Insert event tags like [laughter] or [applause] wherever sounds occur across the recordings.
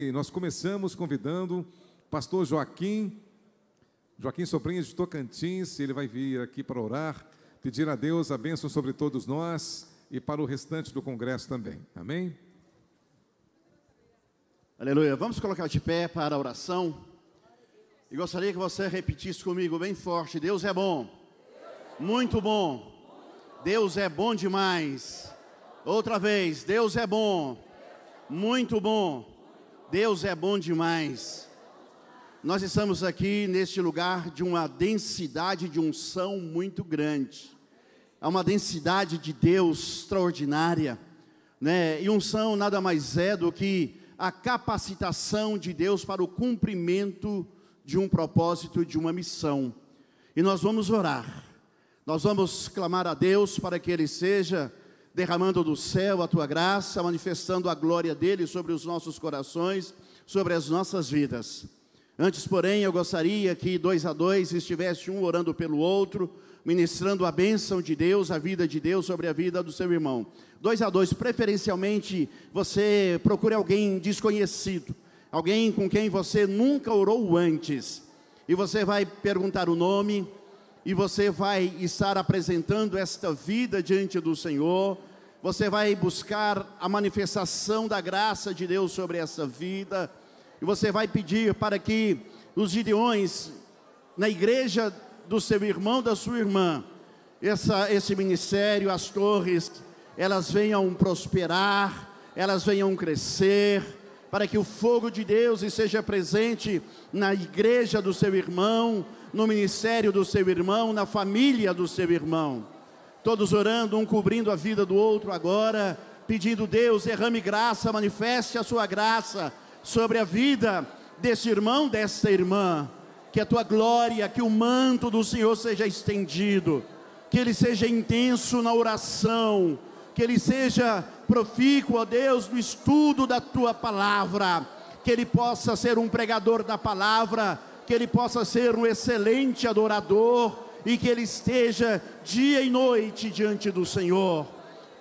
Nós começamos convidando o pastor Joaquim, Joaquim Sobrinho de Tocantins, ele vai vir aqui para orar, pedir a Deus a bênção sobre todos nós e para o restante do congresso também. Amém? Aleluia. Vamos colocar de pé para a oração. E gostaria que você repetisse comigo bem forte: Deus é bom, muito bom. Deus é bom demais. Outra vez, Deus é bom, muito bom. Deus é bom demais. Nós estamos aqui neste lugar de uma densidade de unção muito grande. Há uma densidade de Deus extraordinária, né? E unção nada mais é do que a capacitação de Deus para o cumprimento de um propósito, de uma missão. E nós vamos orar. Nós vamos clamar a Deus para que ele seja derramando do céu a tua graça, manifestando a glória dele sobre os nossos corações, sobre as nossas vidas. Antes, porém, eu gostaria que dois a dois estivesse um orando pelo outro, ministrando a bênção de Deus, a vida de Deus sobre a vida do seu irmão. Dois a dois, preferencialmente, você procure alguém desconhecido, alguém com quem você nunca orou antes, e você vai perguntar o nome, e você vai estar apresentando esta vida diante do Senhor, você vai buscar a manifestação da graça de Deus sobre essa vida, e você vai pedir para que os gideões na igreja do seu irmão, da sua irmã, essa, esse ministério, as torres, elas venham prosperar, elas venham crescer, para que o fogo de Deus esteja presente na igreja do seu irmão, no ministério do seu irmão, na família do seu irmão todos orando, um cobrindo a vida do outro agora, pedindo Deus, derrame graça, manifeste a sua graça sobre a vida desse irmão, dessa irmã, que a tua glória, que o manto do Senhor seja estendido, que ele seja intenso na oração, que ele seja profícuo, ó Deus, no estudo da tua palavra, que ele possa ser um pregador da palavra, que ele possa ser um excelente adorador, e que ele esteja dia e noite diante do Senhor.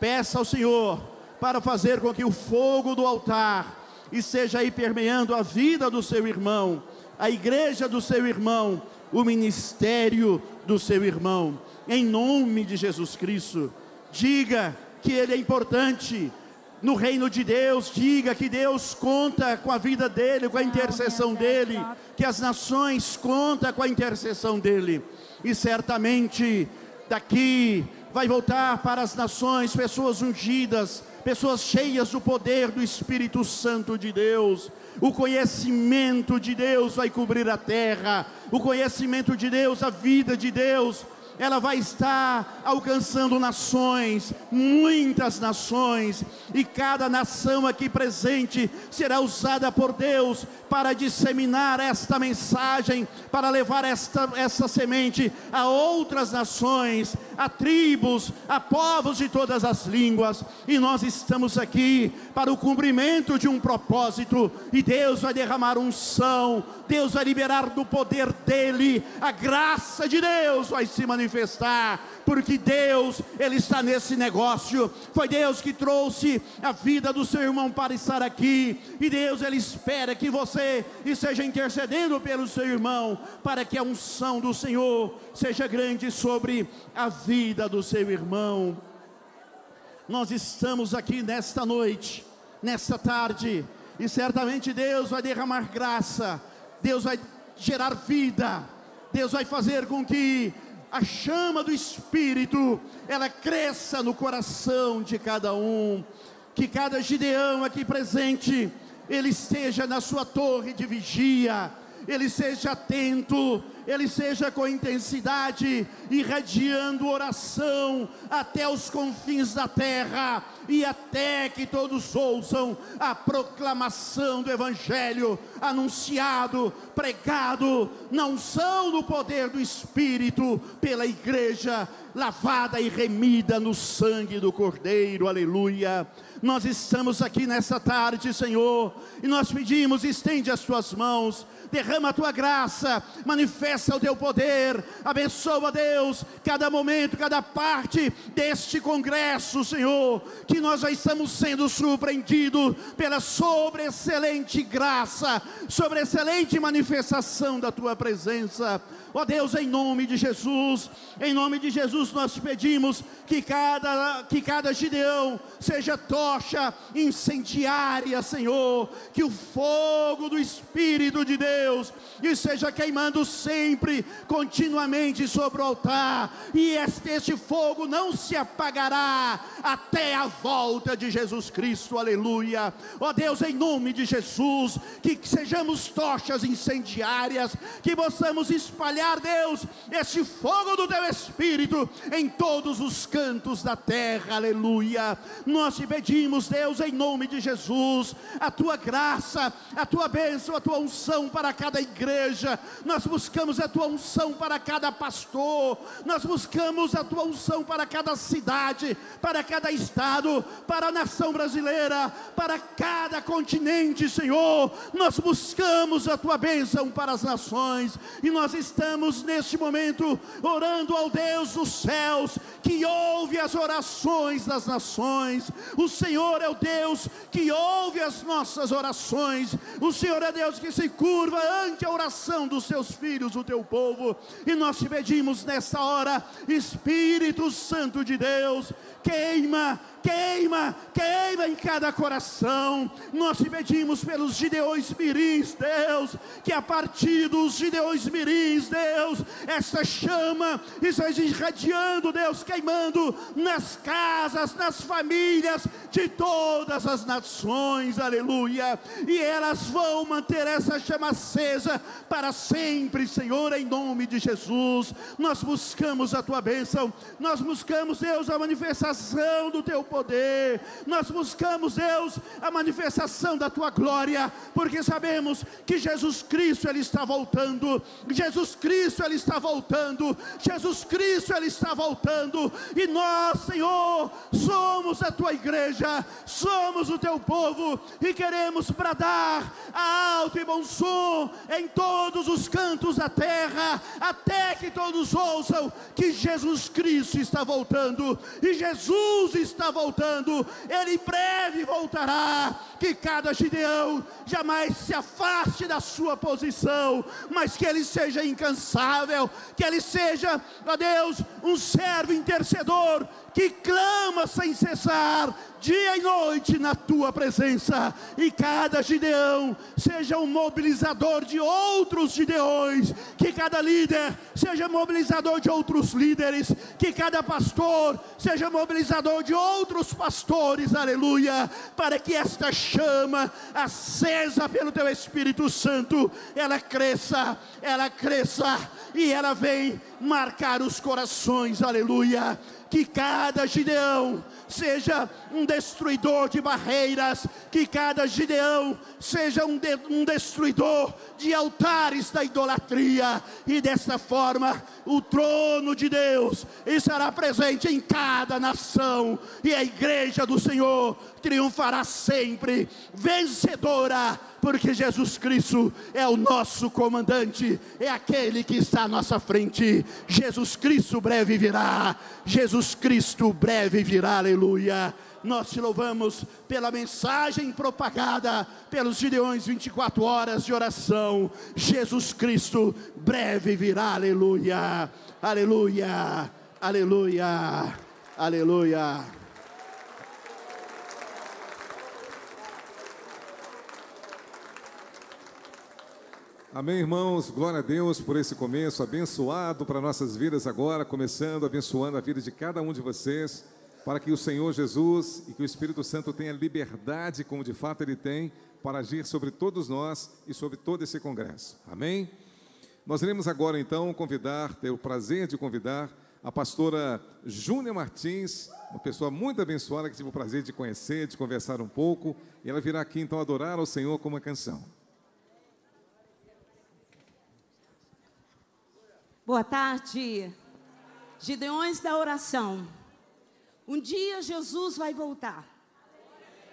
Peça ao Senhor para fazer com que o fogo do altar esteja aí permeando a vida do seu irmão, a igreja do seu irmão, o ministério do seu irmão. Em nome de Jesus Cristo, diga que ele é importante, no reino de Deus, diga que Deus conta com a vida dele, com a intercessão dele, que as nações contam com a intercessão dele e certamente daqui vai voltar para as nações pessoas ungidas, pessoas cheias do poder do Espírito Santo de Deus. O conhecimento de Deus vai cobrir a terra, o conhecimento de Deus, a vida de Deus ela vai estar alcançando nações, muitas nações, e cada nação aqui presente será usada por Deus para disseminar esta mensagem, para levar esta, esta semente a outras nações, a tribos, a povos de todas as línguas, e nós estamos aqui para o cumprimento de um propósito, e Deus vai derramar unção, Deus vai liberar do poder dEle, a graça de Deus vai se manifestar, porque Deus, Ele está nesse negócio. Foi Deus que trouxe a vida do seu irmão para estar aqui, e Deus, Ele espera que você esteja intercedendo pelo seu irmão, para que a unção do Senhor seja grande sobre a vida do seu irmão. Nós estamos aqui nesta noite, nesta tarde, e certamente Deus vai derramar graça, Deus vai gerar vida, Deus vai fazer com que a chama do Espírito, ela cresça no coração de cada um, que cada Gideão aqui presente, ele esteja na sua torre de vigia, ele seja atento, ele seja com intensidade, irradiando oração até os confins da terra, e até que todos ouçam a proclamação do Evangelho anunciado, pregado, não são no poder do Espírito, pela igreja lavada e remida no sangue do Cordeiro, aleluia. Nós estamos aqui nessa tarde, Senhor, e nós pedimos: estende as tuas mãos derrama a tua graça, manifesta o teu poder, abençoa, Deus, cada momento, cada parte deste congresso, Senhor, que nós já estamos sendo surpreendidos pela sobreexcelente graça, sobreexcelente manifestação da tua presença. Ó Deus, em nome de Jesus, em nome de Jesus nós te pedimos que cada, que cada Gideão seja tocha incendiária, Senhor, que o fogo do Espírito de Deus esteja queimando sempre, continuamente sobre o altar, e este, este fogo não se apagará até a volta de Jesus Cristo, aleluia. Ó Deus, em nome de Jesus, que sejamos tochas incendiárias, que possamos espalhar Deus, esse fogo do teu Espírito em todos os cantos da terra, aleluia. Nós te pedimos, Deus, em nome de Jesus, a tua graça, a tua bênção, a tua unção para cada igreja. Nós buscamos a tua unção para cada pastor, nós buscamos a tua unção para cada cidade, para cada estado, para a nação brasileira, para cada continente, Senhor. Nós buscamos a tua bênção para as nações e nós estamos estamos neste momento orando ao Deus dos céus, que ouve as orações das nações. O Senhor é o Deus que ouve as nossas orações. O Senhor é Deus que se curva ante a oração dos seus filhos, o teu povo. E nós te pedimos nesta hora, Espírito Santo de Deus, queima queima, queima em cada coração. Nós te pedimos pelos Gideões Mirins, Deus, que a partir dos Gideões Mirins, Deus, essa chama esteja irradiando, Deus, queimando nas casas, nas famílias de todas as nações, aleluia. E elas vão manter essa chama acesa para sempre, Senhor, em nome de Jesus. Nós buscamos a tua bênção, nós buscamos, Deus, a manifestação do teu poder. Nós buscamos, Deus, a manifestação da tua glória, porque sabemos que Jesus Cristo ele está voltando. Jesus Cristo ele está voltando. Jesus Cristo ele está voltando. E nós, Senhor, somos a tua igreja, somos o teu povo e queremos bradar alto e bom som em todos os cantos da terra, até que todos ouçam que Jesus Cristo está voltando e Jesus está voltando, ele em breve voltará. Que cada Gideão jamais se afaste da sua posição, mas que ele seja incansável, que ele seja, ó Deus, um servo intercedor que clama sem cessar, dia e noite na tua presença, e cada Gideão seja um mobilizador de outros Gideões, que cada líder seja mobilizador de outros líderes, que cada pastor seja mobilizador de outros pastores, aleluia, para que esta chama acesa pelo teu Espírito Santo, ela cresça, ela cresça e ela vem marcar os corações, aleluia que cada Gideão seja um destruidor de barreiras, que cada Gideão seja um, de, um destruidor de altares da idolatria, e dessa forma o trono de Deus estará presente em cada nação, e a igreja do Senhor triunfará sempre, vencedora, porque Jesus Cristo é o nosso comandante, é aquele que está à nossa frente. Jesus Cristo breve virá, Jesus Cristo breve virá, aleluia. Nós te louvamos pela mensagem propagada pelos Gideões 24 horas de oração. Jesus Cristo breve virá, aleluia, aleluia, aleluia, aleluia. Amém, irmãos. Glória a Deus por esse começo abençoado para nossas vidas agora, começando abençoando a vida de cada um de vocês, para que o Senhor Jesus e que o Espírito Santo tenha liberdade, como de fato ele tem, para agir sobre todos nós e sobre todo esse congresso. Amém? Nós iremos agora então convidar, ter o prazer de convidar a pastora Júnia Martins, uma pessoa muito abençoada que tive o prazer de conhecer, de conversar um pouco, e ela virá aqui então adorar ao Senhor com uma canção. Boa tarde. Gideões da oração. Um dia Jesus vai voltar.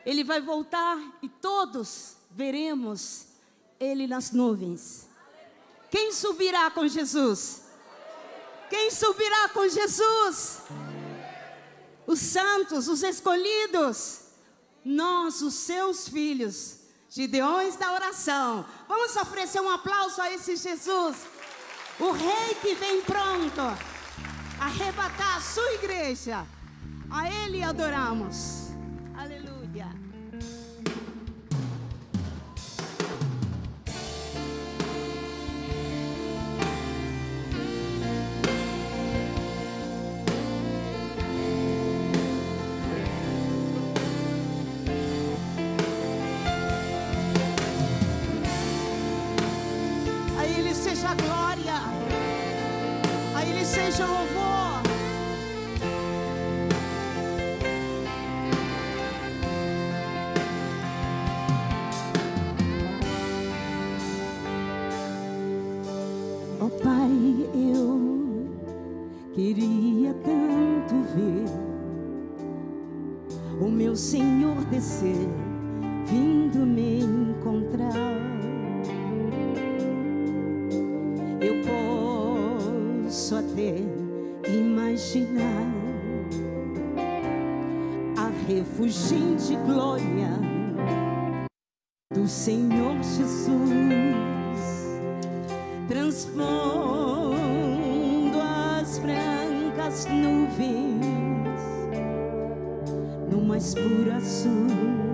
Ele vai voltar e todos veremos Ele nas nuvens. Quem subirá com Jesus? Quem subirá com Jesus? Os santos, os escolhidos, nós, os seus filhos, Gideões da oração. Vamos oferecer um aplauso a esse Jesus, o Rei que vem pronto arrebatar a sua igreja. A Ele adoramos. Senhor Jesus transpondo as brancas nuvens no mais puro azul.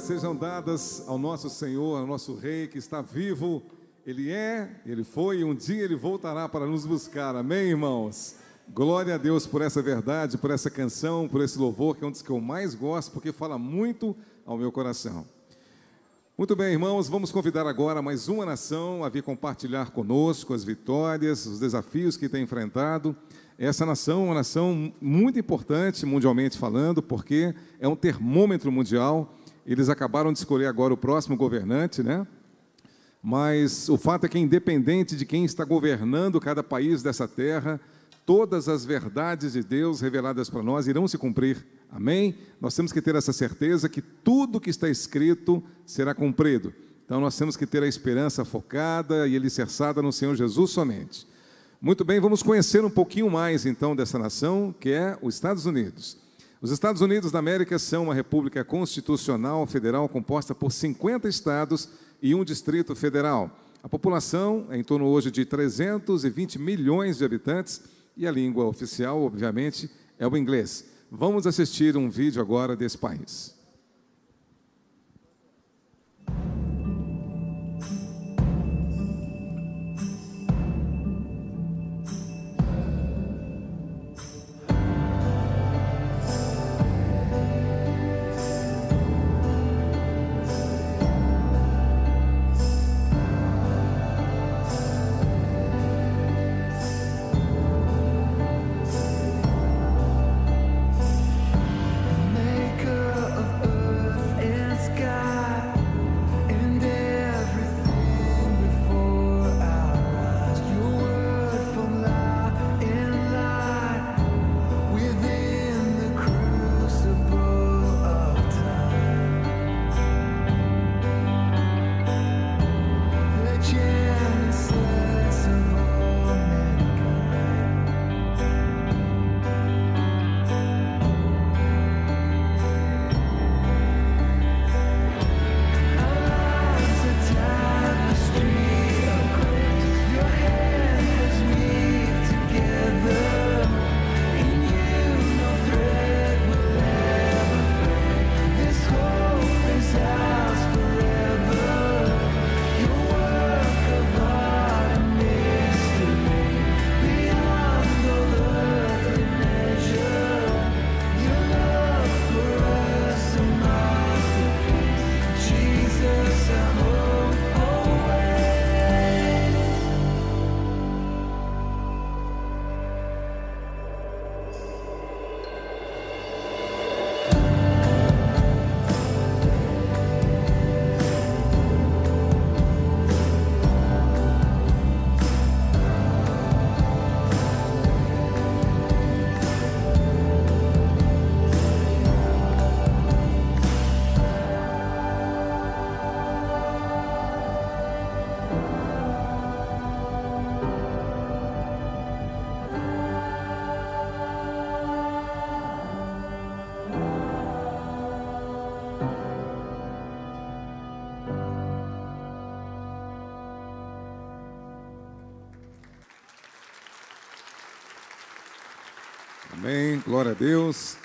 Glórias sejam dadas ao nosso Senhor, ao nosso Rei que está vivo. Ele é, ele foi e um dia ele voltará para nos buscar. Amém, irmãos? Glória a Deus por essa verdade, por essa canção, por esse louvor, que é um dos que eu mais gosto, porque fala muito ao meu coração. Muito bem, irmãos, vamos convidar agora mais uma nação a vir compartilhar conosco as vitórias, os desafios que tem enfrentado. Essa nação é uma nação muito importante mundialmente falando, porque é um termômetro mundial. Eles acabaram de escolher agora o próximo governante, né? Mas o fato é que, independente de quem está governando cada país dessa terra, todas as verdades de Deus reveladas para nós irão se cumprir. Amém? Nós temos que ter essa certeza que tudo que está escrito será cumprido. Então nós temos que ter a esperança focada e alicerçada no Senhor Jesus somente. Muito bem, vamos conhecer um pouquinho mais então dessa nação, que é os Estados Unidos. Os Estados Unidos da América são uma república constitucional federal composta por 50 estados e um distrito federal. A população é em torno hoje de 320 milhões de habitantes e a língua oficial, obviamente, é o inglês. Vamos assistir um vídeo agora desse país. Glória a Deus.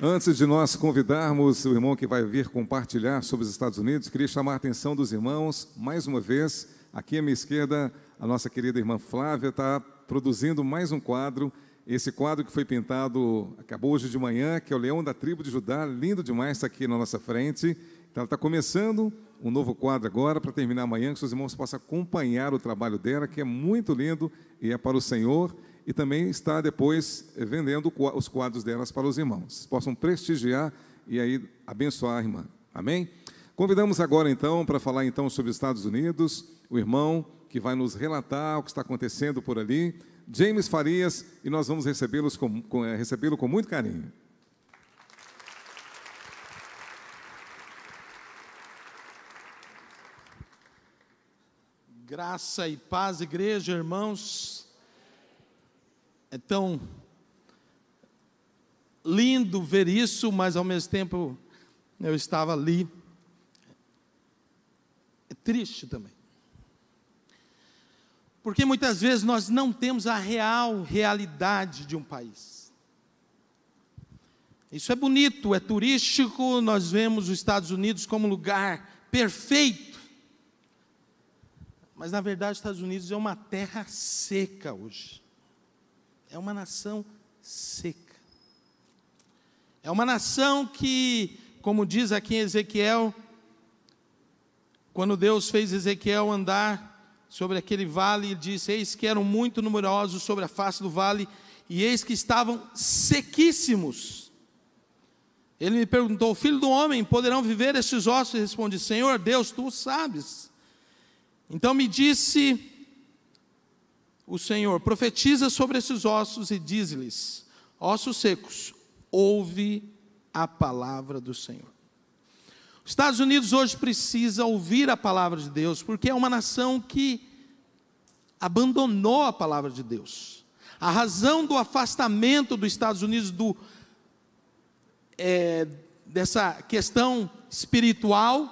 Antes de nós convidarmos o irmão que vai vir compartilhar sobre os Estados Unidos, queria chamar a atenção dos irmãos, mais uma vez, aqui à minha esquerda, a nossa querida irmã Flávia está produzindo mais um quadro. Esse quadro que foi pintado, acabou hoje de manhã, que é o Leão da Tribo de Judá, lindo demais, está aqui na nossa frente. Então, ela está começando um novo quadro agora, para terminar amanhã, que os irmãos possam acompanhar o trabalho dela, que é muito lindo e é para o Senhor e também está depois eh, vendendo os quadros delas para os irmãos. Possam prestigiar e aí abençoar a irmã. Amém? Convidamos agora então para falar então sobre os Estados Unidos, o irmão que vai nos relatar o que está acontecendo por ali, James Farias, e nós vamos recebê-lo com, com, eh, recebê com muito carinho. Graça e paz, igreja, irmãos. É tão lindo ver isso, mas ao mesmo tempo eu estava ali. É triste também. Porque muitas vezes nós não temos a real realidade de um país. Isso é bonito, é turístico, nós vemos os Estados Unidos como lugar perfeito. Mas na verdade, os Estados Unidos é uma terra seca hoje é uma nação seca. É uma nação que, como diz aqui em Ezequiel, quando Deus fez Ezequiel andar sobre aquele vale, ele disse: Eis que eram muito numerosos sobre a face do vale, e eis que estavam sequíssimos. Ele me perguntou: Filho do homem, poderão viver estes ossos? E respondi: Senhor Deus, tu sabes. Então me disse o Senhor: profetiza sobre esses ossos e diz-lhes: ossos secos, ouve a palavra do Senhor. Os Estados Unidos hoje precisa ouvir a palavra de Deus, porque é uma nação que abandonou a palavra de Deus. A razão do afastamento dos Estados Unidos do, é, dessa questão espiritual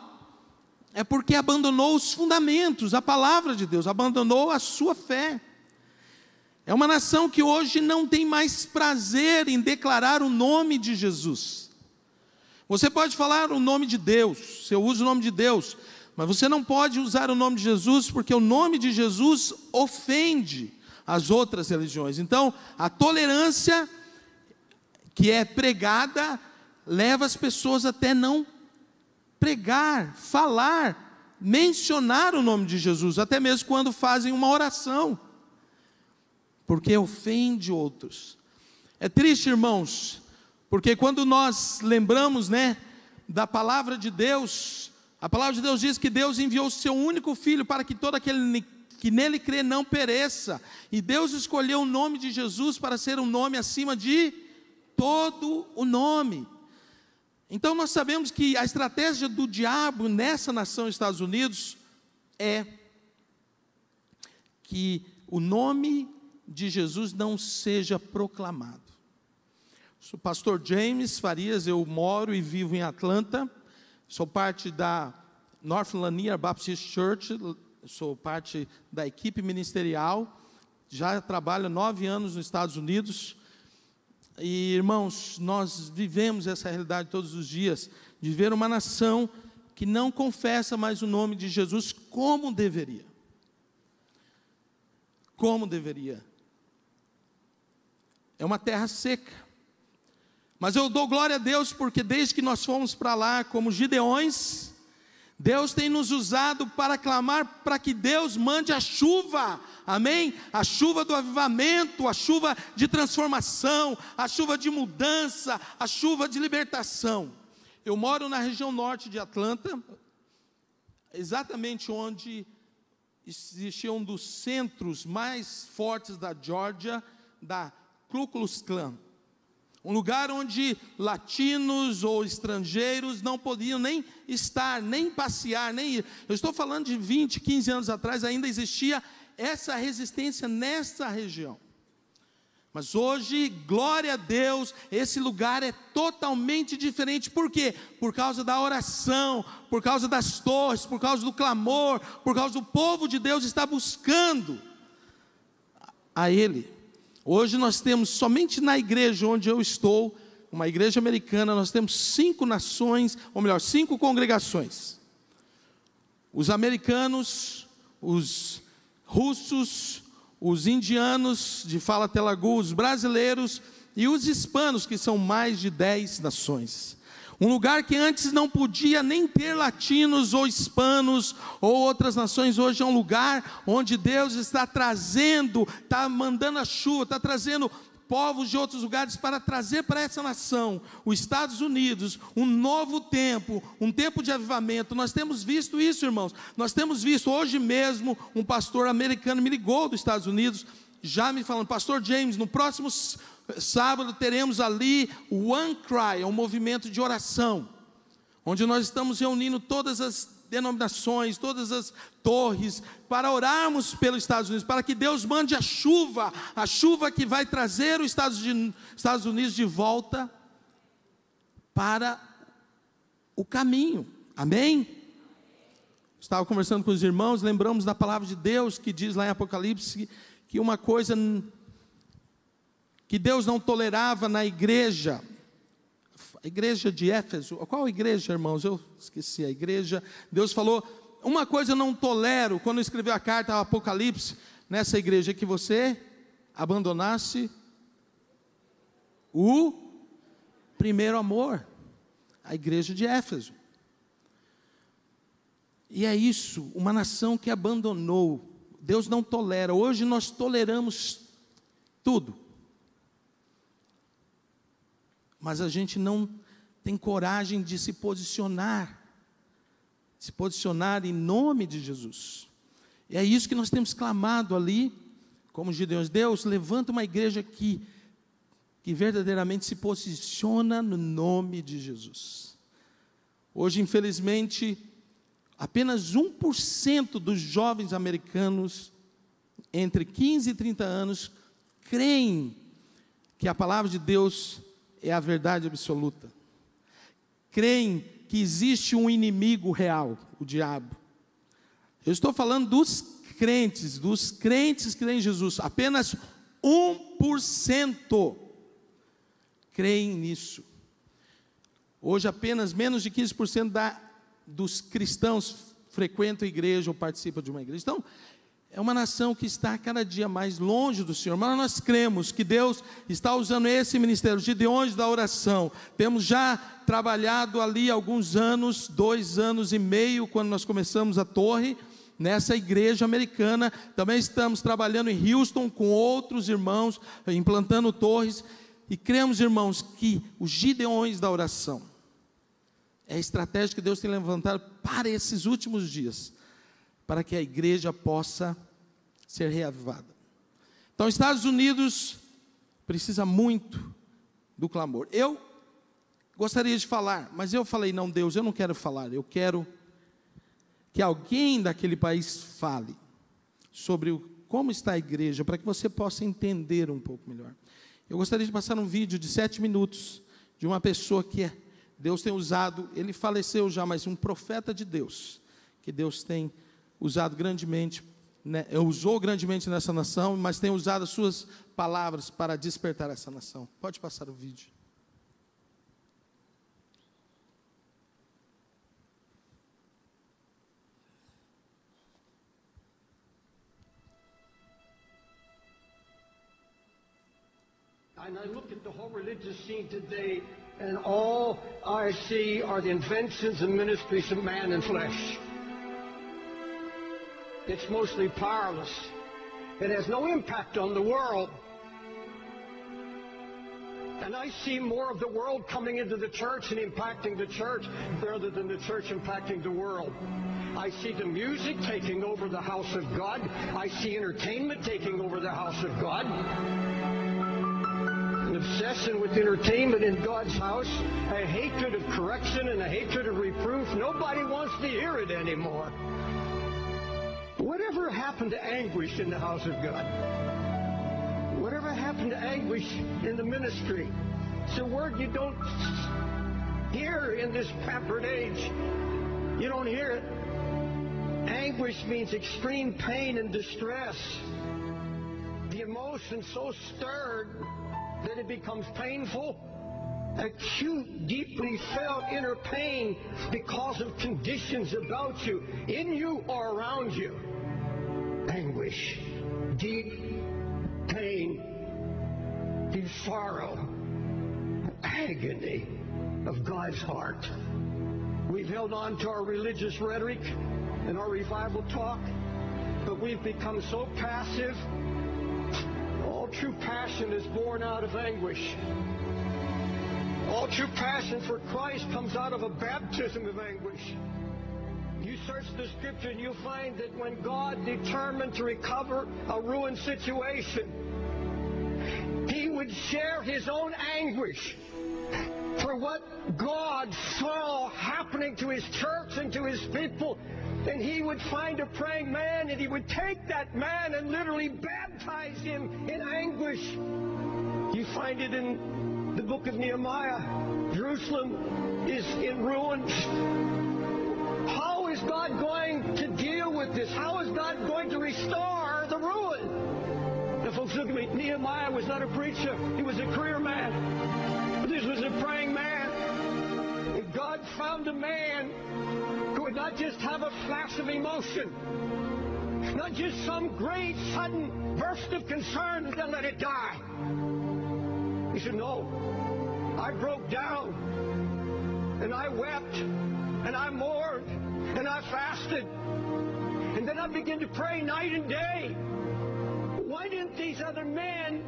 é porque abandonou os fundamentos, a palavra de Deus, abandonou a sua fé. É uma nação que hoje não tem mais prazer em declarar o nome de Jesus. Você pode falar o nome de Deus, você usa o nome de Deus, mas você não pode usar o nome de Jesus, porque o nome de Jesus ofende as outras religiões. Então, a tolerância que é pregada leva as pessoas até não pregar, falar, mencionar o nome de Jesus, até mesmo quando fazem uma oração porque ofende outros. É triste, irmãos, porque quando nós lembramos, né, da palavra de Deus, a palavra de Deus diz que Deus enviou o seu único filho para que todo aquele que nele crê não pereça. E Deus escolheu o nome de Jesus para ser um nome acima de todo o nome. Então nós sabemos que a estratégia do diabo nessa nação Estados Unidos é que o nome de Jesus não seja proclamado. Sou pastor James Farias, eu moro e vivo em Atlanta, sou parte da North Lanier Baptist Church, sou parte da equipe ministerial, já trabalho nove anos nos Estados Unidos, e irmãos, nós vivemos essa realidade todos os dias, de ver uma nação que não confessa mais o nome de Jesus como deveria. Como deveria. É uma terra seca. Mas eu dou glória a Deus porque desde que nós fomos para lá como gideões, Deus tem nos usado para clamar para que Deus mande a chuva, amém? A chuva do avivamento, a chuva de transformação, a chuva de mudança, a chuva de libertação. Eu moro na região norte de Atlanta, exatamente onde existia um dos centros mais fortes da Georgia, da Klux Klan. Um lugar onde latinos ou estrangeiros não podiam nem estar, nem passear, nem ir. Eu estou falando de 20, 15 anos atrás, ainda existia essa resistência nessa região. Mas hoje, glória a Deus, esse lugar é totalmente diferente. Por quê? Por causa da oração, por causa das torres, por causa do clamor, por causa do povo de Deus está buscando a Ele. Hoje nós temos, somente na igreja onde eu estou, uma igreja americana, nós temos cinco nações, ou melhor, cinco congregações. Os americanos, os russos, os indianos de fala telagu, os brasileiros e os hispanos, que são mais de dez nações. Um lugar que antes não podia nem ter latinos ou hispanos ou outras nações, hoje é um lugar onde Deus está trazendo, está mandando a chuva, está trazendo povos de outros lugares para trazer para essa nação, os Estados Unidos, um novo tempo, um tempo de avivamento. Nós temos visto isso, irmãos. Nós temos visto hoje mesmo um pastor americano me ligou dos Estados Unidos, já me falando, Pastor James, no próximo sábado teremos ali o One Cry, é um movimento de oração, onde nós estamos reunindo todas as denominações, todas as torres, para orarmos pelos Estados Unidos, para que Deus mande a chuva, a chuva que vai trazer os Estados Unidos de volta para o caminho. Amém? Estava conversando com os irmãos, lembramos da palavra de Deus que diz lá em Apocalipse que uma coisa que Deus não tolerava na igreja, a igreja de Éfeso, qual igreja, irmãos? Eu esqueci a igreja. Deus falou: uma coisa eu não tolero, quando escreveu a carta ao Apocalipse, nessa igreja, que você abandonasse o primeiro amor, a igreja de Éfeso. E é isso, uma nação que abandonou, Deus não tolera. Hoje nós toleramos tudo mas a gente não tem coragem de se posicionar, se posicionar em nome de Jesus. E é isso que nós temos clamado ali, como Gideões, Deus, levanta uma igreja que, que verdadeiramente se posiciona no nome de Jesus. Hoje, infelizmente, apenas 1% dos jovens americanos entre 15 e 30 anos creem que a palavra de Deus é a verdade absoluta. Creem que existe um inimigo real, o diabo. Eu estou falando dos crentes, dos crentes que creem em Jesus. Apenas 1% creem nisso. Hoje, apenas menos de 15% da, dos cristãos frequentam a igreja ou participam de uma igreja. Então, é uma nação que está cada dia mais longe do Senhor, mas nós cremos que Deus está usando esse ministério de Gideões da oração. Temos já trabalhado ali alguns anos, dois anos e meio, quando nós começamos a torre, nessa igreja americana. Também estamos trabalhando em Houston com outros irmãos, implantando torres. E cremos, irmãos, que os Gideões da oração é a estratégia que Deus tem levantado para esses últimos dias para que a igreja possa ser reavivada. Então, Estados Unidos precisa muito do clamor. Eu gostaria de falar, mas eu falei, não, Deus, eu não quero falar, eu quero que alguém daquele país fale sobre o, como está a igreja, para que você possa entender um pouco melhor. Eu gostaria de passar um vídeo de sete minutos de uma pessoa que é, Deus tem usado, ele faleceu já, mas um profeta de Deus, que Deus tem usado grandemente, né, usou grandemente nessa nação, mas tem usado as suas palavras para despertar essa nação. Pode passar o vídeo. And I look at the whole religious scene today, and all I see are the inventions and ministries of man and flesh. It's mostly powerless. It has no impact on the world. And I see more of the world coming into the church and impacting the church rather than the church impacting the world. I see the music taking over the house of God. I see entertainment taking over the house of God. An obsession with entertainment in God's house, a hatred of correction and a hatred of reproof. Nobody wants to hear it anymore. Whatever happened to anguish in the house of God? Whatever happened to anguish in the ministry? It's a word you don't hear in this pampered age. You don't hear it. Anguish means extreme pain and distress. The emotion so stirred that it becomes painful. Acute, deeply felt inner pain because of conditions about you, in you or around you. Anguish, deep pain, deep sorrow, agony of God's heart. We've held on to our religious rhetoric and our revival talk, but we've become so passive. All true passion is born out of anguish. All true passion for Christ comes out of a baptism of anguish. You search the scripture and you'll find that when God determined to recover a ruined situation, he would share his own anguish for what God saw happening to his church and to his people. And he would find a praying man and he would take that man and literally baptize him in anguish. You find it in the book of Nehemiah. Jerusalem is in ruins. How is God going to deal with this? How is God going to restore the ruin? Now, folks, look at me. Nehemiah was not a preacher. He was a career man. This was a praying man. And God found a man who would not just have a flash of emotion, not just some great sudden burst of concern and then let it die. He said, No. I broke down and I wept and I mourned and I fasted. And then I began to pray night and day. Why didn't these other men,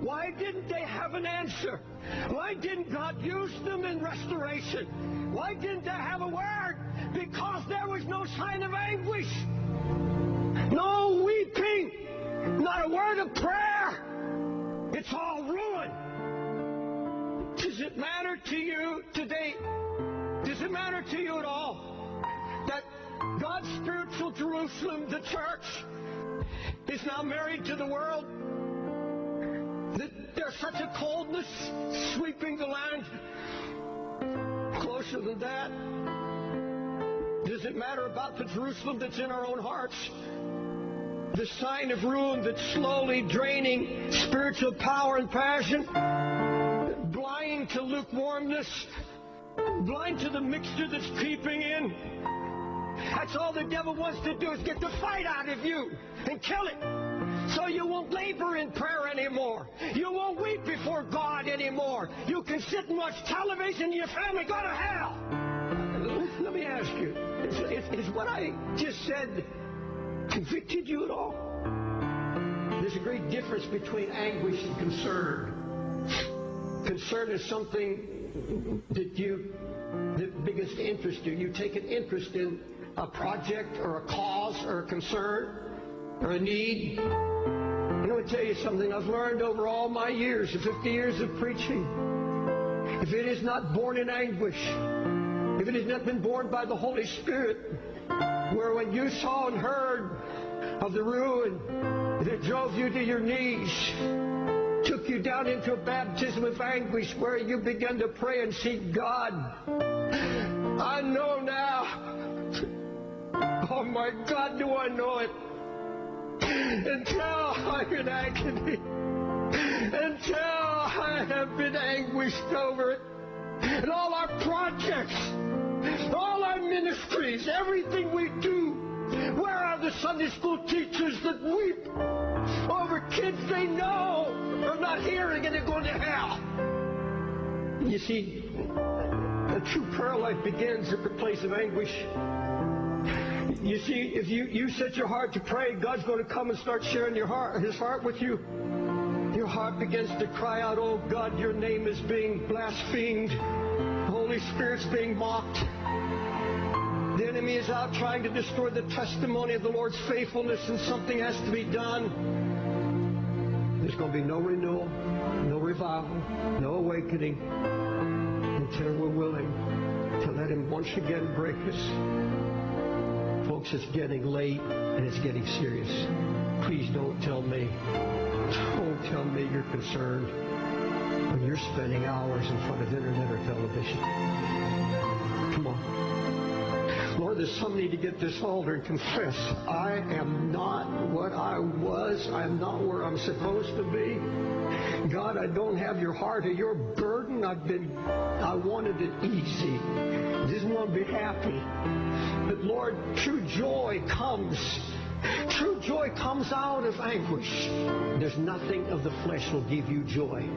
why didn't they have an answer? Why didn't God use them in restoration? Why didn't they have a word? Because there was no sign of anguish, no weeping, not a word of prayer. It's all ruin. Does it matter to you today? Does it matter to you at all that God's spiritual Jerusalem, the church, is now married to the world? That there's such a coldness sweeping the land? Closer than that, does it matter about the Jerusalem that's in our own hearts? The sign of ruin that's slowly draining spiritual power and passion, to lukewarmness, blind to the mixture that's creeping in. That's all the devil wants to do is get the fight out of you and kill it. So you won't labor in prayer anymore. You won't weep before God anymore. You can sit and watch television and your family go to hell. Let me ask you, is, is, is what I just said convicted you at all? There's a great difference between anguish and concern. Concern is something that you, the biggest interest you. You take an interest in a project or a cause or a concern or a need. And I want to tell you something I've learned over all my years, the 50 years of preaching. If it is not born in anguish, if it has not been born by the Holy Spirit, where when you saw and heard of the ruin that drove you to your knees, took you down into a baptism of anguish where you began to pray and seek God. I know now. Oh my God, do I know it? Until I'm in agony. Until I have been anguished over it. And all our projects, all our ministries, everything we do. Where are the Sunday school teachers that weep over kids they know are not hearing and they're going to hell? You see, a true prayer life begins at the place of anguish. You see, if you, you set your heart to pray, God's going to come and start sharing your heart, His heart with you. Your heart begins to cry out, Oh God, your name is being blasphemed. The Holy Spirit's being mocked. The enemy is out trying to destroy the testimony of the Lord's faithfulness, and something has to be done. There's going to be no renewal, no revival, no awakening until we're willing to let Him once again break us. Folks, it's getting late and it's getting serious. Please don't tell me. Don't tell me you're concerned when you're spending hours in front of internet or television. Come on. Lord, that some need to get this altar and confess, I am not what I was. I am not where I'm supposed to be. God, I don't have your heart or your burden. I've been, I wanted it easy. Didn't want to be happy. But Lord, true joy comes. True joy comes out of anguish. There's nothing of the flesh will give you joy.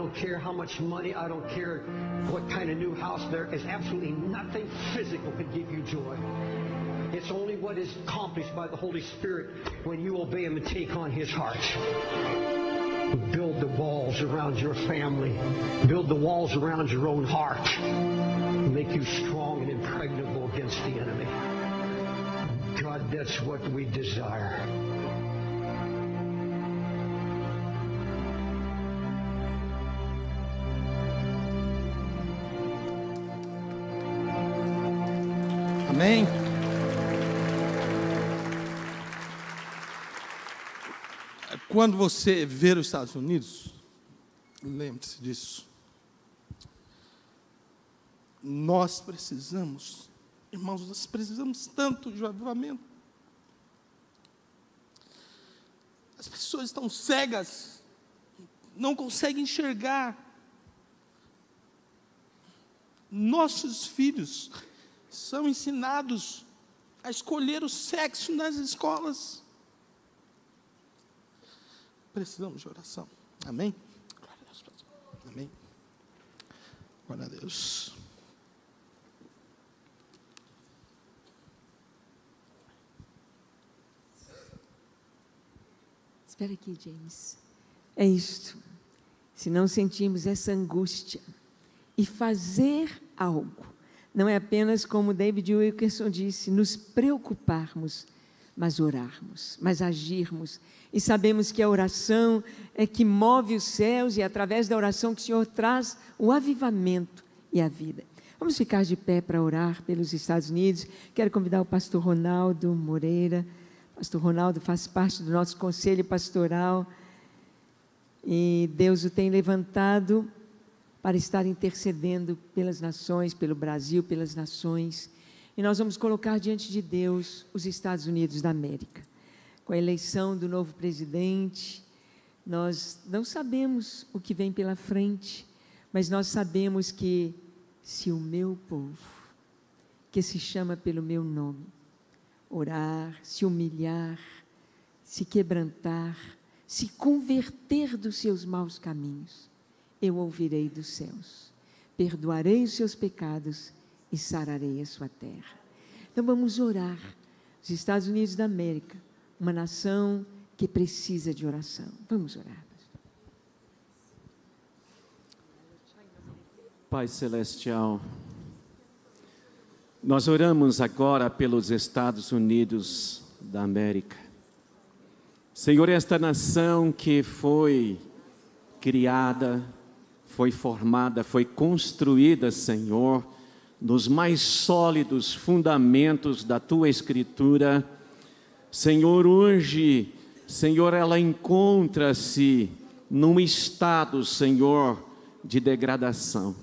Don't care how much money, I don't care what kind of new house. There is absolutely nothing physical can give you joy. It's only what is accomplished by the Holy Spirit when you obey Him and take on His heart. Build the walls around your family. Build the walls around your own heart. Make you strong and impregnable against the enemy. God, that's what we desire. Amém? Quando você ver os Estados Unidos, lembre-se disso. Nós precisamos, irmãos, nós precisamos tanto de avivamento. As pessoas estão cegas, não conseguem enxergar. Nossos filhos são ensinados a escolher o sexo nas escolas. Precisamos de oração. Amém? Glória a Deus. Amém. Glória a Deus. Espera aqui, James. É isto. Se não sentirmos essa angústia e fazer algo, não é apenas como David Wilkerson disse, nos preocuparmos, mas orarmos, mas agirmos. E sabemos que a oração é que move os céus e é através da oração que o Senhor traz o avivamento e a vida. Vamos ficar de pé para orar pelos Estados Unidos. Quero convidar o pastor Ronaldo Moreira. Pastor Ronaldo faz parte do nosso conselho pastoral e Deus o tem levantado para estar intercedendo pelas nações, pelo Brasil, pelas nações. E nós vamos colocar diante de Deus os Estados Unidos da América. Com a eleição do novo presidente, nós não sabemos o que vem pela frente, mas nós sabemos que se o meu povo, que se chama pelo meu nome, orar, se humilhar, se quebrantar, se converter dos seus maus caminhos, eu ouvirei dos céus, perdoarei os seus pecados e sararei a sua terra. Então vamos orar. Os Estados Unidos da América, uma nação que precisa de oração. Vamos orar. Pai Celestial, nós oramos agora pelos Estados Unidos da América. Senhor, esta nação que foi criada, foi formada, foi construída, Senhor, nos mais sólidos fundamentos da tua Escritura. Senhor, hoje, Senhor, ela encontra-se num estado, Senhor, de degradação.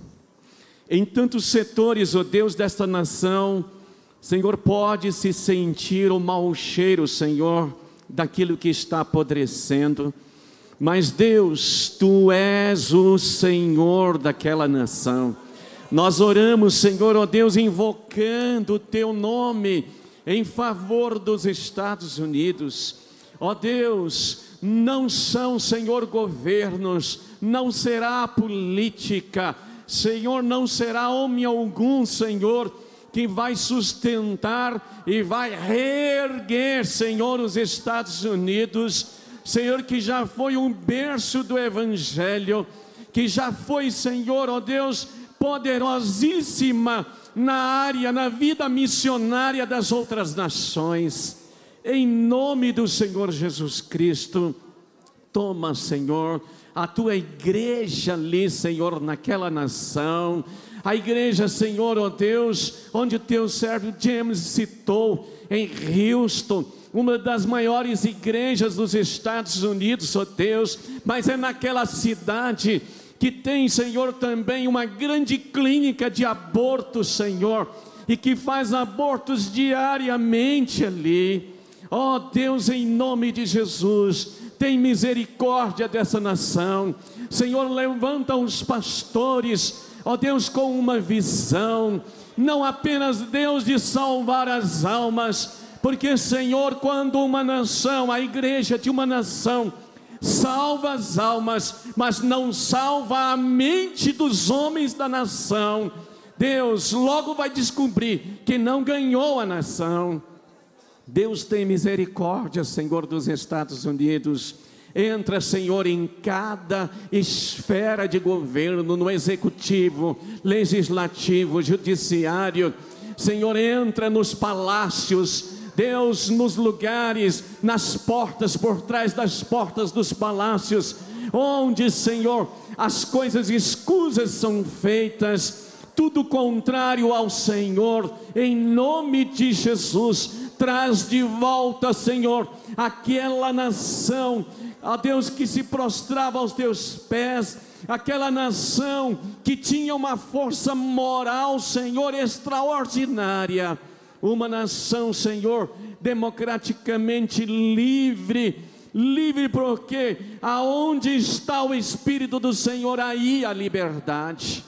Em tantos setores, ó oh Deus, desta nação, Senhor, pode se sentir o mau cheiro, Senhor, daquilo que está apodrecendo. Mas Deus, tu és o Senhor daquela nação. Nós oramos, Senhor, ó oh Deus, invocando o teu nome em favor dos Estados Unidos. Ó oh Deus, não são, Senhor, governos, não será política, Senhor, não será homem algum, Senhor, que vai sustentar e vai reerguer, Senhor, os Estados Unidos, Senhor, que já foi um berço do Evangelho, que já foi, Senhor, ó Deus, poderosíssima na área, na vida missionária das outras nações. Em nome do Senhor Jesus Cristo, toma, Senhor, a tua igreja ali, Senhor, naquela nação. A igreja, Senhor, ó oh Deus, onde o teu servo James citou, em Houston, uma das maiores igrejas dos Estados Unidos, ó oh Deus, mas é naquela cidade que tem, Senhor, também uma grande clínica de aborto, Senhor. e que faz abortos diariamente ali. Ó oh, Deus, em nome de Jesus, tem misericórdia dessa nação. Senhor, levanta os pastores, ó oh, Deus, com uma visão, não apenas Deus de salvar as almas, porque, Senhor, quando uma nação, a igreja de uma nação, salva as almas, mas não salva a mente dos homens da nação, Deus logo vai descobrir que não ganhou a nação. Deus tem misericórdia, Senhor dos Estados Unidos. Entra, Senhor, em cada esfera de governo, no executivo, legislativo, judiciário. Senhor, entra nos palácios, Deus, nos lugares, nas portas, por trás das portas dos palácios, onde, Senhor, as coisas escusas são feitas, tudo contrário ao Senhor, em nome de Jesus Traz de volta, Senhor, aquela nação, a Deus que se prostrava aos teus pés, aquela nação que tinha uma força moral, Senhor, extraordinária. Uma nação, Senhor, democraticamente livre, livre porque aonde está o Espírito do Senhor, aí a liberdade.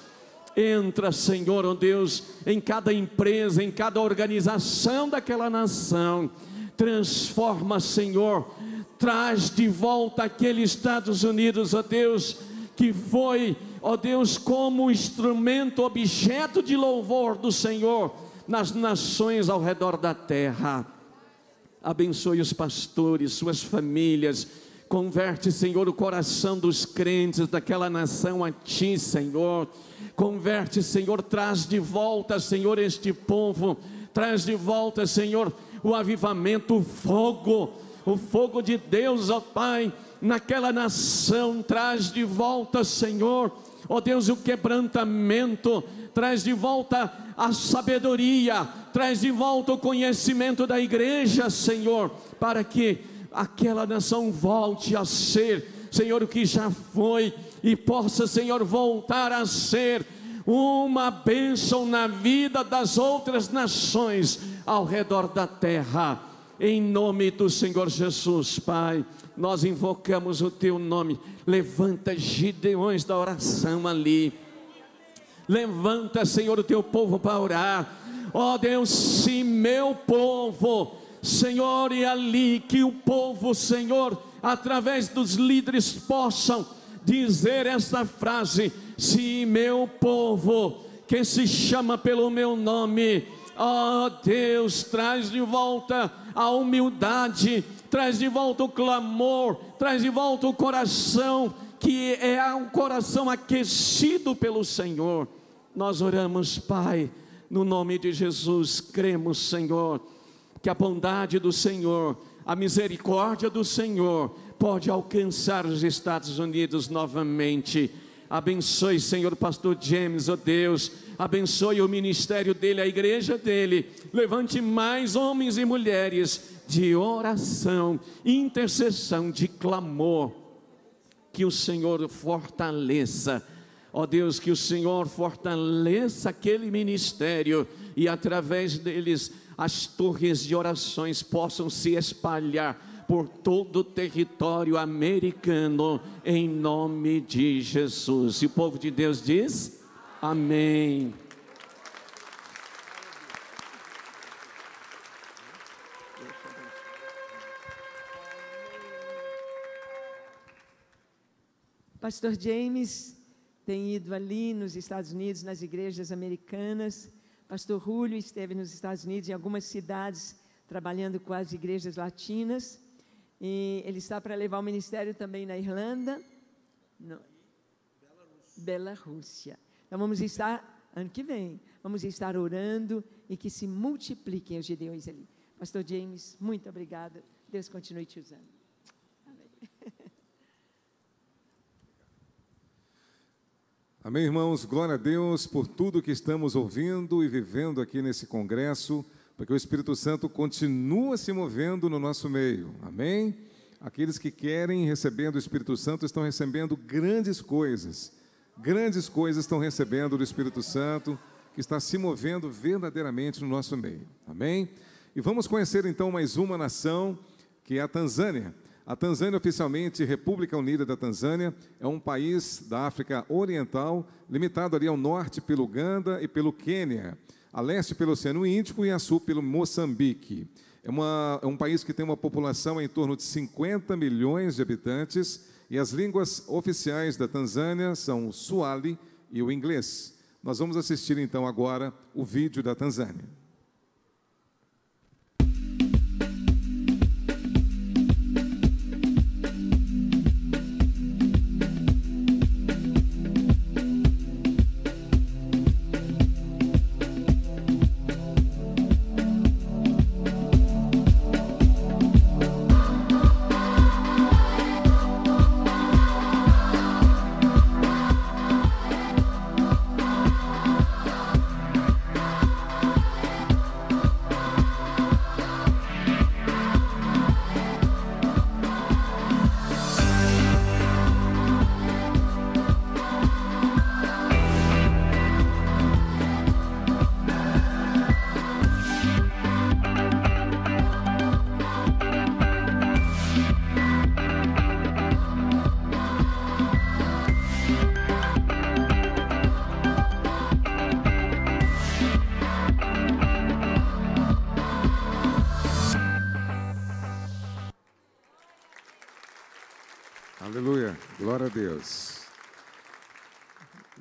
Entra, Senhor, oh Deus, em cada empresa, em cada organização daquela nação. Transforma, Senhor, traz de volta aqueles Estados Unidos, ó oh Deus, que foi, ó oh Deus, como instrumento, objeto de louvor do Senhor nas nações ao redor da terra. Abençoe os pastores, suas famílias. Converte, Senhor, o coração dos crentes daquela nação a Ti, Senhor. Converte, Senhor, traz de volta, Senhor, este povo, traz de volta, Senhor, o avivamento, o fogo, o fogo de Deus, ó Pai, naquela nação, traz de volta, Senhor, ó Deus, o quebrantamento, traz de volta a sabedoria, traz de volta o conhecimento da igreja, Senhor, para que aquela nação volte a ser, Senhor, o que já foi e possa, Senhor, voltar a ser uma bênção na vida das outras nações ao redor da terra. Em nome do Senhor Jesus, Pai, nós invocamos o Teu nome. Levanta gideões da oração ali. Levanta, Senhor, o Teu povo para orar. Ó oh, Deus, se meu povo, Senhor, e ali que o povo, Senhor, através dos líderes possam dizer esta frase: se meu povo, que se chama pelo meu nome, ó oh, Deus, traz de volta a humildade, traz de volta o clamor, traz de volta o coração, que é um coração aquecido pelo Senhor. Nós oramos, Pai, no nome de Jesus, cremos, Senhor, que a bondade do Senhor, a misericórdia do Senhor, pode alcançar os Estados Unidos novamente. Abençoe, Senhor, pastor James, ó oh Deus. Abençoe o ministério dele, a igreja dele. Levante mais homens e mulheres de oração, intercessão, de clamor. Que o Senhor fortaleça. Ó oh Deus, que o Senhor fortaleça aquele ministério e através deles as torres de orações possam se espalhar por todo o território americano, em nome de Jesus. E o povo de Deus diz: Amém. Pastor James tem ido ali nos Estados Unidos, nas igrejas americanas. Pastor Julio esteve nos Estados Unidos, em algumas cidades, trabalhando com as igrejas latinas. E ele está para levar o ministério também na Irlanda. No, Bela Rússia. Então vamos estar, ano que vem, vamos estar orando e que se multipliquem os gideões ali. Pastor James, muito obrigada. Deus continue te usando. Amém, irmãos. Glória a Deus por tudo que estamos ouvindo e vivendo aqui nesse congresso porque o Espírito Santo continua se movendo no nosso meio. Amém? Aqueles que querem recebendo o Espírito Santo estão recebendo grandes coisas. Grandes coisas estão recebendo do Espírito Santo. Que que está se movendo verdadeiramente no nosso meio. Amém? E vamos conhecer então mais uma nação, que é a Tanzânia. A Tanzânia, oficialmente República Unida da Tanzânia, é um país da África Oriental, limitado ali ao norte pelo Uganda e pelo Quênia, a leste pelo Oceano Índico e a sul pelo Moçambique. É, uma, é um país que tem uma população em torno de 50 milhões de habitantes e as línguas oficiais da Tanzânia são o Swahili e o inglês. Nós vamos assistir então agora o vídeo da Tanzânia.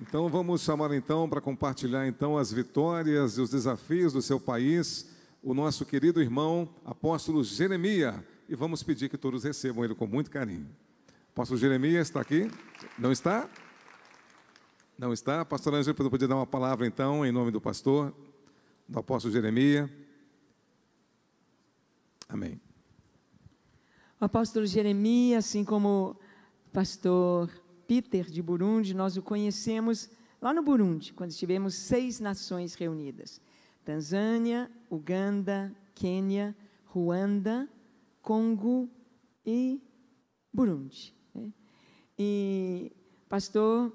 Então vamos chamar então para compartilhar então as vitórias e os desafios do seu país, o nosso querido irmão apóstolo Jeremias, e vamos pedir que todos recebam ele com muito carinho. Apóstolo Jeremias está aqui? Não está? Não está? Pastor Ângelo, podia dar uma palavra então em nome do pastor, do apóstolo Jeremias. Amém. O apóstolo Jeremias, assim como o pastor Peter de Burundi, nós o conhecemos lá no Burundi, quando tivemos seis nações reunidas: Tanzânia, Uganda, Quênia, Ruanda, Congo e Burundi. né? E pastor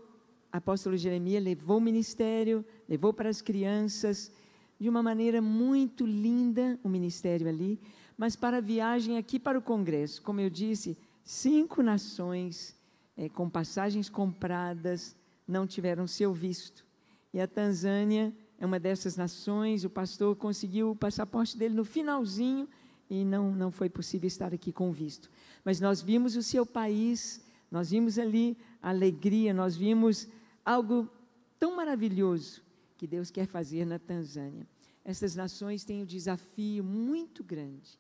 apóstolo Jeremias levou o ministério, levou para as crianças, de uma maneira muito linda o ministério ali, mas para a viagem aqui para o Congresso, como eu disse, cinco nações eh, com passagens compradas não tiveram seu visto. E a Tanzânia é uma dessas nações, o pastor conseguiu o passaporte dele no finalzinho e não, não foi possível estar aqui com visto. Mas nós vimos o seu país, nós vimos ali a alegria, nós vimos algo tão maravilhoso que Deus quer fazer na Tanzânia. Essas nações têm um desafio muito grande.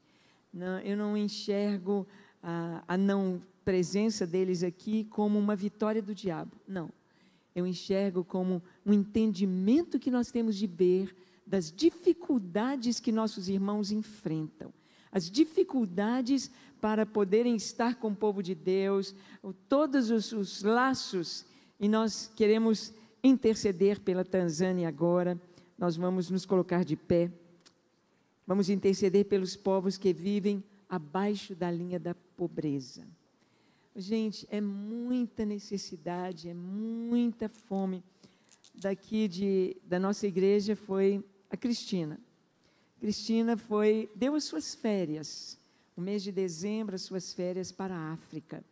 Não, eu não enxergo a, a não presença deles aqui como uma vitória do diabo. Não. Eu enxergo como um entendimento que nós temos de ver das dificuldades que nossos irmãos enfrentam. As dificuldades para poderem estar com o povo de Deus, todos os, os laços, e nós queremos interceder pela Tanzânia agora. Nós vamos nos colocar de pé. Vamos interceder pelos povos que vivem abaixo da linha da pobreza. Gente, é muita necessidade, é muita fome. Daqui de, da nossa igreja foi a Cristina. Cristina foi, deu as suas férias, o mês de dezembro, as suas férias para a África.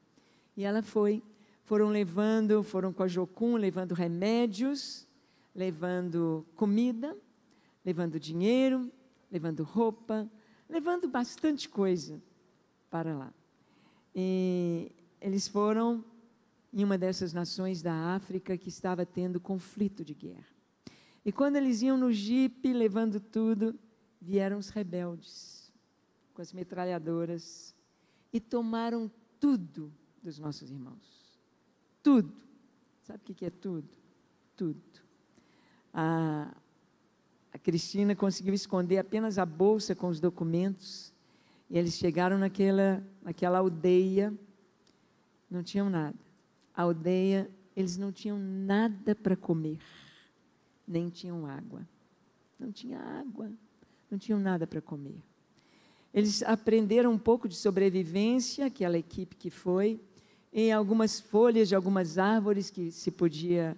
E ela foi, foram levando, foram com a Jocum, levando remédios, levando comida, levando dinheiro, levando roupa, levando bastante coisa para lá. E eles foram em uma dessas nações da África que estava tendo conflito de guerra. E quando eles iam no jipe levando tudo, vieram os rebeldes com as metralhadoras e tomaram tudo dos nossos irmãos. Tudo. Sabe o que é tudo? Tudo. A, a Cristina conseguiu esconder apenas a bolsa com os documentos e eles chegaram naquela, naquela aldeia, não tinham nada. A aldeia, eles não tinham nada para comer, nem tinham água. Não tinha água, não tinham nada para comer. Eles aprenderam um pouco de sobrevivência, aquela equipe que foi, em algumas folhas de algumas árvores que se podia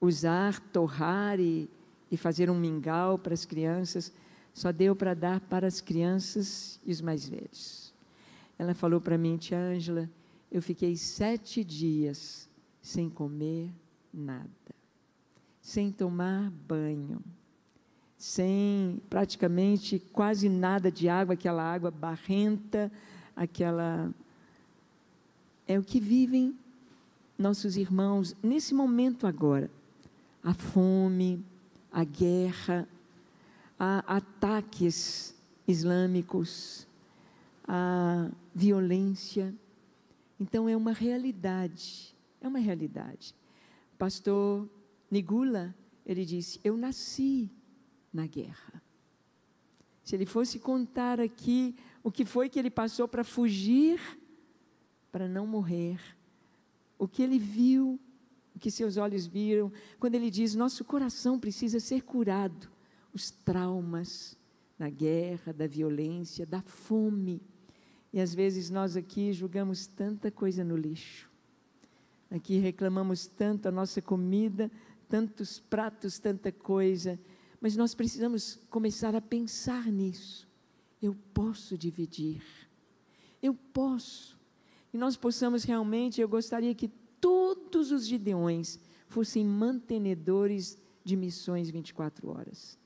usar, torrar e, e fazer um mingau para as crianças, só deu para dar para as crianças e os mais velhos. Ela falou para mim, tia Ângela, eu fiquei sete dias sem comer nada, sem tomar banho, sem praticamente quase nada de água, aquela água barrenta, aquela. É o que vivem nossos irmãos nesse momento agora. A fome, a guerra, a ataques islâmicos, a violência. Então é uma realidade, é uma realidade. Pastor Nigula, ele disse: Eu nasci na guerra. Se ele fosse contar aqui o que foi que ele passou para fugir, para não morrer, o que ele viu, o que seus olhos viram, quando ele diz: Nosso coração precisa ser curado, os traumas da guerra, da violência, da fome. E às vezes nós aqui julgamos tanta coisa no lixo. Aqui reclamamos tanto a nossa comida, tantos pratos, tanta coisa. Mas nós precisamos começar a pensar nisso. Eu posso dividir. Eu posso. E nós possamos realmente, eu gostaria que todos os gideões fossem mantenedores de missões 24 horas.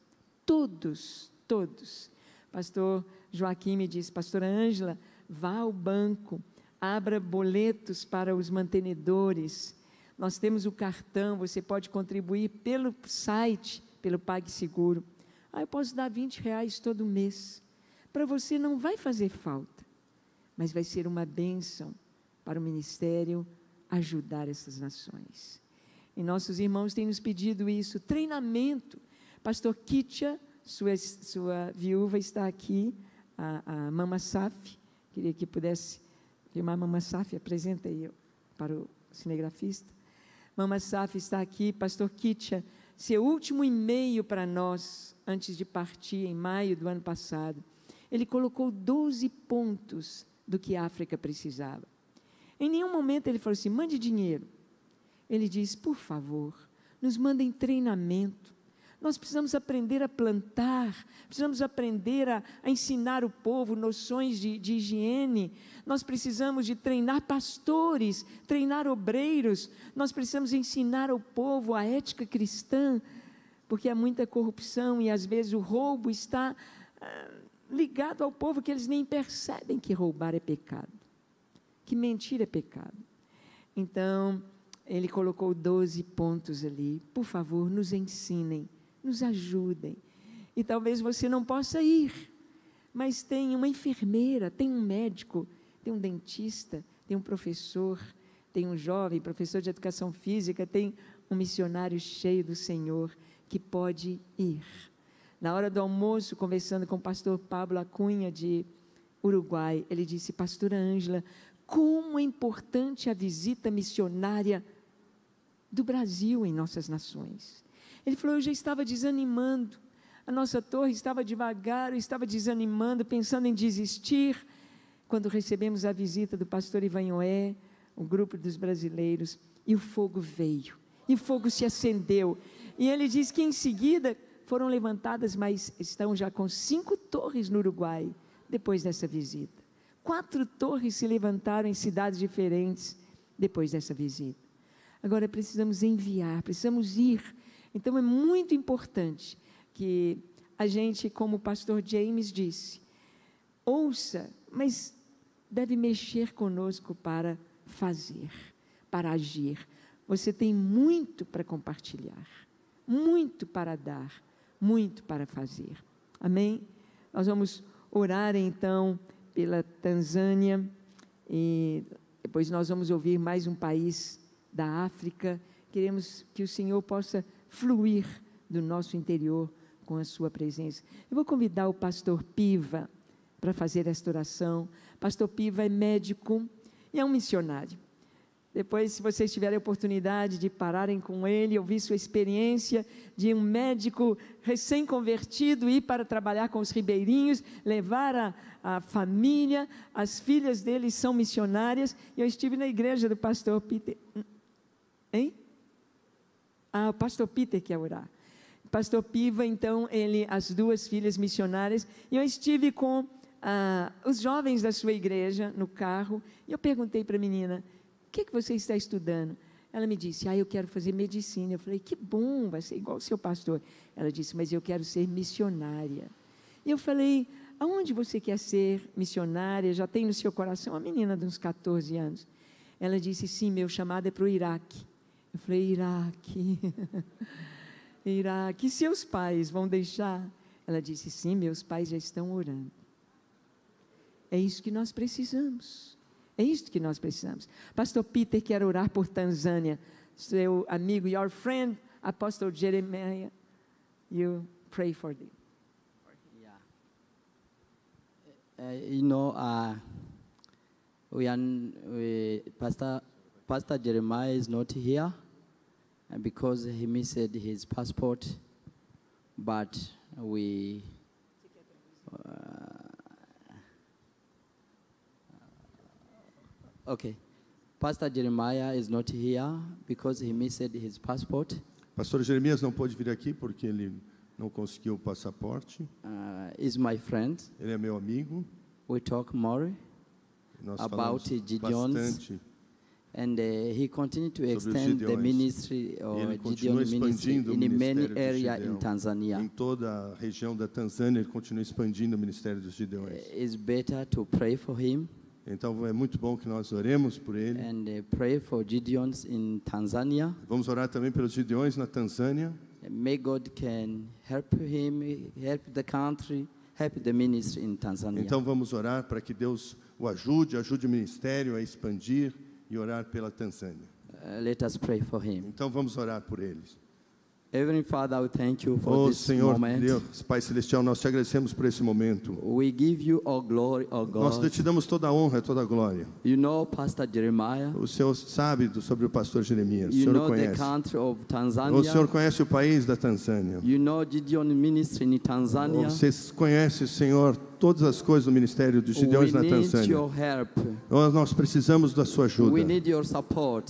Todos, todos. Pastor Joaquim me disse, pastora Ângela, vá ao banco, abra boletos para os mantenedores. Nós temos o cartão, você pode contribuir pelo site pelo PagSeguro. Ah, eu posso dar 20 reais todo mês. Para você não vai fazer falta, mas vai ser uma bênção para o ministério ajudar essas nações. E nossos irmãos têm nos pedido isso, treinamento. Pastor Kitcha, sua, sua viúva, está aqui, a, a Mama Saf. Queria que pudesse filmar Mama Saf, apresenta aí para o cinegrafista. Mama Saf está aqui, Pastor Kitcha seu último e-mail para nós, antes de partir, em maio do ano passado, ele colocou 12 pontos do que a África precisava. Em nenhum momento ele falou assim: mande dinheiro. Ele disse: por favor, nos mandem treinamento, nós precisamos aprender a plantar, precisamos aprender a, a ensinar o povo noções de, de higiene, nós precisamos de treinar pastores, treinar obreiros, nós precisamos ensinar ao povo a ética cristã, porque há muita corrupção e às vezes o roubo está ah, ligado ao povo que eles nem percebem que roubar é pecado, que mentir é pecado. Então, ele colocou 12 pontos ali. Por favor, nos ensinem nos ajudem. E talvez você não possa ir, mas tem uma enfermeira, tem um médico, tem um dentista, tem um professor, tem um jovem professor de educação física, tem um missionário cheio do Senhor que pode ir. Na hora do almoço, conversando com o pastor Pablo Acunha de Uruguai, ele disse: Pastora Ângela, como é importante a visita missionária do Brasil em nossas nações. Ele falou: Eu já estava desanimando. A nossa torre estava devagar, eu estava desanimando, pensando em desistir. Quando recebemos a visita do pastor Ivanhoé, o grupo dos brasileiros, e o fogo veio, e o fogo se acendeu. E ele diz que em seguida foram levantadas, mas estão já com cinco torres no Uruguai, depois dessa visita. Quatro torres se levantaram em cidades diferentes depois dessa visita. Agora precisamos enviar, precisamos ir então é muito importante que a gente, como o pastor James disse, ouça, mas deve mexer conosco para fazer, para agir. Você tem muito para compartilhar, muito para dar, muito para fazer. Amém? Nós vamos orar então pela Tanzânia e depois nós vamos ouvir mais um país da África. Queremos que o Senhor possa fluir do nosso interior com a sua presença. Eu vou convidar o pastor Piva para fazer esta oração. Pastor Piva é médico e é um missionário. Depois, se vocês tiverem a oportunidade de pararem com ele, ouvir sua experiência de um médico recém-convertido, ir para trabalhar com os ribeirinhos, levar a, a família, as filhas dele são missionárias. E eu estive na igreja do pastor Peter. Hein? Ah, o pastor Peter quer orar. Pastor Piva, então, ele, as duas filhas missionárias, e eu estive com ah, os jovens da sua igreja no carro, e eu perguntei para a menina: o que, que você está estudando? Ela me disse: Ah, eu quero fazer medicina. Eu falei: Que bom, vai ser igual o seu pastor. Ela disse: Mas eu quero ser missionária. E eu falei: Aonde você quer ser missionária? Já tem no seu coração? Uma menina de uns 14 anos. Ela disse: Sim, meu chamado é para o Iraque. Eu falei: Iraque. [laughs] Iraque. Seus pais vão deixar? Ela disse: Sim, meus pais já estão orando. É isso que nós precisamos. É isso que nós precisamos. Pastor Peter quer orar por Tanzânia. Seu amigo, your friend, Apostle Jeremiah, you pray for them. Yeah. Uh, you know, uh, we are, we, Pastor, Pastor Jeremiah is not here because he missed his passport, but we. uh, okay. Pastor Jeremiah is not here because he missed his passport. Pastor Jeremias não pôde vir aqui porque ele não conseguiu o passaporte. Uh, is my friend. Ele é meu amigo. We talk more Nós about falamos Gideon's bastante. And uh, he continued to extend the ministry or Gideon ministry in many in Tanzania. Em toda a região da Tanzânia, ele continua expandindo o ministério dos Gideões. It's better to pray for him Então é muito bom que nós oremos por ele. and uh, pray for Gideons in Tanzania. Vamos orar também pelos Gideões na Tanzânia. And May God can help him, help the country, help the ministry in Tanzania. Então vamos orar para que Deus o ajude, ajude o ministério a expandir e orar pela Tanzânia. Uh, let us pray for him. Então vamos orar por eles. Heavenly Father, we thank you for Oh this Senhor moment. Deus, Pai Celestial, nós te agradecemos por esse momento. We give you all glory, all Nós God. te damos toda a honra e toda a glória. You know Pastor Jeremiah. O Senhor sabe do- sobre o pastor Jeremias, o You Senhor o know the conhece. country of O Tanzania. Senhor conhece o país da Tanzânia. You know Gideon ministry in Tanzania. Você conhece, Senhor, todas as coisas do ministério dos We Gideões na need Tanzânia. Oh, nós precisamos da sua ajuda.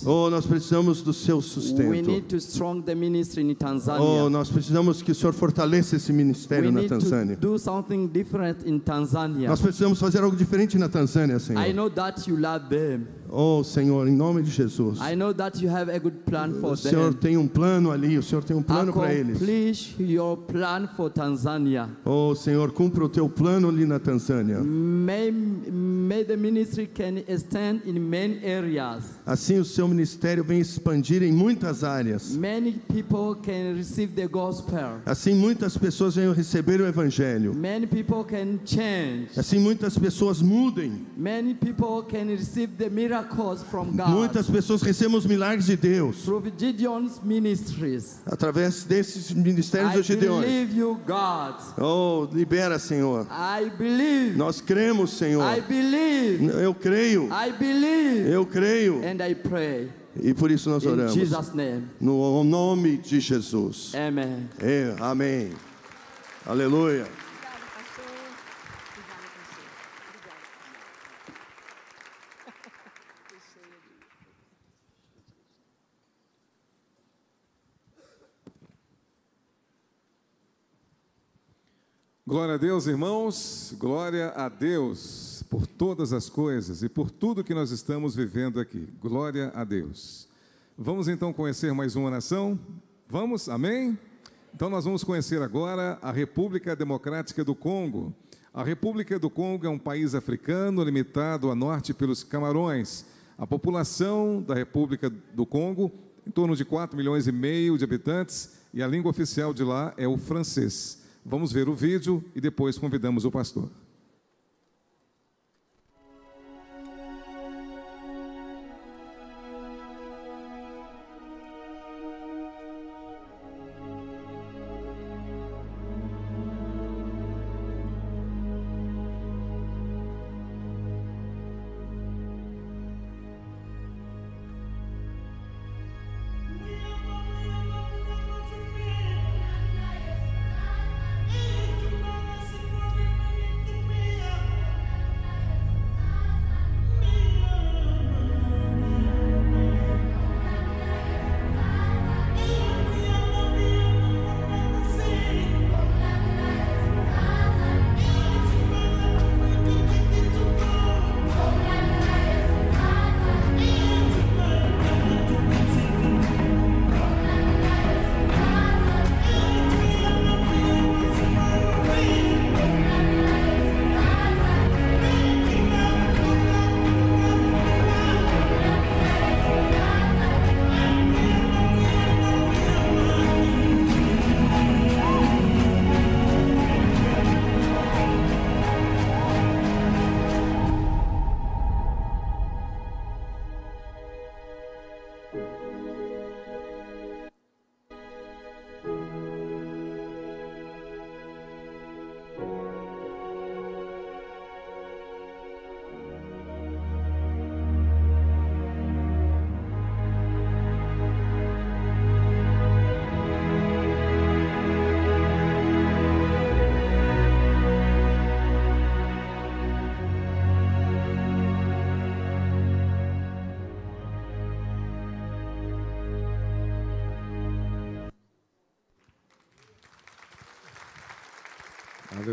Oh, nós precisamos do seu We sustento. need to strong the ministry in Oh, Tanzania. nós precisamos que o Senhor fortaleça esse ministério na Tanzânia. do something different in Tanzania. Nós precisamos fazer algo diferente na Tanzânia, I Senhor. know that you love them. Oh, Senhor, em nome de Jesus. I know that you have a good plan for O Senhor them. tem um plano ali, o Senhor tem um plano para eles. Your plan for Tanzania. Oh, Senhor, cumpra o teu plano ali na Tanzânia. May, may the ministry can extend in many areas. Assim o seu ministério vem expandir em muitas áreas. Assim muitas pessoas venham receber o evangelho. Assim muitas pessoas mudem. Muitas pessoas recebam os milagres de Deus através desses ministérios dos Gideões. Oh, libera, Senhor. Nós cremos, Senhor. Eu creio. Eu creio. And I pray E por isso nós in oramos. Jesus' name. No nome de Jesus. Amen. É, amém. Aleluia. Glória a Deus, irmãos, glória a Deus por todas as coisas e por tudo que nós estamos vivendo aqui. Glória a Deus. Vamos então conhecer mais uma nação? Vamos? Amém? Então nós vamos conhecer agora a República Democrática do Congo. A República do Congo é um país africano limitado a norte pelos Camarões. A população da República do Congo, em torno de 4 milhões e meio de habitantes, e a língua oficial de lá é o francês. Vamos ver o vídeo e depois convidamos o pastor.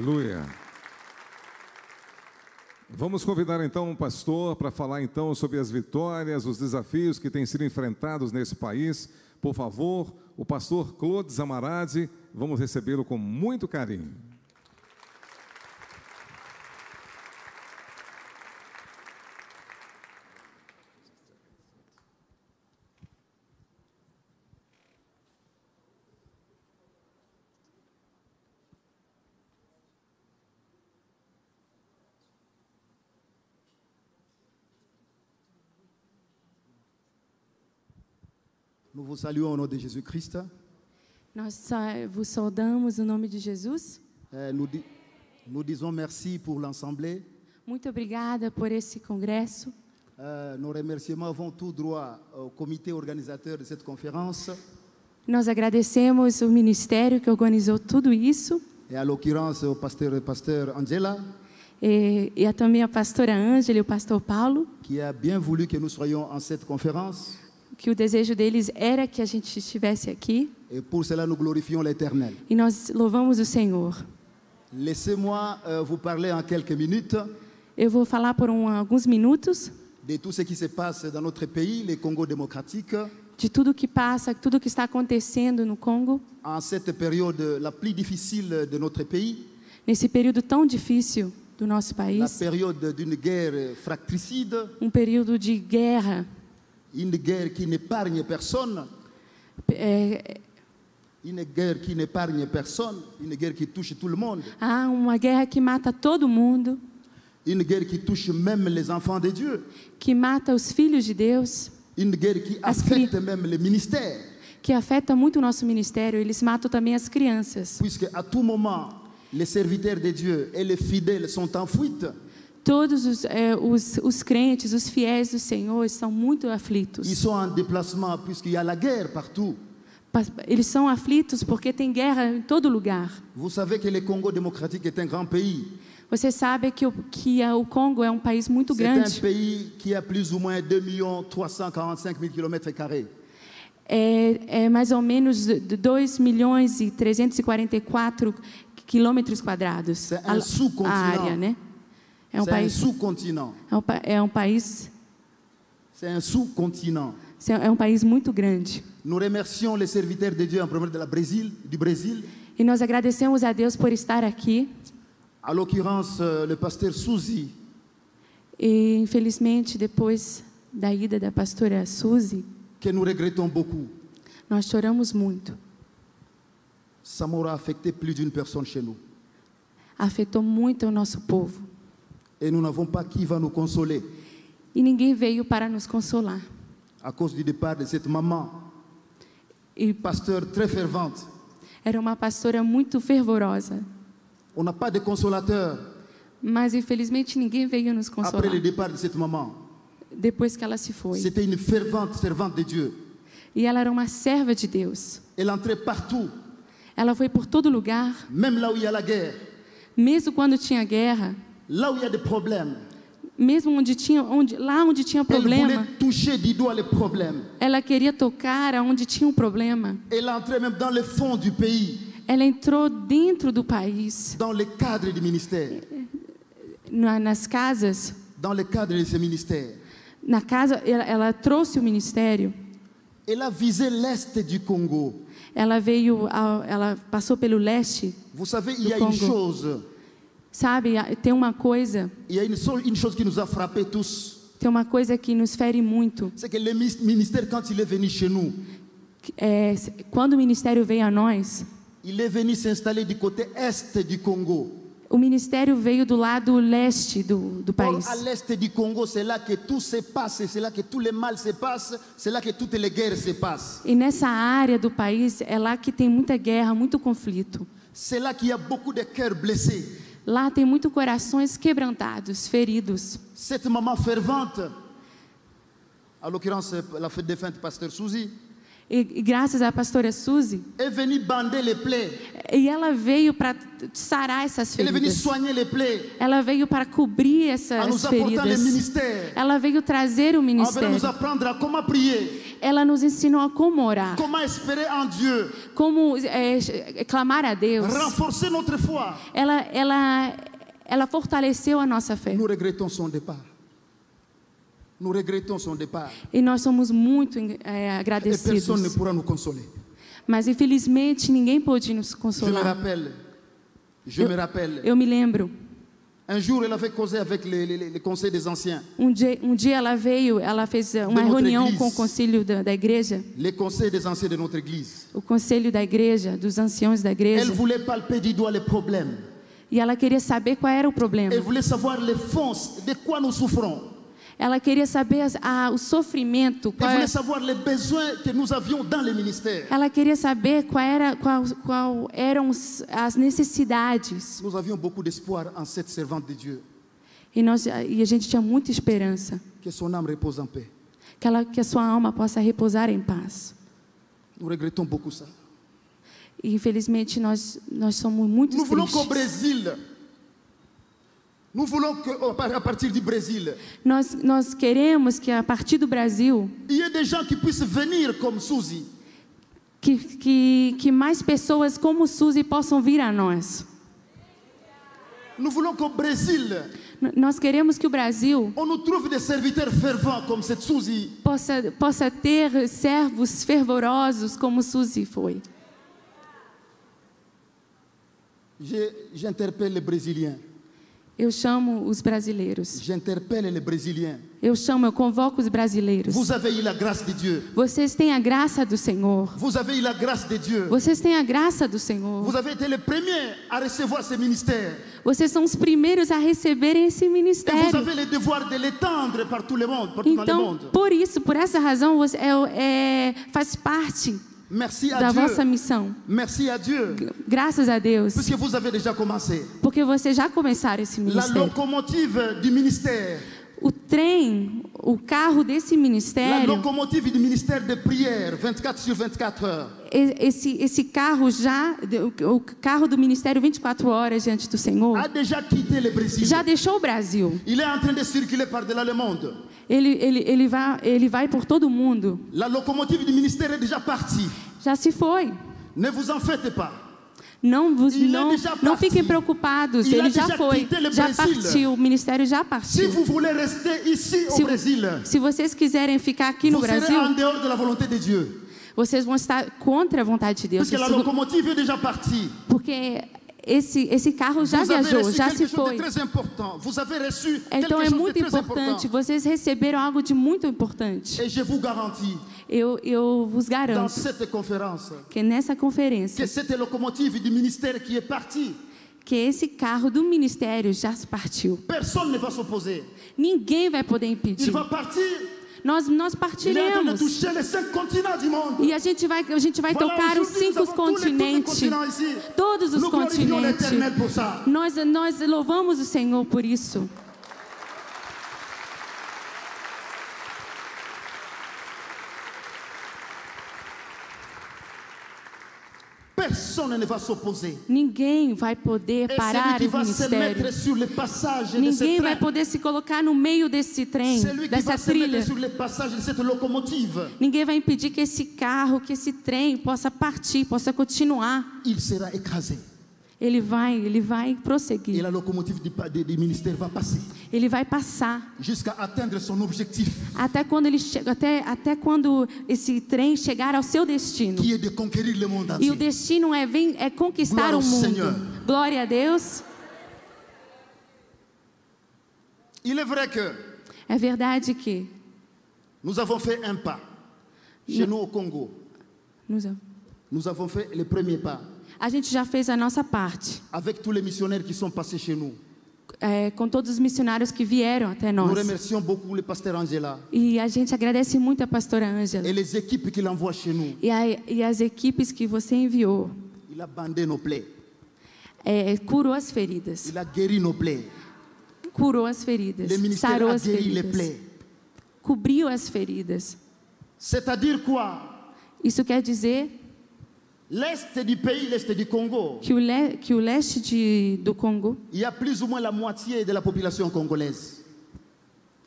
Aleluia. Vamos convidar então o pastor para falar então sobre as vitórias, os desafios que têm sido enfrentados nesse país. Por favor, o pastor Claude Zamaradi, vamos recebê-lo com muito carinho. Vous saluons au nom de Jésus-Christ. Nós vos saudamos no nome de Jesus. Euh, nous, di- nous disons merci pour l'Assemblée. Muito obrigada por esse congresso. Euh, nos remerciements vont tout droit au comité organisateur de cette conférence Nós agradecemos o ministério que organizou tudo isso et à l'occurrence au pasteur, pasteur Angela e, e a, também a pastora Ângela e o pastor Paulo, qui a bien voulu que nous soyons en cette conférence que o desejo deles era que a gente estivesse aqui. Et pour cela nous glorifions l'Éternel. e nós louvamos o Senhor. Laissez-moi euh, vous parler en quelques minutes Eu vou falar por um, alguns minutos de tout ce qui se passe dans notre pays, le Congo démocratique, de tudo que passa, tudo que está acontecendo no Congo, en cette période la plus difficile de notre pays, nesse período tão difícil do nosso la país, période d'une guerre fratricide, um período de guerra, une guerre qui n'épargne personne, é, une guerre qui n'épargne personne, une guerre qui touche tout le monde, há uma guerra que mata todo mundo, une guerre qui touche même les enfants de Dieu, que mata os filhos de Deus, une guerre qui As cri- affecte même les ministères, que afeta muito o nosso ministério. Eles matam também as crianças. puisque à tout moment, les serviteurs de Dieu et les fidèles sont en fuite. Todos os, é, os, os crentes, os fiéis do Senhor, estão muito Ils aflitos. sont en déplacement puisqu'il y a la guerre partout. Pa- Eles são aflitos porque tem guerra em todo lugar. Vous savez que le Congo démocratique est un grand pays. Você sabe que o, que o Congo é um país muito C'est un grande. pays qui a plus ou moins 2 345 000 km carrés. É, é mais ou menos 2 milhões e 344 quilômetros quadrados. Un sous-continent. a área, né? É um C'est país, sous-continent. é um, é um país, C'est un sous-continent. é um país muito grande. Nous remercions les serviteurs de Dieu en premier de la Brésil, du Brésil. E nós agradecemos a Deus por estar aqui. À l'occurrence, euh, le pasteur Souzi, E infelizmente, depois da ida da pastora Suzy, que nous regrettons beaucoup. nós choramos muito. Ça m'aura affecté plus d'une personne chez nous. Afetou muito o nosso povo. Et nous n'avons pas qui va nous consoler E ninguém veio para nos consolar. à cause du départ de cette maman, E pasteur très fervente. era uma pastora muito fervorosa. On n'a pas de consolateur Mas infelizmente ninguém veio nos après consolar le départ de cette maman. depois que ela se foi. C'était une fervente servante de Dieu. E ela era uma serva de Deus. Elle entrait partout, Ela foi por todo lugar, même là où il y a la guerre, mesmo quando tinha guerra, là où il y a des problèmes. mesmo onde tinha, onde, lá onde tinha Elle problema, voulait toucher du doigt les problèmes. ela queria tocar aonde tinha um problema. Elle entrait même dans le fond du pays, Ela entrou dentro do país, dans le cadre du ministère, na- nas casas, dans le cadre de ce ministère. na casa, ela, ela trouxe o ministério. Elle a visé l'est du Congo. Ela veio, ao- ela passou pelo leste, Vous savez, il Du y a une Congo. chose, sabe? Tem uma coisa, il y a une, so- une chose qui nous a frappés tous. tem uma coisa que nos fere muito. C'est que le ministère, quand il est venu chez nous, é, quando o ministério veio a nós, il est venu s'installer du côté est du Congo. O ministério veio do lado leste do, do Or, país. à l'est du Congo, c'est là que tout se passe, c'est là que tous les mal se passent, c'est là que toutes les guerres se passent. E nessa área do país é lá que tem muita guerra, muito conflito. C'est là qu'il y a beaucoup de cœurs blessés. Lá tem muito corações quebrantados, feridos. Cette maman fervente, à l'occurrence la défunte pasteur Suzy, E, e graças à pastora Suzy, e ela veio para sarar essas feridas. soigner les plaies Ela veio para cobrir essas feridas. Ela veio trazer o ministério. Ela nos ensinou a como orar, como é, clamar a Deus. renforcer notre foi. Ela, ela, ela fortaleceu a nossa fé. Nous regrettons son départ. Nous regrettons son départ. E nós somos muito é, Et personne ne agradecidos. Mas infelizmente ninguém pôde nos Je me consolar. rappelle, je me rappelle, Eu me lembro, un jour elle avait causé avec les, les- les conseils des anciens. um dia, um dia ela veio, ela fez uma notre reunião com o conselho da, da igreja, Les conseils des anciens de notre église. o conselho da igreja, dos anciãos da igreja, Elle voulait palper du doigt les problèmes. e ela queria saber qual era o problema. Elle voulait savoir les fonds, de quoi nous souffrons. Ela queria saber o sofrimento, qual é- nous ministère. ela queria saber qual era, qual, qual eram as necessidades. Nous avions beaucoup d'espoir en cette servante de Dieu. E, nós, e a gente tinha muita esperança Que son âme repose en paix. que, ela, que a sua alma possa repousar em paz. Nous regrettons beaucoup ça. E infelizmente nós, nós somos muito Nous voulons qu'au tristes. Brésil, nous voulons qu'à partir du Brésil, Nós, nós queremos que a partir do Brasil il y ait des gens qui puissent venir comme Suzy. que, que, que mais pessoas como Suzy possam vir a nós. Nous voulons Brésil, N- Nós queremos que o Brasil on nous trouve des serviteurs fervents comme cette Suzy. possa, possa ter servos fervorosos como Suzy foi. J'interpelle les Brésiliens. Eu chamo os brasileiros. J'interpelle les Brésiliens. Eu chamo, eu convoco os brasileiros. Vous avez eu la grâce de Dieu. Vocês têm a graça do Senhor. Vous avez eu la grâce de Dieu. Vocês têm a graça do Senhor. Vocês são os primeiros a receberem esse Et vous ministério. avez le devoir de l'étendre par tout le monde, partout dans le Então, por isso, por essa razão, você é, é, faz parte Merci à da Dieu. vossa missão. Merci à Dieu. Graças a Deus, Puisque vous avez déjà commencé. porque vocês já começaram esse La ministério. locomotive du ministère. O trem, o carro desse La ministério, locomotive du ministère de prière, 24 sur 24 heures. e- esse, esse carro já, o carro do ministério 24 horas diante do Senhor, A já deixou o Brasil. Il est en train de circuler par-delà le monde. Ele, ele, ele, vai, ele vai por todo o mundo. La locomotive du ministère est déjà partie. Já se foi. Ne vous en faites pas. Não, vos, não, não fiquem preocupados. Ele já foi. Já partiu. O ministério já partiu. Se, se vocês quiserem ficar aqui no Brasil, vocês vão estar contra a vontade de Deus. Porque esse, esse carro já viajou, já se foi. Então é muito importante. important. Vocês receberam algo de muito importante. Eu, eu vos garanto que nessa conferência, cette locomotive du ministère qui est partie, que esse carro do ministério já se partiu. Ninguém vai poder impedir. Nós, nós partiremos. E a gente vai, a gente vai tocar os cinco continentes. Todos os continentes. Nós, nós louvamos o Senhor por isso. Personne ne va s'opposer. Ninguém vai poder parar o ministério. Ninguém vai poder se colocar no meio desse trem, dessa trilha. Ninguém vai impedir que esse carro, que esse trem possa partir, possa continuar. Ele vai, ele vai prosseguir. la locomotive du, du- du ministère va passer Ele vai passar jusqu'à atteindre son objectif, até quando ele chega, até, até quando esse trem chegar ao seu destino. qui est de conquérir le monde E o destino é, vem, é conquistar Glória o mundo. Senhor. Glória a Deus. Il est vrai que É verdade que nous avons fait un pas chez nous au Congo. Nous avons fait le premier pas. A gente já fez a nossa parte, avec tous les missionnaires qui sont passés chez nous. é, com todos os missionários que vieram até Nous nós. remercions beaucoup le pasteur Angela E a gente agradece muito a pastora Ângela et les équipes qu'il envoie chez nous. e, a- e as equipes que você enviou. Il a bandé nos plaies. É, curou as feridas. Il a guéri nos plaies. Curou as feridas. Le Sarou as les feridas. plaies. Cobriu as feridas. C'est-à-dire quoi Isso quer dizer L'est du pays, l'est du Congo, que o, le, que o leste de, do Congo il y a plus ou moins la moitié de la population congolaise.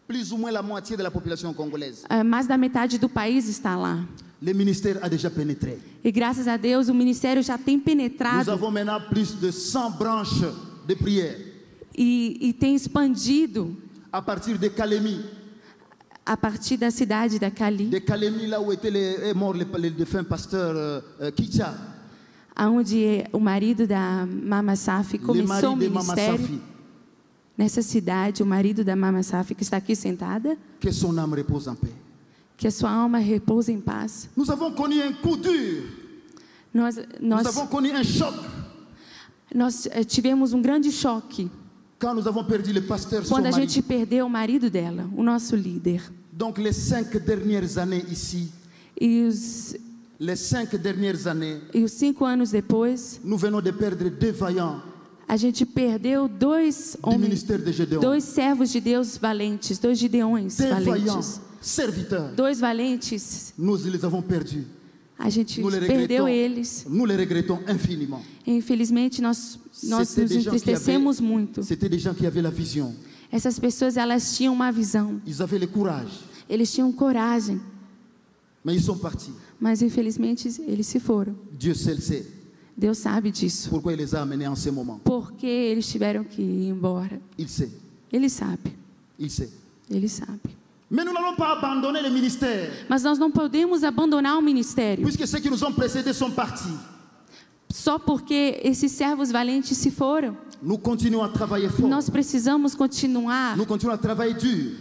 Plus ou moins la moitié de la population congolaise. ah, mais da metade do país está lá. Le ministère a déjà pénétré. E graças a Deus o ministério já tem Nous penetrado avons maintenant plus de 100 branches de prière e, e tem expandido à partir de Kalemi. A partir da cidade da Cali, De Kalemi, là où était le- est mort le, le défunt pasteur euh, euh, Kicha, aonde o marido da Mama Safi começou o ministério. Nessa cidade, o marido da Mama Safi, que está aqui sentada, Que en paix. que a sua alma repouse em paz. Nous avons connu un coup dur. Nós, Nous nós, avons connu un choc nós eh, tivemos um grande choque quando a gente perdeu o marido dela, o nosso líder. Donc les cinq dernières années ici, E os, les cinq dernières années, e os cinco anos depois, nous venons de perdre deux vaillants a gente perdeu dois homens, de dois servos de Deus valentes, dois gideões valentes. serviteurs. Dois valentes, Nous les avons perdus. A gente perdeu eles. nous les regrettons infiniment. Infelizmente, nós, nós nos entristecemos avaient- muito. Essas pessoas, elas tinham uma visão. Eles tinham coragem. Mas, infelizmente, eles se foram. Dieu seul sait Deus sabe disso. pourquoi il les a amenés en ce moment. Porque eles tiveram que ir embora. Il sait. Ele sabe. Il sait. Ele sabe. Mas nós não podemos abandonar o ministério. Puisque ceux qui nous ont précédés sont partis. Só porque esses servos valentes se foram. Nós precisamos continuar.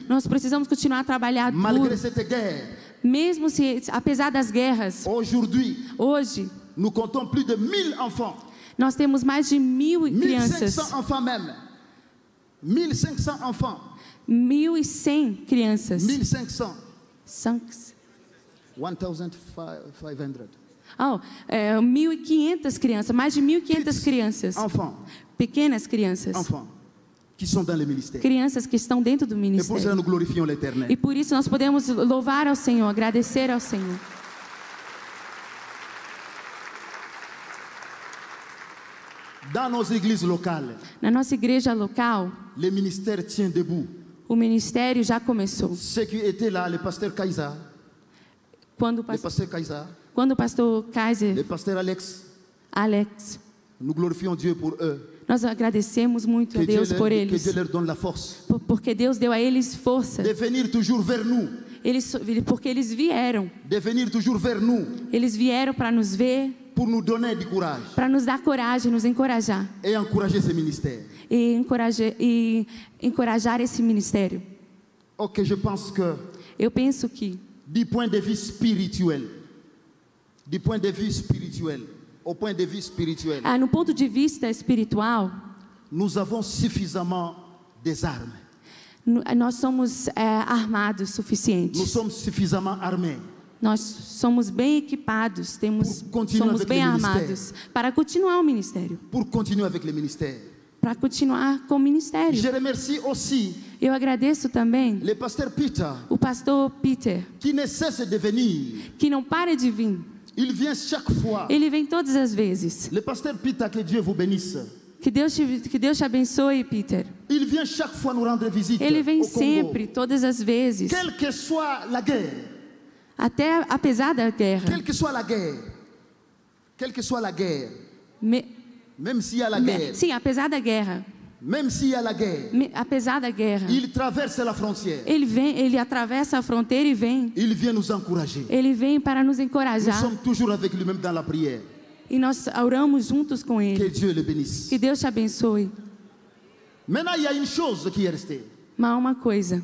Nós precisamos continuar a trabalhar Malgré duro. cette guerre, Mesmo se, apesar das guerras, aujourd'hui, hoje nous comptons plus de 1000 enfants. nós temos mais de mil 1500 crianças. enfants même. 1500 enfants. 1.100 crianças. 1500. São, 1500. oh, é, 1.500 crianças, mais de 1.500 crianças. Enfants. Pequenas crianças. Enfants. Qui sont dans le. Crianças que estão dentro do ministério. E por isso nós podemos louvar ao Senhor, agradecer ao Senhor. Dans nos églises locales, Na nossa igreja local, le ministère tient debout. O ministério já começou. Ceux qui étaient là, le pasteur Kaisa, Quando o le pas- pasteur Kaisa, quando o pastor le Kaiser, pasteur Alex, Alex, nous glorifions Dieu pour eux. nós agradecemos muito Que a Dieu, Deus leur, por que eles, Dieu leur donne la force. Por- porque Deus deu a eles força. de venir toujours vers nous, Eles, porque eles vieram, de venir toujours vers nous. Eles vieram para nos ver, pour nous donner du courage para nos dar coragem, nos encorajar et encourager ce ministère. e encorajar, e encorajar esse ministério. Ok, je pense que Eu penso que, du point de vue spirituel, du point de vue spirituel, au point de vue spirituel, ah, no ponto de vista espiritual, nous avons suffisamment des armes. nós somos é, armados Nous suficientes. sommes suffisamment armés Nós somos bem equipados, temos, somos bem armados para continuar o ministério, pour continuer avec le ministère. para continuar com o ministério. Je remercie aussi Eu agradeço também le pasteur Peter o pastor Peter, qui ne cesse de venir. que não para de vir. Il vient chaque fois. Ele vem todas as vezes. Le pasteur Peter, que Dieu vous bénisse. Que Deus te, que Deus te abençoe, Peter. Ele vem sempre, todas as vezes, Quelle que soit la guerre, até apesar da guerra. quelle que soit la guerre, quelle que soit la guerre, Me- même s'il y a la me- guerre, sim, apesar da guerra, même s'il y a la guerre, me- apesar da guerra, il traverse la frontière. ele vem, ele atravessa a fronteira e vem. Il vient nous encourager. Ele vem para nos Nous encorajar sommes toujours avec lui-même dans la prière. e nós oramos juntos com Que ele. Que Deus te abençoe. Maintenant, il y a une chose qui est restée. Mas há uma coisa. A.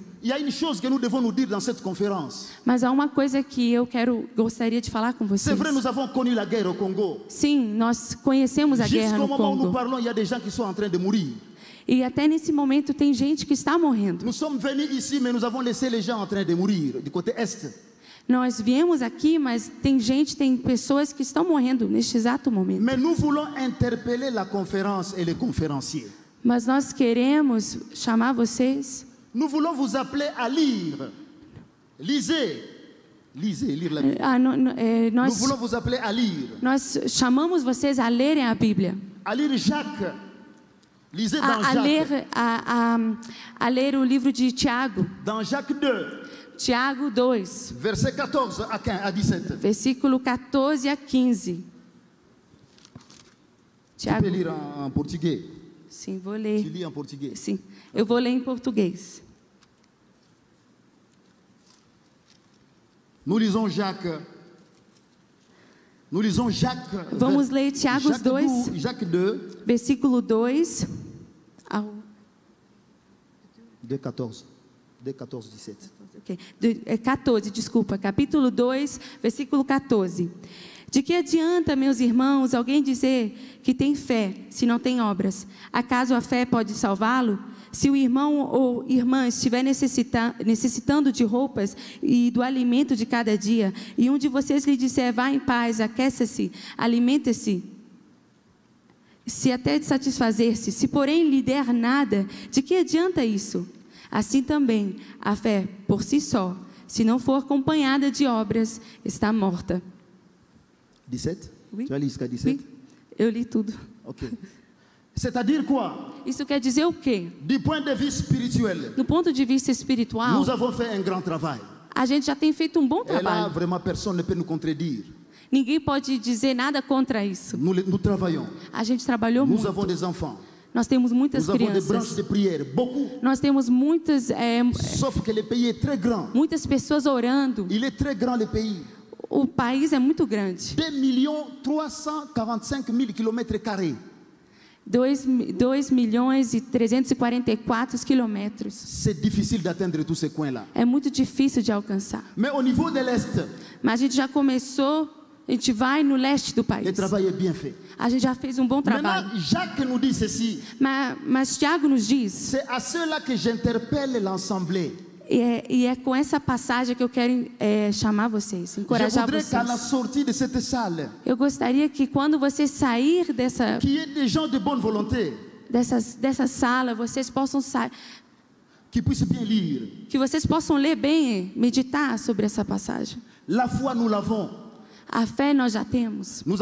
Mas há uma coisa que eu quero, gostaria de falar com vocês. vrai. Sim, nós conhecemos a guerra Jusqu'au no nous Congo. parlons, il y a des gens qui sont en train de mourir. E até nesse momento tem gente que está morrendo. Nous sommes venus ici, mais nous avons laissé les gens en train de mourir du côté est. Nós viemos aqui, mas tem gente, tem pessoas que estão morrendo neste exato momento. Mais nous voulons interpeller la conférence et les conférenciers. Mas nós queremos chamar vocês, Nous voulons vous appeler à lire. Lisez. Lisez, lire la Bible. a, no- no- Nous nós, voulons vous appeler à lire. nós chamamos vocês a lerem a Bíblia, À lire Jacques. Lisez dans a, a Jacques. ler, a, a, a ler o livro de Tiago, Dans Jacques 2, Tiago 2, verset 14 à 15 à 17. versículo 14 a 15. Tu Tiago, peux lire en, en portugais. Sim, vou Tu ler. lis en portugais. Sim, eu vou ler em português. Nous lisons Jacques. Nous lisons Jacques. Vamos ler Tiago Jacques 2. 2, Jacques 2, Versículo 2 ao 2, 14. 2, 14, 17. Ok. De- é 14, desculpa, capítulo 2, versículo 14. De que adianta, meus irmãos, alguém dizer que tem fé se não tem obras? Acaso a fé pode salvá-lo? Se o irmão ou irmã estiver necessita- necessitando de roupas e do alimento de cada dia, e um de vocês lhe disser, vá em paz, aqueça-se, alimente-se, se até satisfazer-se, se porém lhe der nada, de que adianta isso? Assim também, a fé por si só, se não for acompanhada de obras, está morta. 17 Oui. Tu as lu jusqu'à 17 Eu li tudo. Ok. C'est-à-dire quoi Isso quer dizer o quê? Du point de vue spirituel, No ponto de vista espiritual, nous avons fait un grand travail. a gente já tem feito um bom Et là, trabalho. vraiment, personne ne peut nous contredire. Ninguém pode dizer nada contra isso. Nous, nous travaillons. A gente trabalhou Nous muito. avons des enfants. Nós temos muitas Nous avons des branches crianças. de prière, beaucoup. Nós temos muitas, é, Sauf que le pays est très grand. muitas pessoas orando. Il est très grand, le pays. O país é muito grande. 2 millions 345 000 kilomètres carrés. 2, milhões e 344 quilômetros. É muito difícil de alcançar. Mas a gente já começou, a gente vai no leste do país. A gente já fez um bom trabalho. Maintenant, Jacques nous dit ceci. Mas, mas Tiago nos diz, C'est à cela que j'interpelle l'Assemblée. E é, e é com essa passagem que eu quero é, chamar vocês, encorajar vocês. Eu gostaria que quando você sair dessa, de volonté dessa, dessa sala, vocês possam sair, lire. que vocês possam ler bem, meditar sobre essa passagem. La foi, nous l'avons. A fé nós já temos. Nós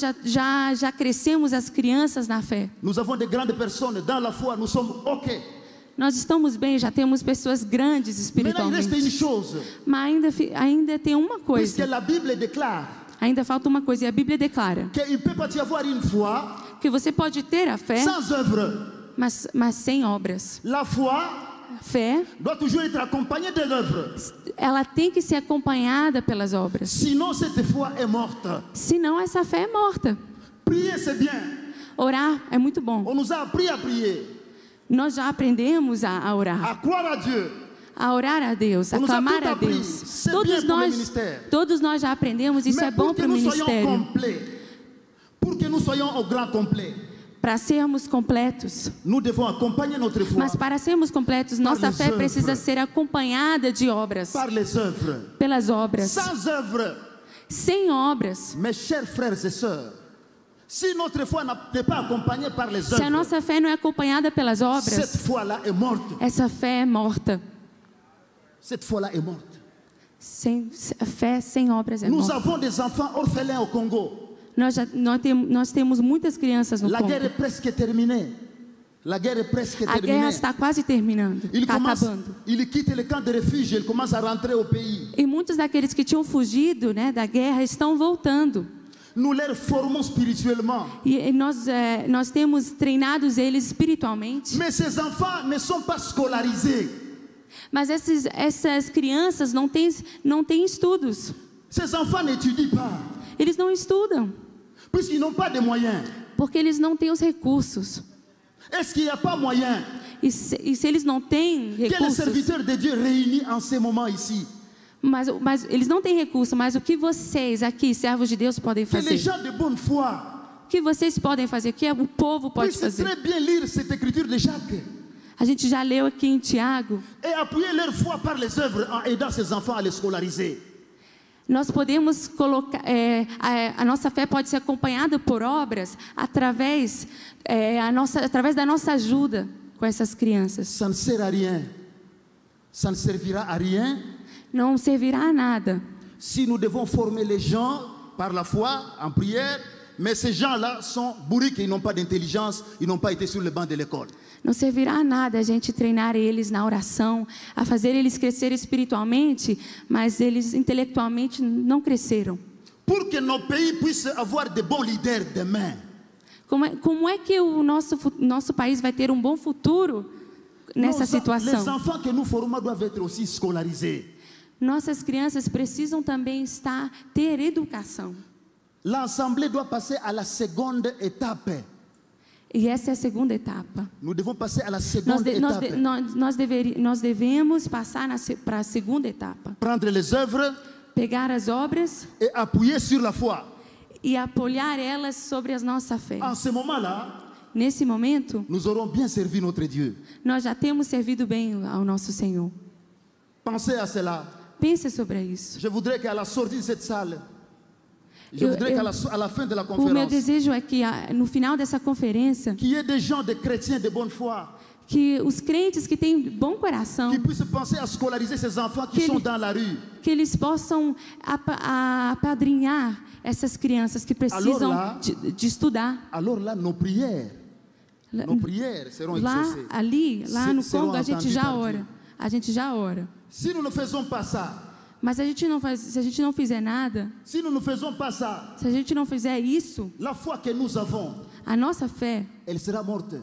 já, já, já crescemos as crianças na fé. Nous avons de grandes personnes dans la foi. Nous sommes OK. Nós estamos bem, já temos pessoas grandes espiritualmente. Mas ainda, ainda tem uma coisa. la Bible déclare Ainda falta uma coisa. E a Bíblia declara que você pode ter a fé, mas, mas sem obras. A fé, ela tem que ser acompanhada pelas obras. Senão, essa fé é morta. Orar é muito bom. On nous a appris à prier, Nós já aprendemos a, a orar. a orar a Deus, a clamar a. Deus. C'est Todos nós, todos nós já aprendemos, isso é bom para o ministério. Para sermos completos. Mas para sermos completos, nossa fé precisa ser acompanhada de obras, pelas obras. Sem obras, mes chers frères et sœurs, se a nossa fé não é acompanhada pelas obras, cette foi-là est morte. essa fé é morta. Cette foi-là est morte. Sem a fé sem obras é morta. Nós, já, nós, tem, nós temos muitas crianças no La Congo. presque terminée. A guerra está quase terminando, Ils, está commencent- acabando. ils quittent le camp de ils commencent à rentrer. E muitos daqueles que tinham fugido né, da guerra estão voltando. Nous les formons spirituellement. E nós, é, nós temos treinados eles espiritualmente. Mais ces enfants ne sont pas scolarisés. Mas esses, essas crianças não têm, não têm estudos. Ces enfants n'étudient pas, Eles não estudam, puisqu'ils n'ont pas de moyens. porque eles não têm os recursos. Est-ce qu'il n'y a pas moyen E se, e se eles não têm que les recursos, serviteurs de Dieu réunis en ce moment ici, mas, mas eles não têm recurso, mas o que vocês aqui, servos de Deus, podem fazer? O que vocês podem fazer? O que o povo pode puissent fazer? A gente já leu aqui em Tiago. appuyer leur foi par les œuvres en aidant ses enfants à les scolariser. Nós podemos colocar, é, a, a nossa fé pode ser acompanhada por obras através, é, a nossa, através da nossa ajuda com essas crianças. Ça ne sert à rien. Ça ne servira à rien Não servirá a nada si nous devons former les gens par la foi, en prière, mais ces gens-là sont bourriques, ils n'ont pas d'intelligence, ils n'ont pas été sur le banc de l'école. Não servirá a nada a gente treinar eles na oração, a fazer eles crescer espiritualmente, mas eles intelectualmente não cresceram. Pour que nos pays puissent avoir de bons leaders demain, Como é, como é que o nosso, nosso país vai ter um bom futuro nessa nos- les situação? enfants que nous formons doivent être aussi scolarisés. Nossas crianças precisam também estar ter educação. L'Assemblée doit passer à la seconde étape. E essa é a segunda etapa. Nós, de- nós, de- nós, nós, nós devemos passar para a segunda etapa. Prendre les œuvres Pegar as obras et appuyer sur la foi. e apoiar elas sobre a nossa fé. En ce moment-là, Nesse momento, nous aurons bien servi notre Dieu. nós já temos servido bem ao nosso Senhor. Pensez à cela. Pense sobre isso. Je voudrais qu'à la sortie de cette salle, je Eu- voudrais qu'à la, à la fin de la O meu conférence, desejo é que no final dessa conferência, qu'il y ait des gens, des chrétiens de bonne foi, que os crentes que têm bom coração, Que ele- que eles possam apadrinhar essas crianças que precisam lá- de, de estudar. Alors là, nos prières, nos prières seront Lá, ali, lá no Congo, a gente já ora. A gente já ora. Si nous ne faisons pas ça, Mas a gente não faz, se a gente não fizer nada, si nous ne faisons pas ça, se a gente não fizer isso, la foi que nous avons, a nossa fé, elle sera morte.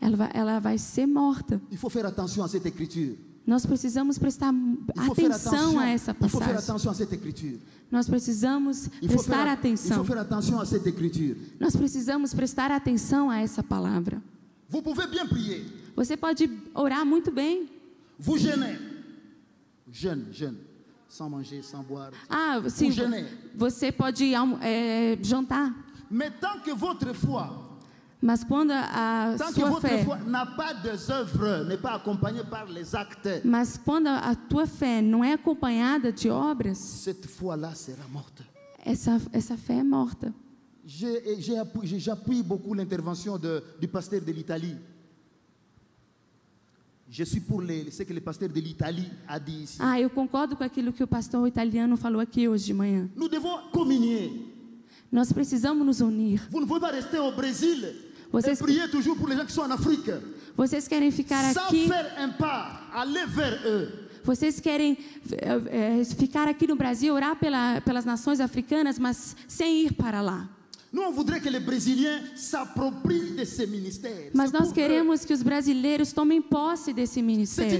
ela vai, ela vai ser morta. Il faut faire attention à cette écriture. Nós precisamos prestar atenção a essa passagem. Nós precisamos prestar atenção. cette écriture. Nós precisamos prestar atenção a essa palavra. Você pode orar muito bem. Jeûne, jeûne. Sans manger, sans boire. Ah, sim. Você pode é, jantar. Mais tant que votre foi, Mas quando a, tant sua fé, œuvres, n'est pas accompagnée par les actes, mas quando a, tua fé não é acompanhada de obras, cette foi-là sera morte. essa, essa fé é morta. J'appuie beaucoup l'intervention du pasteur de l'Italie. Je suis pour les- que le pasteur de l'Italie a dit ici. Ah, eu concordo com aquilo que o pastor italiano falou aqui hoje de manhã. Nous devons communier. Nós precisamos nos unir. Vous ne pouvez pas rester au Brésil Vocês- et prier toujours pour les gens qui sont en Afrique. Vocês querem ficar Sans aqui, faire un pas, aller vers eux. vocês querem é, ficar aqui no Brasil, orar pela, pelas nações africanas, mas sem ir para lá. Mas nós queremos que os brasileiros tomem posse desse ministério.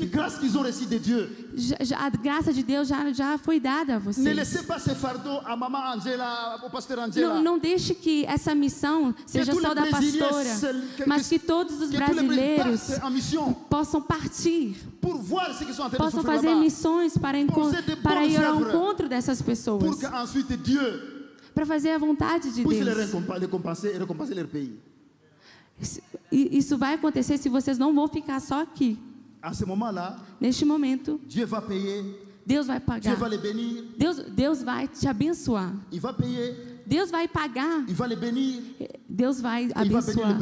Já- já- a graça de Deus já, já foi dada a vocês. Não, não deixe que essa missão seja só da pastora, mas que- todos os brasileiros possam partir, possam fazer missões para, para ir ao encontro dessas pessoas, para fazer a vontade de Deus. leur pays. E Isso vai acontecer se vocês não vão ficar só aqui. Moment-là, Neste momento, Deus vai pagar. Deus, Deus vai te abençoar. Deus vai pagar. bénir, Deus vai abençoar.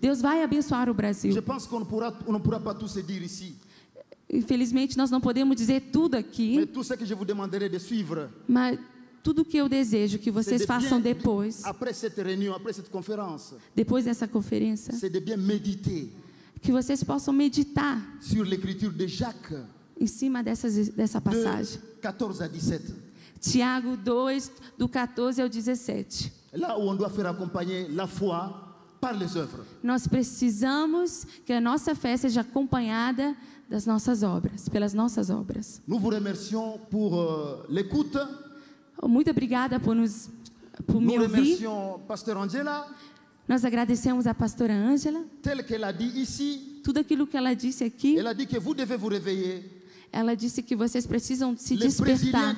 Deus vai abençoar o Je Brasil. pense qu'on ne pourra, on ne pourra pas tout se dire ici. Infelizmente, nós não podemos dizer tudo aqui, ce que vous demanderai de suivre, mas tudo que eu desejo que vocês façam depois, après cette réunion, après cette conférence, depois dessa conferência, c'est de bien méditer que vocês possam meditar em cima dessas, dessa passagem. de 14 à 17. Tiago 2, do 14 ao 17. Là où on doit faire accompagner la foi par les œuvres. Nós precisamos que a nossa fé seja acompanhada das nossas obras, pelas nossas obras. Nous vous remercions pour euh, l'écoute. Muito obrigada por nos por Nous me ouvir. Pasteur Angela. Nós agradecemos a pastora Ângela, tel qu'elle a dit ici. tudo aquilo que ela disse aqui. Elle a dit que vous devez vous réveiller. Ela disse que vocês precisam se Les despertar.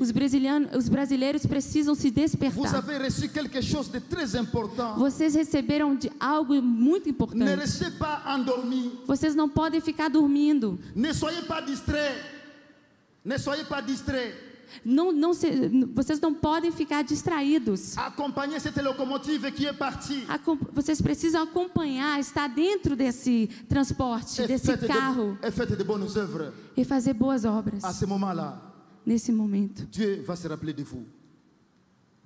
Os, brasilianos, os brasileiros precisam se despertar. de. Vocês receberam de algo muito importante. Vocês não podem ficar dormindo. Ne soyez pas distraits. Ne soyez pas distraits. Não, não se, vocês não podem ficar distraídos. Locomotive qui est partie. Acom- Vocês precisam acompanhar, estar dentro desse transporte, Et desse carro de, et faites de œuvres. e fazer boas obras ce moment-là, nesse momento. Dieu va se rappeler de vous.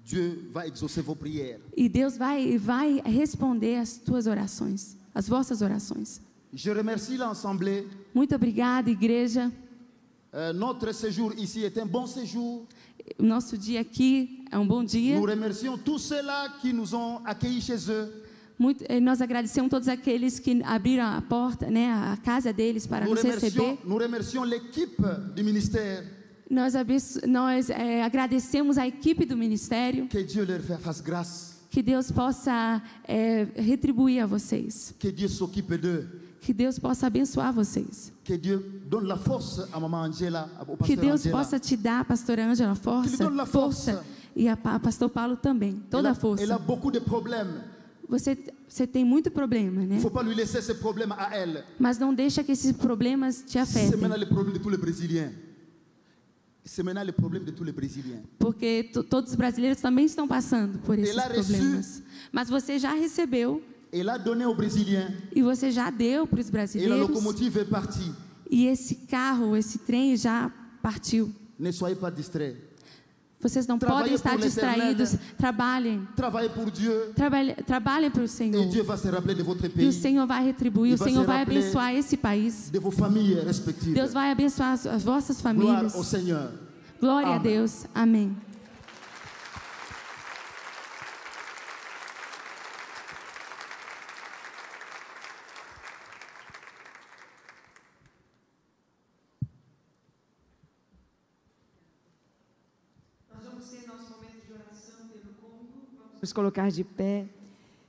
Dieu va exaucer vos prières. E Deus vai, vai responder as tuas orações, as vossas orações. Je remercie l'Assemblée. Muito obrigada, igreja. Euh, notre séjour ici est un bon séjour. Nosso dia aqui é um bom dia. Nous remercions tous ceux-là qui nous ont accueillis chez eux. Muito, eh, nós agradecemos todos aqueles que abriram a porta, né, a casa deles para Nous nos receber. nous remercions l'équipe du ministère. Nós, nós eh, agradecemos a equipe do ministério. Que Dieu leur fasse grâce. Que Deus possa eh, retribuir a vocês. Que Dieu s'occupe d'eux. Que Deus possa abençoar vocês. Que Dieu donne la force à Maman Angela, au Que Deus Angela. possa te dar, pastora Ângela, força, donne la força. força. E a, pa- pastor Paulo também, toda a Elle a força. beaucoup de problèmes. Você, você tem muito problema, né? Ne faut pas lui laisser ces problèmes à elle. Mas não deixa que esses problemas te C'est afetem. maintenant le problème de tous les Brésiliens. C'est maintenant le problème de tous les Brésiliens. Porque to- todos os brasileiros também estão passando por esses a reçu- problemas. Mas você já recebeu A donné aux Brésiliens e você já deu para os brasileiros. locomotive est partie. E esse carro, esse trem já partiu. Vocês não Trabalhei podem estar por distraídos. Trabalhem. Travaillez pour Dieu Trabalhem, trabalhem para o Senhor. E o Senhor vai retribuir, E o Senhor se vai abençoar esse país. de. Deus vai abençoar as, as vossas famílias. au Seigneur. Glória a. Deus. Amém. Nós vamos ter nosso momento de oração pelo Vamos colocar de pé.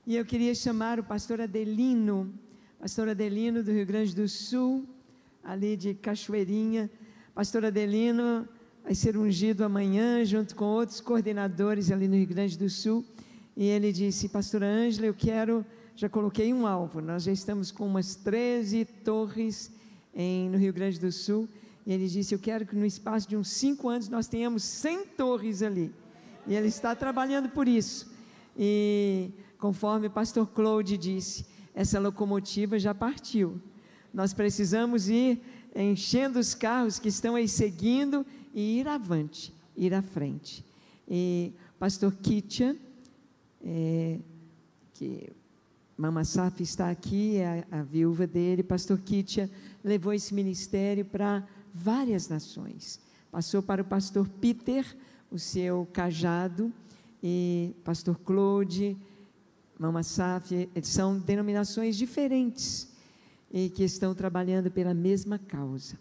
E eu queria chamar o pastor Adelino, pastor Adelino do Rio Grande do Sul, ali de Cachoeirinha. Pastor Adelino vai ser ungido amanhã, junto com outros coordenadores ali no Rio Grande do Sul. E ele disse: Pastora Ângela, eu quero. Já coloquei um alvo, nós já estamos com umas 13 torres em, no Rio Grande do Sul. E ele disse: Eu quero que no espaço de uns cinco anos nós tenhamos 100 torres ali. E ele está trabalhando por isso. E conforme o pastor Claude disse, essa locomotiva já partiu. Nós precisamos ir enchendo os carros que estão aí seguindo e ir avante, ir à frente. E pastor Kitcha, é, que Mama Saf está aqui, é a, a viúva dele, pastor Kitcha, levou esse ministério para várias nações. Passou para o pastor Peter, o seu cajado, e pastor Claude, Mama Saf, são denominações diferentes e que estão trabalhando pela mesma causa,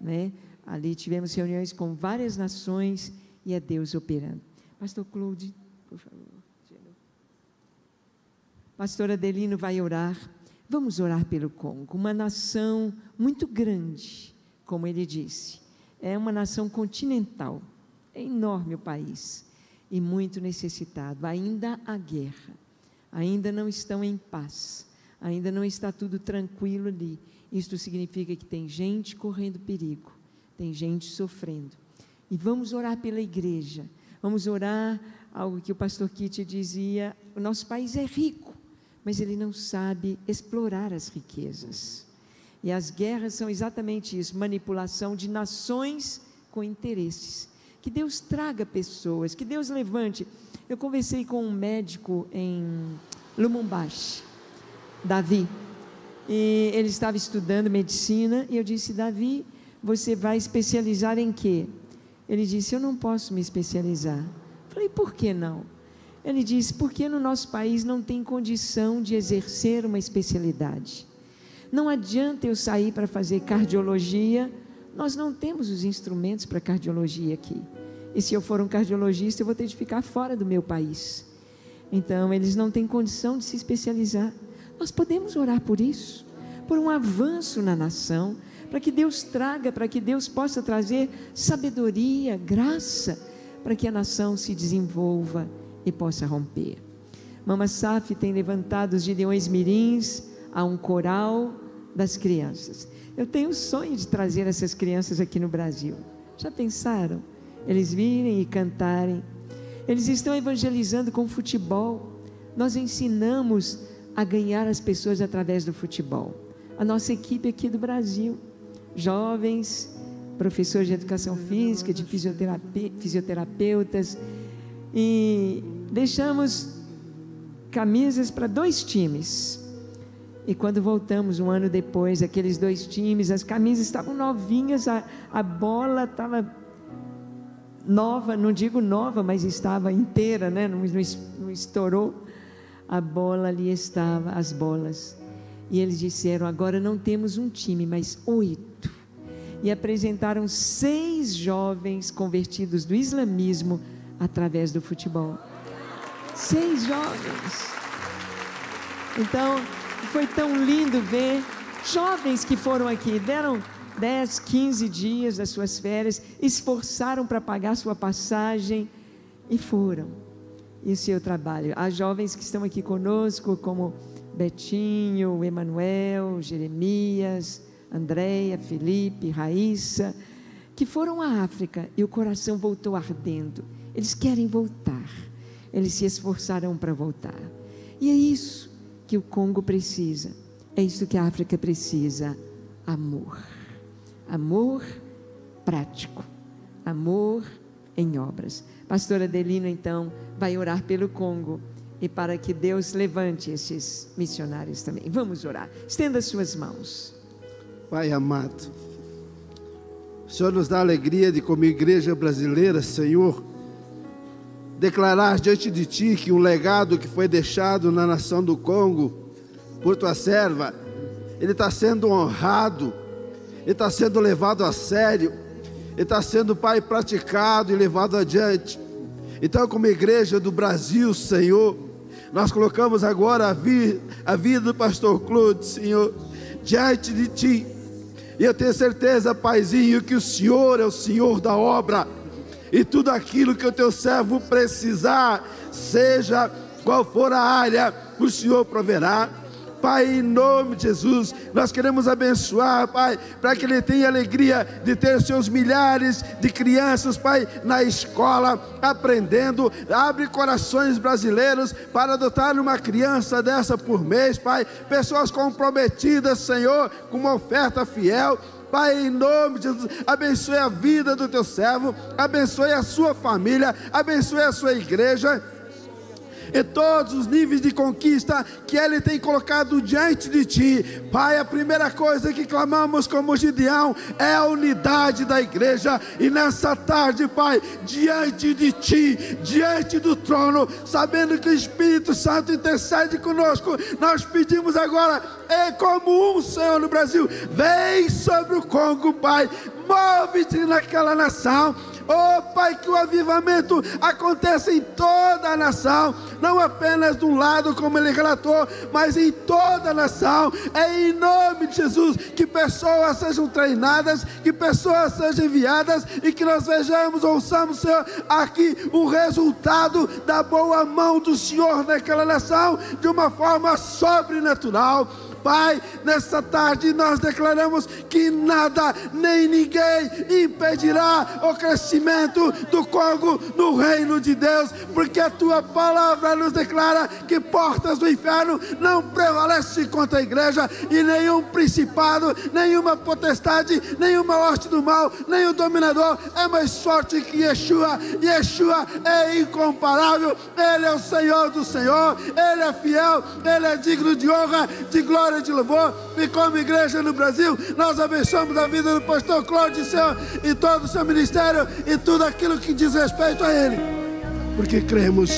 né? Ali tivemos reuniões com várias nações e é Deus operando. Pastor Claude, por favor. Pastor Adelino vai orar. Vamos orar pelo Congo, uma nação muito grande, como ele disse. É uma nação continental, é enorme o país e muito necessitado. Ainda há guerra, ainda não estão em paz, ainda não está tudo tranquilo ali. Isto significa que tem gente correndo perigo, tem gente sofrendo. E vamos orar pela igreja, vamos orar algo que o pastor Kitty dizia: o nosso país é rico, mas ele não sabe explorar as riquezas. E as guerras são exatamente isso manipulação de nações com interesses. Que Deus traga pessoas, que Deus levante. Eu conversei com um médico em Lumumbashi, Davi, e ele estava estudando medicina, e eu disse: Davi, você vai especializar em quê? Ele disse: Eu não posso me especializar. Falei: Por que não? Ele disse: Porque no nosso país não tem condição de exercer uma especialidade. Não adianta eu sair para fazer cardiologia, nós não temos os instrumentos para cardiologia aqui. E se eu for um cardiologista, eu vou ter de ficar fora do meu país. Então, eles não têm condição de se especializar. Nós podemos orar por isso, por um avanço na nação, para que Deus traga, para que Deus possa trazer sabedoria, graça, para que a nação se desenvolva e possa romper. Mama Saf tem levantado os Gideões Mirins a um coral das crianças. Eu tenho o sonho de trazer essas crianças aqui no Brasil. Já pensaram? Eles virem e cantarem. Eles estão evangelizando com futebol. Nós ensinamos a ganhar as pessoas através do futebol. A nossa equipe aqui do Brasil, jovens, professores de educação física, de fisioterape fisioterapeutas, e deixamos camisas para dois times. E quando voltamos um ano depois, aqueles dois times, as camisas estavam novinhas, a, a bola estava nova, não digo nova, mas estava inteira, né? não, não, estourou. A bola ali estava, as bolas. E eles disseram: agora não temos um time, mas oito. E apresentaram seis jovens convertidos do islamismo através do futebol. Seis jovens. Então, foi tão lindo ver jovens que foram aqui, deram 10, 15 dias das suas férias, esforçaram para pagar sua passagem e foram. E o seu trabalho. Há jovens que estão aqui conosco, como Betinho, Emanuel, Jeremias, Andréia, Felipe, Raíssa, que foram à África e o coração voltou ardendo. Eles querem voltar. Eles se esforçarão para voltar. E é isso que o Congo precisa. É isso que a África precisa: amor. Amor prático. Amor em obras. Pastora Adelino, então, vai orar pelo Congo e para que Deus levante esses missionários também. Vamos orar. Estenda suas mãos. Pai amado, o Senhor nos dá a alegria de, como igreja brasileira, Senhor, declarar diante de Ti que um legado que foi deixado na nação do Congo por Tua serva, ele está sendo honrado, ele está sendo levado a sério, ele está sendo, Pai, praticado e levado adiante. Então, como igreja do Brasil, Senhor, nós colocamos agora a, vi, a vida do pastor Claude, Senhor, diante de Ti. E eu tenho certeza, Paizinho, que o Senhor é o Senhor da obra e tudo aquilo que o teu servo precisar, seja qual for a área, o Senhor proverá. Pai, em nome de Jesus, nós queremos abençoar, Pai, para que ele tenha alegria de ter seus milhares de crianças, Pai, na escola, aprendendo. Abre corações brasileiros para adotar uma criança dessa por mês, Pai. Pessoas comprometidas, Senhor, com uma oferta fiel. Pai, em nome de Jesus, abençoe a vida do teu servo, abençoe a sua família, abençoe a sua igreja e todos os níveis de conquista que Ele tem colocado diante de Ti. Pai, a primeira coisa que clamamos como Gideão é a unidade da igreja. E nessa tarde, Pai, diante de Ti, diante do trono, sabendo que o Espírito Santo intercede conosco, nós pedimos agora, é como um Senhor no Brasil, vem sobre o Congo, Pai, move-te naquela nação Oh Pai, que o avivamento aconteça em toda a nação, não apenas de um lado, como ele relatou, mas em toda a nação. É em nome de Jesus que pessoas sejam treinadas, que pessoas sejam enviadas e que nós vejamos, ouçamos, Senhor, aqui o resultado da boa mão do Senhor naquela nação de uma forma sobrenatural. Pai, nessa tarde nós declaramos que nada nem ninguém impedirá o crescimento do Congo no reino de Deus, porque a tua palavra nos declara que portas do inferno não prevalecem contra a igreja e nenhum principado, nenhuma potestade, nenhuma horte do mal, nenhum dominador é mais forte que Yeshua. Yeshua é incomparável, ele é o Senhor do Senhor, ele é fiel, ele é digno de honra, de glória de louvor. E como igreja no Brasil, nós abençoamos a vida do pastor Cláudio Senhor, e todo o seu ministério e tudo aquilo que diz respeito a ele. Porque cremos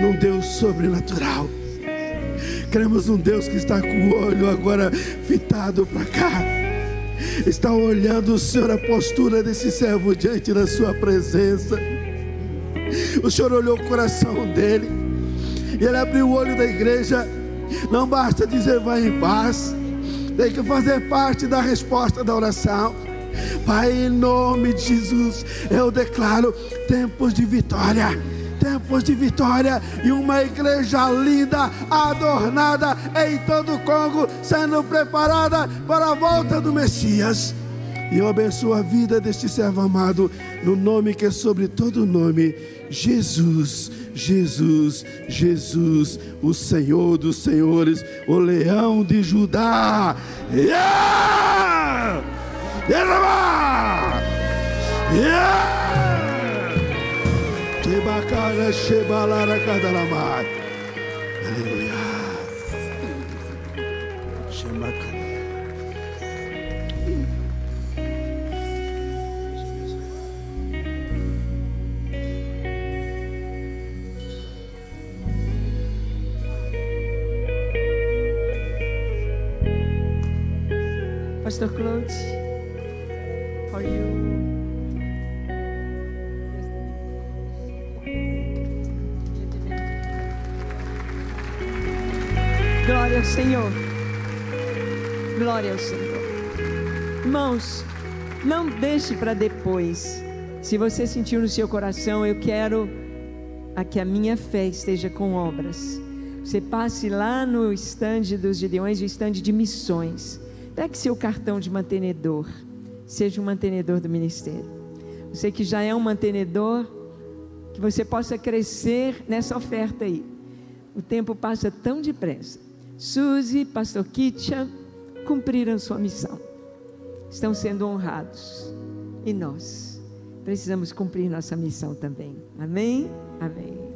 num Deus sobrenatural. Cremos num Deus que está com o olho agora fitado para cá. Está olhando o Senhor a postura desse servo diante da sua presença. O Senhor olhou o coração dele. E Ele abriu o olho da igreja. Não basta dizer vai em paz, tem que fazer parte da resposta da oração. Pai, em nome de Jesus, eu declaro tempos de vitória. Tempos de vitória e uma igreja linda, adornada em todo o Congo, sendo preparada para a volta do Messias. E eu abençoo a vida deste servo amado, no nome que é sobre todo nome, Jesus, Jesus, Jesus, o Senhor dos Senhores, o leão de Judá. Yeah! Yeah! Yeah! Pastor Claude, how are you? Glória ao Senhor. Glória ao Senhor. Irmãos, não deixe para depois. Se você sentiu no seu coração, eu quero a que a minha fé esteja com obras. Você passe lá no estande dos Gideões, o estande de missões. Pegue seu cartão de mantenedor. Seja um mantenedor do ministério. Você que já é um mantenedor, que você possa crescer nessa oferta aí. O tempo passa tão depressa. Suzy, Pastor Kitcha, cumpriram sua missão. Estão sendo honrados. E nós precisamos cumprir nossa missão também. Amém? Amém.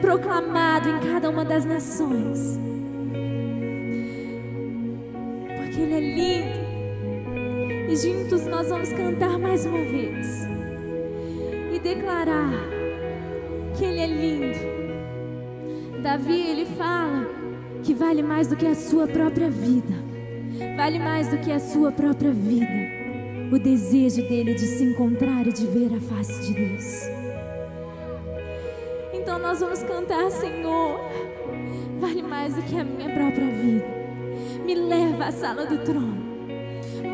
Proclamado em cada uma das nações. Porque Ele é lindo. E juntos nós vamos cantar mais uma vez e declarar que Ele é lindo. Davi, ele fala que vale mais do que a sua própria vida, vale mais do que a sua própria vida, o desejo dele de se encontrar e de ver a face de Deus. Nós vamos cantar, Senhor, vale mais do que a minha própria vida. Me leva à sala do trono,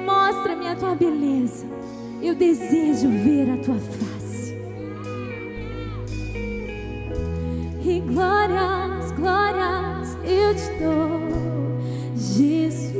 mostra-me a tua beleza. Eu desejo ver a tua face. E glórias, glórias eu te dou. Jesus,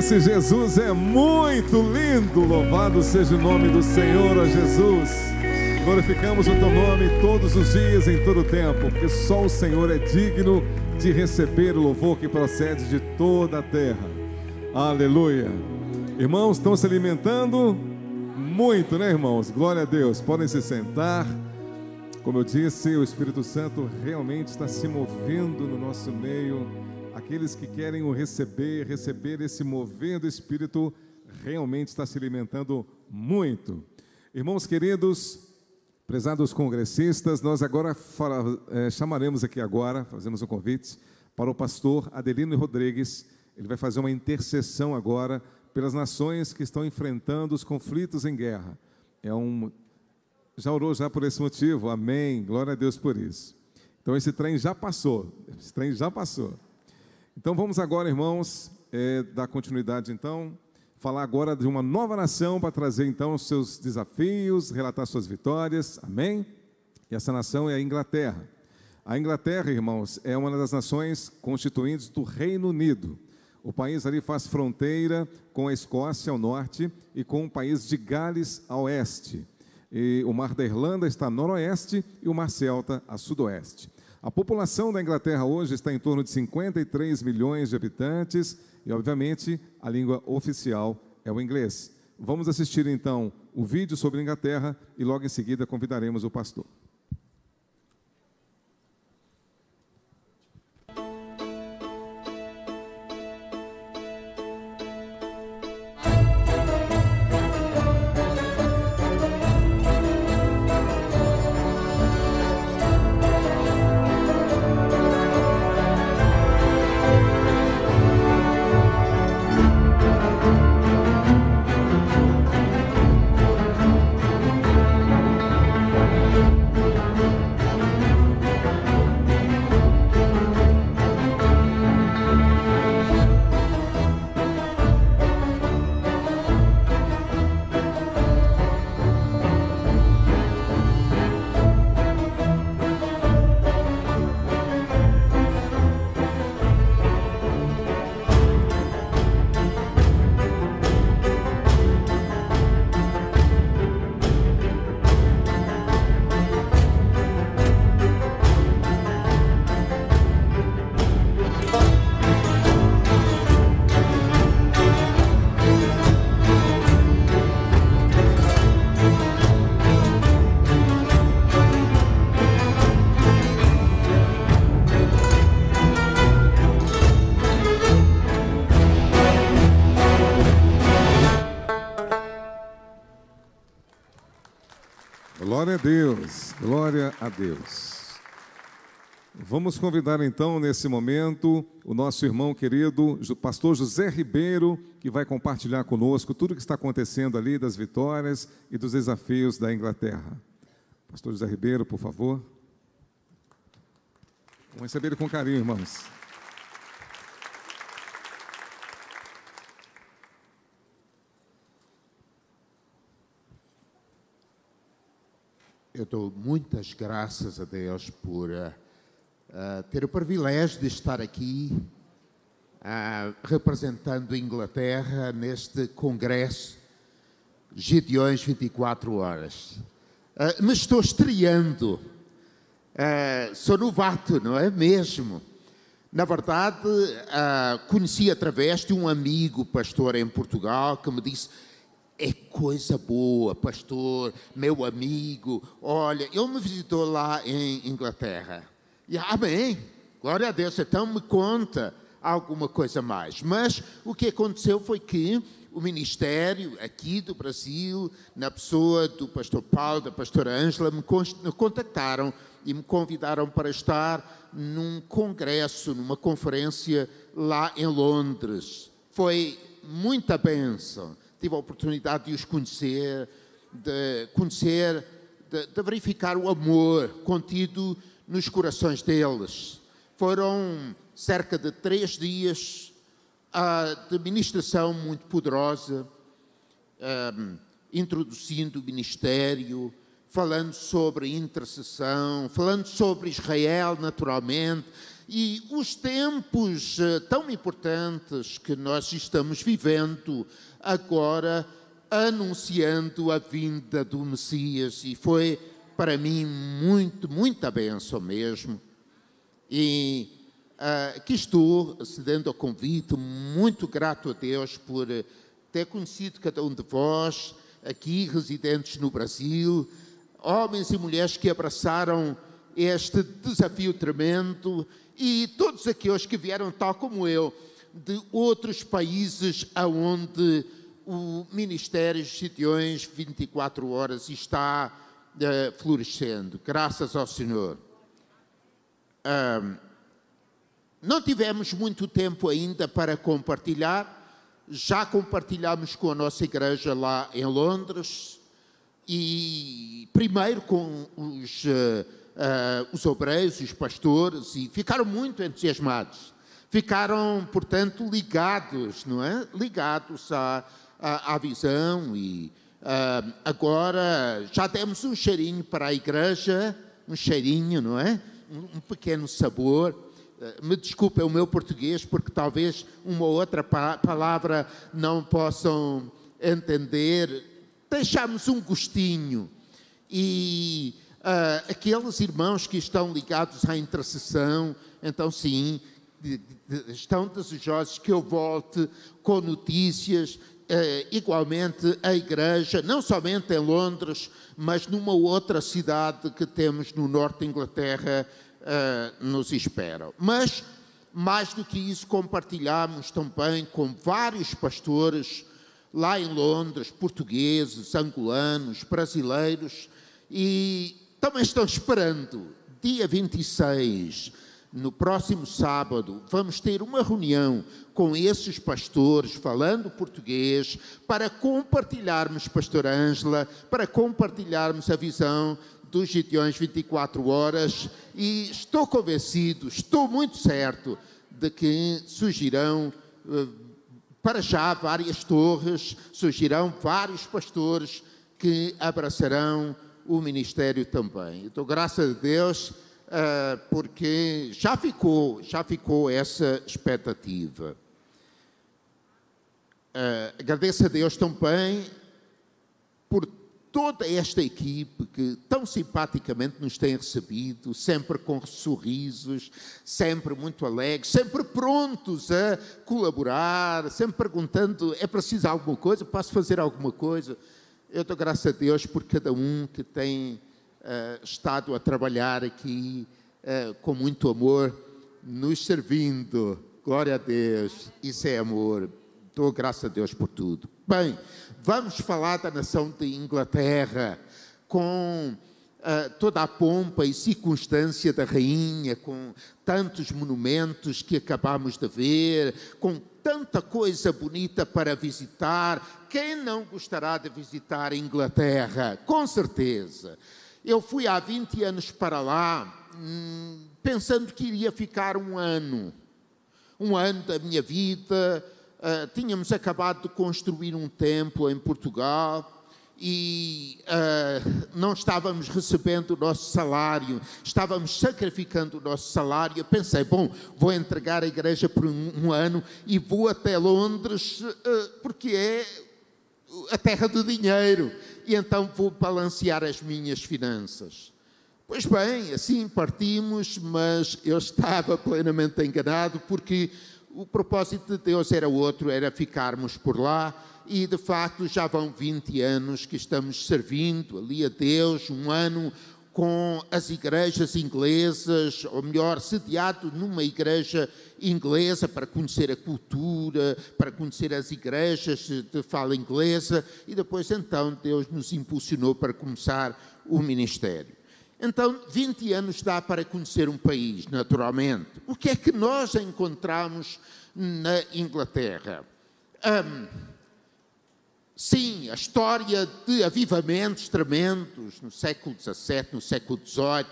Esse Jesus é muito lindo. Louvado seja o nome do Senhor, ó Jesus. Glorificamos o teu nome todos os dias, em todo o tempo, porque só o Senhor é digno de receber o louvor que procede de toda a terra. Aleluia. Irmãos, estão se alimentando muito, né, irmãos? Glória a Deus. Podem se sentar. Como eu disse, o Espírito Santo realmente está se movendo no nosso meio. Aqueles que querem o receber, receber esse mover do Espírito, realmente está se alimentando muito. Irmãos queridos, prezados congressistas, nós agora fala- eh, chamaremos aqui agora, fazemos um convite para o pastor Adelino Rodrigues. Ele vai fazer uma intercessão agora pelas nações que estão enfrentando os conflitos em guerra. É um já orou já por esse motivo? Amém. Glória a Deus por isso. Então esse trem já passou. Esse trem já passou. Então vamos agora, irmãos, eh, dar continuidade então, falar agora de uma nova nação para trazer então os seus desafios, relatar suas vitórias. Amém? E essa nação é a Inglaterra. A Inglaterra, irmãos, é uma das nações constituintes do Reino Unido. O país ali faz fronteira com a Escócia ao norte e com o país de Gales a oeste. E o Mar da Irlanda está a noroeste e o Mar Celta a sudoeste. A população da Inglaterra hoje está em torno de 53 milhões de habitantes e, obviamente, a língua oficial é o inglês. Vamos assistir então o vídeo sobre a Inglaterra e logo em seguida convidaremos o pastor. Glória a Deus, glória a Deus. Vamos convidar então, nesse momento, o nosso irmão querido, pastor José Ribeiro, que vai compartilhar conosco tudo o que está acontecendo ali, das vitórias e dos desafios da Inglaterra. Pastor José Ribeiro, por favor. Vamos receber ele com carinho, irmãos. Eu dou muitas graças a Deus por uh, uh, ter o privilégio de estar aqui uh, representando Inglaterra neste congresso Gideões 24 horas. me estou estreando, sou novato, não é mesmo? Na verdade, conheci através de um amigo pastor em Portugal que me disse é coisa boa, pastor, meu amigo. Olha, ele me visitou lá em Inglaterra. E amém, glória a Deus. Então me conta alguma coisa mais. Mas o que aconteceu foi que o ministério aqui do Brasil, na pessoa do pastor Paulo, da pastora Ângela, me contactaram e me convidaram para estar num congresso, numa conferência lá em Londres. Foi muita bênção tive a oportunidade de os conhecer, de conhecer, de, de verificar o amor contido nos corações deles. Foram cerca de três dias uh, de ministração muito poderosa, um, introduzindo o ministério, falando sobre intercessão, falando sobre Israel, naturalmente, e os tempos uh, tão importantes que nós estamos vivendo agora anunciando a vinda do Messias e foi para mim muito, muita benção mesmo. E uh, aqui estou, cedendo ao convite, muito grato a Deus por ter conhecido cada um de vós, aqui residentes no Brasil, homens e mulheres que abraçaram este desafio tremendo e todos aqueles que vieram, tal como eu, de outros países aonde o Ministério de Sitiões 24 horas está uh, florescendo, graças ao Senhor. não tivemos muito tempo ainda para compartilhar, já compartilhamos com a nossa igreja lá em Londres e primeiro com os, uh, uh, os obreiros, os pastores, e ficaram muito entusiasmados ficaram, portanto, ligados, não é? Ligados à, à, à visão e uh, agora já demos um cheirinho para a igreja, um cheirinho, não é? Um, um pequeno sabor. Uh, me desculpe o meu português, porque talvez uma ou outra pa palavra não possam entender. Deixamos um gostinho. E uh, aqueles irmãos que estão ligados à intercessão, então sim, estão desejosos que eu volte com notícias, eh, igualmente a igreja, não somente em Londres, mas numa outra cidade que temos no norte da Inglaterra, eh, nos esperam. Mas, mais do que isso, compartilhamos também com vários pastores lá em Londres, portugueses, angolanos, brasileiros, e também estão esperando, dia 26 no próximo sábado, vamos ter uma reunião com esses pastores, falando português, para compartilharmos, Pastor Ângela, para compartilharmos a visão dos Gideões 24 horas e estou convencido, estou muito certo de que surgirão eh, para já várias torres, surgirão vários pastores que abraçarão o ministério também. Então, graças a Deus, porque já ficou, já ficou essa expectativa. Uh, agradeço a Deus também por toda esta equipe que tão simpaticamente nos tem recebido, sempre com sorrisos, sempre muito alegres, sempre prontos a colaborar, sempre perguntando: é preciso alguma coisa? Posso fazer alguma coisa? Eu dou graças a Deus por cada um que tem uh, estado a trabalhar aqui uh, com muito amor, nos servindo. Glória a Deus, isso é amor. Dou graças a Deus por tudo. Bem, vamos falar da nação de Inglaterra. com ah, toda a pompa e circunstância da rainha, com tantos monumentos que acabamos de ver, com tanta coisa bonita para visitar. Quem não gostará de visitar a Inglaterra? Com certeza. Eu fui há 20 anos para lá, pensando que iria ficar um ano. Um ano da minha vida. Ah, tínhamos acabado de construir um templo em Portugal e uh, não estávamos recebendo o nosso salário, estávamos sacrificando o nosso salário. Eu pensei, bom, vou entregar a igreja por um, um ano e vou até Londres, uh, porque é a terra do dinheiro, e então vou balancear as minhas finanças. Pois bem, assim partimos, mas eu estava [laughs] plenamente enganado, porque o propósito de Deus era outro, era ficarmos por lá e de facto já vão 20 anos que estamos servindo ali a Deus, um ano com as igrejas inglesas, ou melhor, sediado numa igreja inglesa para conhecer a cultura, para conhecer as igrejas de fala inglesa, e depois então Deus nos impulsionou para começar o ministério. Então, 20 anos dá para conhecer um país, naturalmente. O que é que nós encontramos na Inglaterra? Um, Sim, a história de avivamentos tremendos no século XVII, no século XVIII,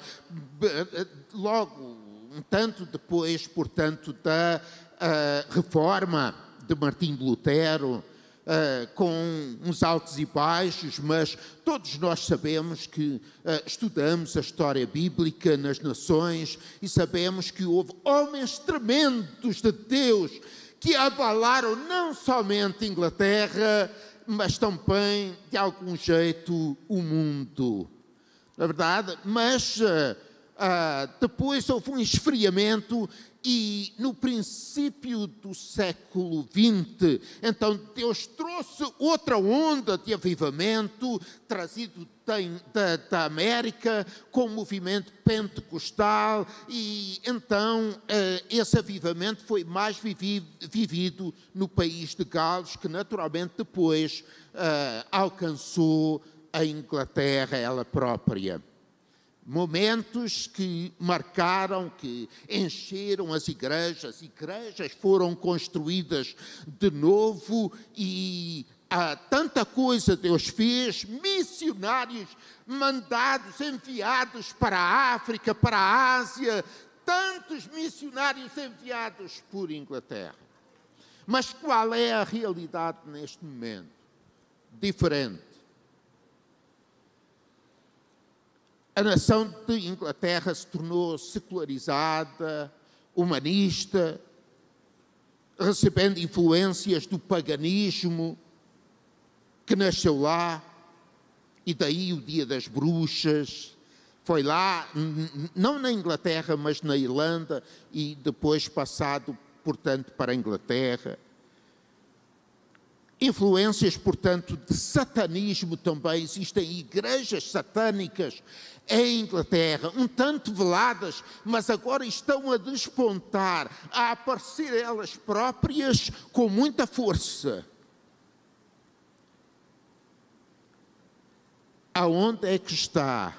eh, logo um tanto depois, portanto, da uh, reforma de Martim de Lutero, uh, com uns altos e baixos, mas todos nós sabemos que uh, estudamos a história bíblica nas nações e sabemos que houve homens tremendos de Deus que abalaram não somente Inglaterra, mas também, de algum jeito, o mundo. Na é verdade, mas uh, depois houve um esfriamento e no princípio do século XX, então Deus trouxe outra onda de avivamento, trazido da, da América, com o movimento pentecostal, e então eh, esse avivamento foi mais vivido, vivido no país de Gales, que naturalmente depois eh, alcançou a Inglaterra ela própria momentos que marcaram, que encheram as igrejas, igrejas foram construídas de novo e ah, tanta coisa Deus fez, missionários mandados, enviados para a África, para a Ásia, tantos missionários enviados por Inglaterra. Mas qual é a realidade neste momento? Diferente a nação de Inglaterra se tornou secularizada, humanista, recebendo influências do paganismo que nasceu lá, e daí o Dia das Bruxas. Foi lá, não na Inglaterra, mas na Irlanda, e depois passado, portanto, para a Inglaterra. Influências, portanto, de satanismo também. Existem igrejas satânicas em Inglaterra, um tanto veladas, mas agora estão a despontar, a aparecer elas próprias com muita força. Aonde é que está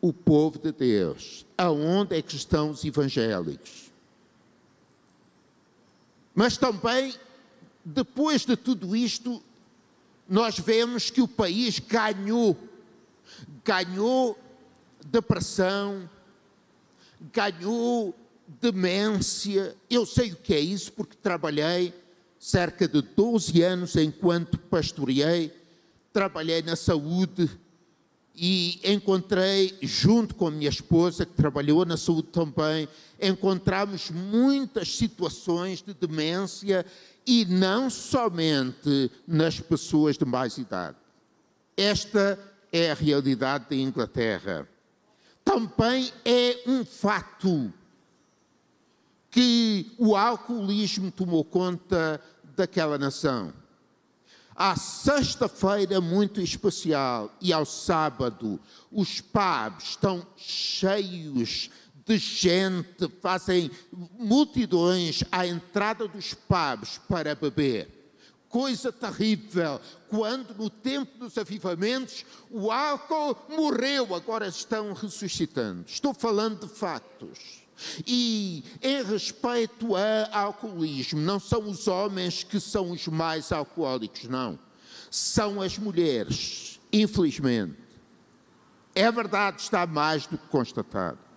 o povo de Deus? Aonde é que estão os evangélicos? Mas também, depois de tudo isto, nós vemos que o país ganhou ganhou depressão, ganhou demência. Eu sei o que é isso porque trabalhei cerca de 12 anos enquanto pastoreei, trabalhei na saúde e encontrei, junto com a minha esposa, que trabalhou na saúde também, encontramos muitas situações de demência e não somente nas pessoas de mais idade. Esta é a realidade da Inglaterra. Também é um fato que o alcoolismo tomou conta daquela nação. À sexta-feira, muito especial, e ao sábado, os pubs estão cheios de gente, fazem multidões à entrada dos pubs para beber coisa terrível, quando no tempo dos avivamentos o álcool morreu, agora estão ressuscitando. Estou falando de fatos. E em respeito a alcoolismo, não são os homens que são os mais alcoólicos, não. São as mulheres, infelizmente. É verdade, está mais do que constatado.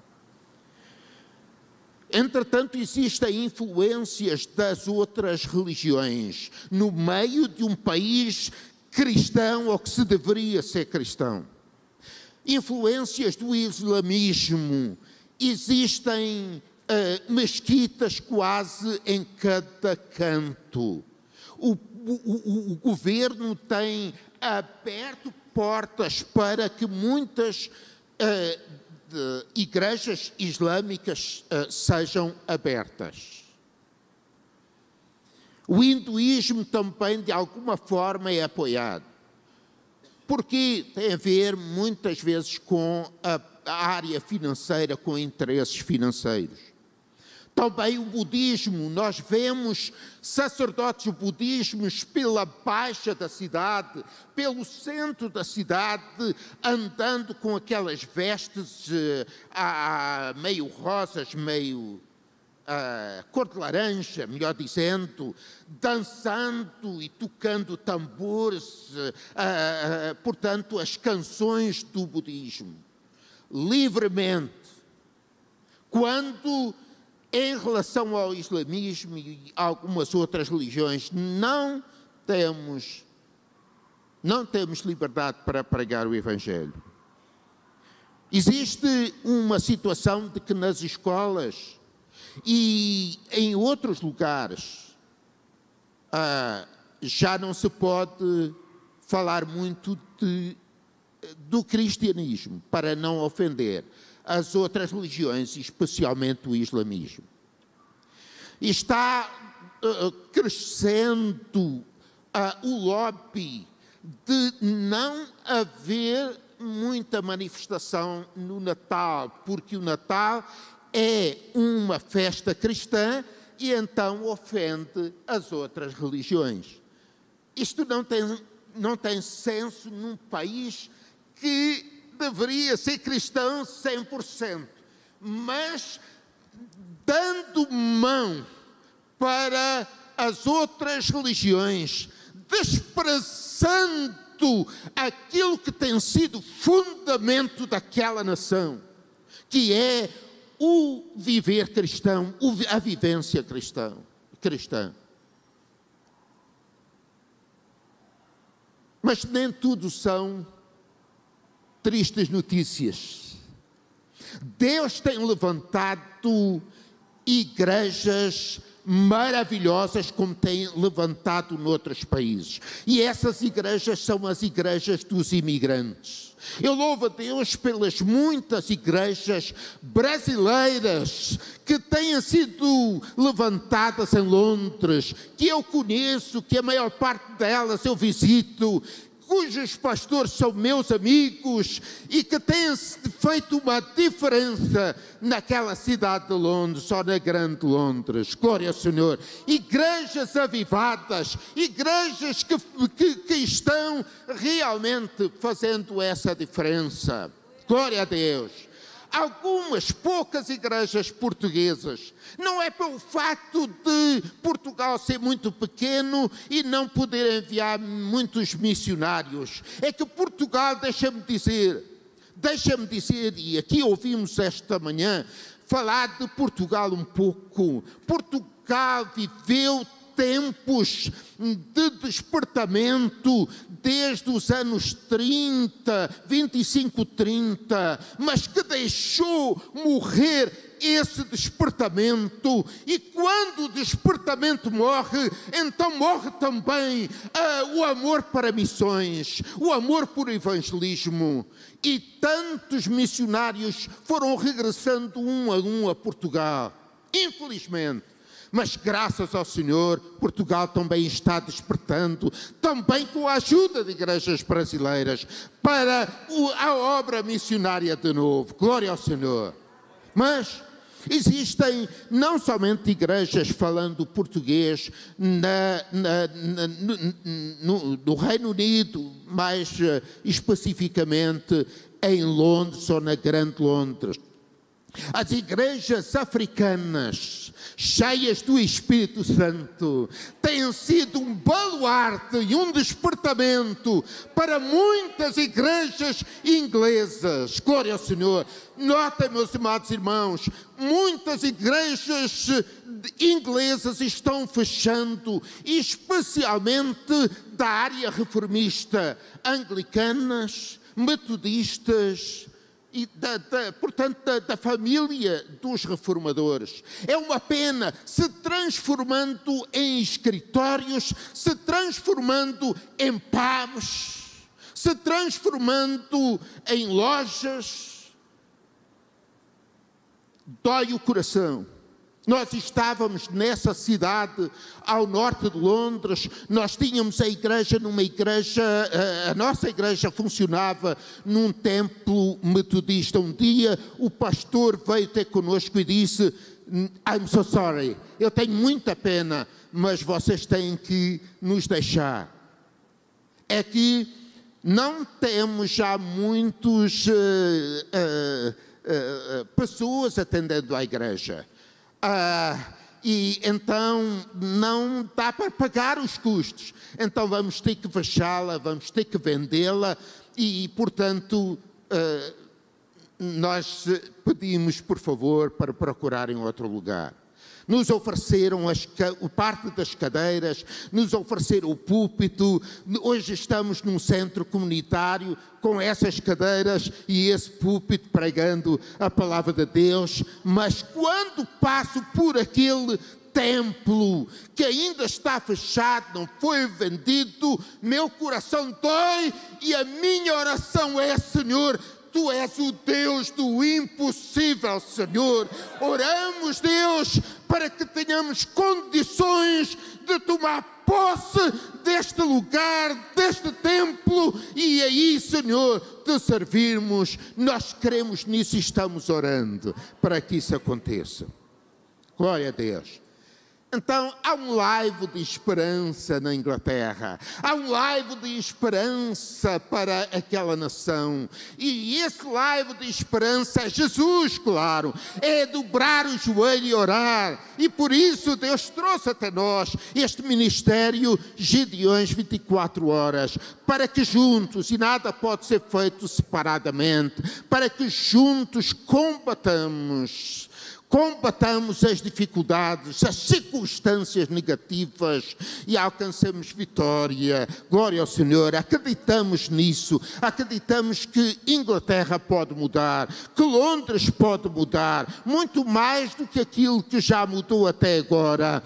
Entretanto, existem influências das outras religiões no meio de um país cristão ou que se deveria ser cristão. Influências do islamismo. Existem uh, mesquitas quase em cada canto. O, o, o governo tem aberto portas para que muitas uh, de igrejas islâmicas uh, sejam abertas. O hinduísmo também, de alguma forma, é apoiado. Porque tem a ver, muitas vezes, com a, a área financeira, com interesses financeiros. Também o budismo, nós vemos sacerdotes budismos pela baixa da cidade, pelo centro da cidade, andando com aquelas vestes uh, meio rosas, meio uh, cor de laranja, melhor dizendo, dançando e tocando tambores, uh, portanto, as canções do budismo, livremente. Quando em relação ao islamismo e algumas outras religiões, não temos não temos liberdade para pregar o evangelho. Existe uma situação de que nas escolas e em outros lugares ah, já não se pode falar muito de, do cristianismo para não ofender as outras religiões, especialmente o islamismo. Está uh, crescendo uh, o lobby de não haver muita manifestação no Natal, porque o Natal é uma festa cristã e então ofende as outras religiões. Isto não tem, não tem senso num país que deveria ser cristão 100%, mas dando mão para as outras religiões, desprezando aquilo que tem sido fundamento daquela nação, que é o viver cristão, a vivência cristã. cristã. Mas nem tudo são tristes notícias. Deus tem levantado igrejas maravilhosas como tem levantado noutros países. E essas igrejas são as igrejas dos imigrantes. Eu louvo a Deus pelas muitas igrejas brasileiras que têm sido levantadas em Londres, que eu conheço, que a maior parte delas eu visito, cujos pastores são meus amigos e que têm feito uma diferença naquela cidade de Londres, só na grande Londres. Glória ao Senhor. Igrejas avivadas, igrejas que, que, que estão realmente fazendo essa diferença. Glória a Deus algumas poucas igrejas portuguesas. Não é pelo facto de Portugal ser muito pequeno e não poder enviar muitos missionários. É que Portugal, deixa-me dizer, deixa-me dizer, e aqui ouvimos esta manhã falar de Portugal um pouco. Portugal viveu tempos de despertamento desde os anos 30, 25, 30, mas que deixou morrer esse despertamento, e quando o despertamento morre, então morre também uh, o amor para missões, o amor por evangelismo. E tantos missionários foram regressando um a um a Portugal. Infelizmente, mas graças ao Senhor, Portugal também está despertando, também com a ajuda de igrejas brasileiras, para a obra missionária de novo. Glória ao Senhor. Mas Existem não somente igrejas falando português na, na, na, no, no, no Reino Unido, mais eh, especificamente em Londres ou na Grande Londres. As igrejas africanas, cheias do Espírito Santo, têm sido um baluarte e um despertamento para muitas igrejas inglesas. Glória ao Senhor. Notem, meus amados irmãos, muitas igrejas inglesas estão fechando, especialmente da área reformista, anglicanas, metodistas, e da, da, portanto da, da, família dos reformadores. É uma pena se transformando em escritórios, se transformando em pubs, se transformando em lojas. Dói o coração. Nós estávamos nessa cidade ao norte de Londres, nós tínhamos a igreja numa igreja, a nossa igreja funcionava num templo metodista. Um dia o pastor veio ter conosco e disse: I'm so sorry, eu tenho muita pena, mas vocês têm que nos deixar. É que não temos já muitos uh, uh, uh, pessoas atendendo à igreja. Ah, e então não dá para pagar os custos. Então vamos ter que fechá-la, vamos ter que vendê-la e, portanto, ah, nós pedimos, por favor, para procurarem outro lugar nos ofereceram as, parte das cadeiras, nos ofereceram o púlpito. Hoje estamos num centro comunitário com essas cadeiras e esse púlpito pregando a palavra de Deus. Mas quando passo por aquele templo que ainda está fechado, não foi vendido, meu coração dói e a minha oração é: Senhor, Tu és o Deus do impossível, Senhor. Oramos, Deus, para que tenhamos condições de tomar posse deste lugar, deste templo, e aí, Senhor, te servirmos. Nós cremos nisso e estamos orando para que isso aconteça. Glória a Deus. Então há um laivo de esperança na Inglaterra, há um laivo de esperança para aquela nação, e esse laivo de esperança é Jesus, claro, é dobrar o joelho e orar, e por isso Deus trouxe até nós este ministério Gideões 24 horas, para que juntos, e nada pode ser feito separadamente, para que juntos combatamos combatamos as dificuldades, as circunstâncias negativas e alcancemos vitória. Glória ao Senhor. Acreditamos nisso. Acreditamos que Inglaterra pode mudar, que Londres pode mudar, muito mais do que aquilo que já mudou até agora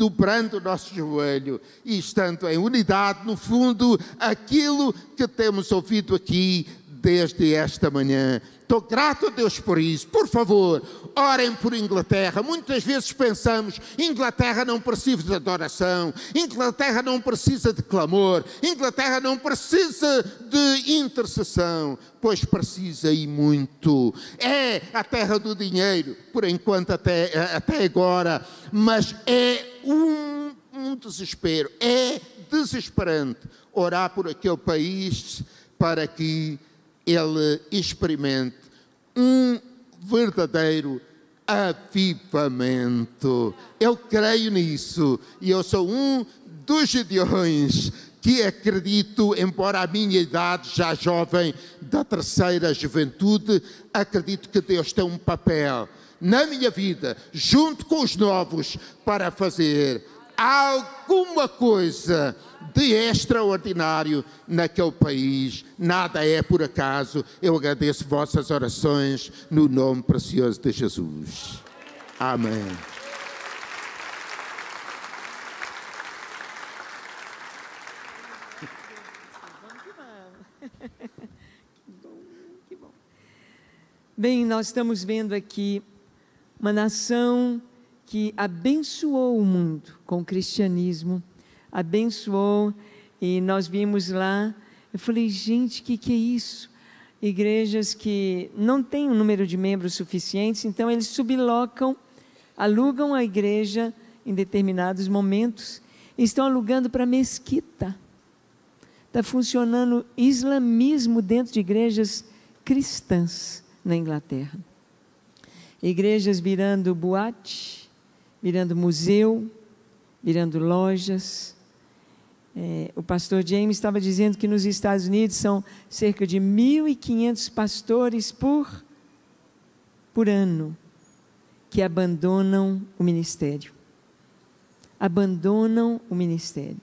dobrando o nosso joelho e estando em unidade, no fundo, aquilo que temos ouvido aqui desde esta manhã. Estou grato a Deus por isso. Por favor, orem por Inglaterra. Muitas vezes pensamos: Inglaterra não precisa de adoração, Inglaterra não precisa de clamor, Inglaterra não precisa de intercessão. Pois precisa e muito. É a terra do dinheiro, por enquanto, até, até agora, mas é um, um desespero, é desesperante orar por aquele país para que ele experimente um verdadeiro avivamento. Eu creio nisso e eu sou um dos Gideões que acredito, embora a minha idade já jovem, da terceira juventude, acredito que Deus tem um papel na minha vida, junto com os novos, para fazer alguma coisa de extraordinário naquele país. Nada é por acaso. Eu agradeço vossas orações no nome precioso de Jesus. Amém. Bem, nós estamos vendo aqui uma nação que abençoou o mundo com o cristianismo, abençoou, e nós vimos lá, eu falei, gente, o que, que é isso? igrejas que não têm um número de membros suficientes, então eles sublocam, alugam a igreja em determinados momentos, e estão alugando para mesquita. Está funcionando islamismo dentro de igrejas cristãs na Inglaterra. Igrejas virando boate, virando museu, virando lojas. É, o pastor James estava dizendo que nos Estados Unidos são cerca de 1.500 pastores por, por ano que abandonam o ministério. Abandonam o ministério.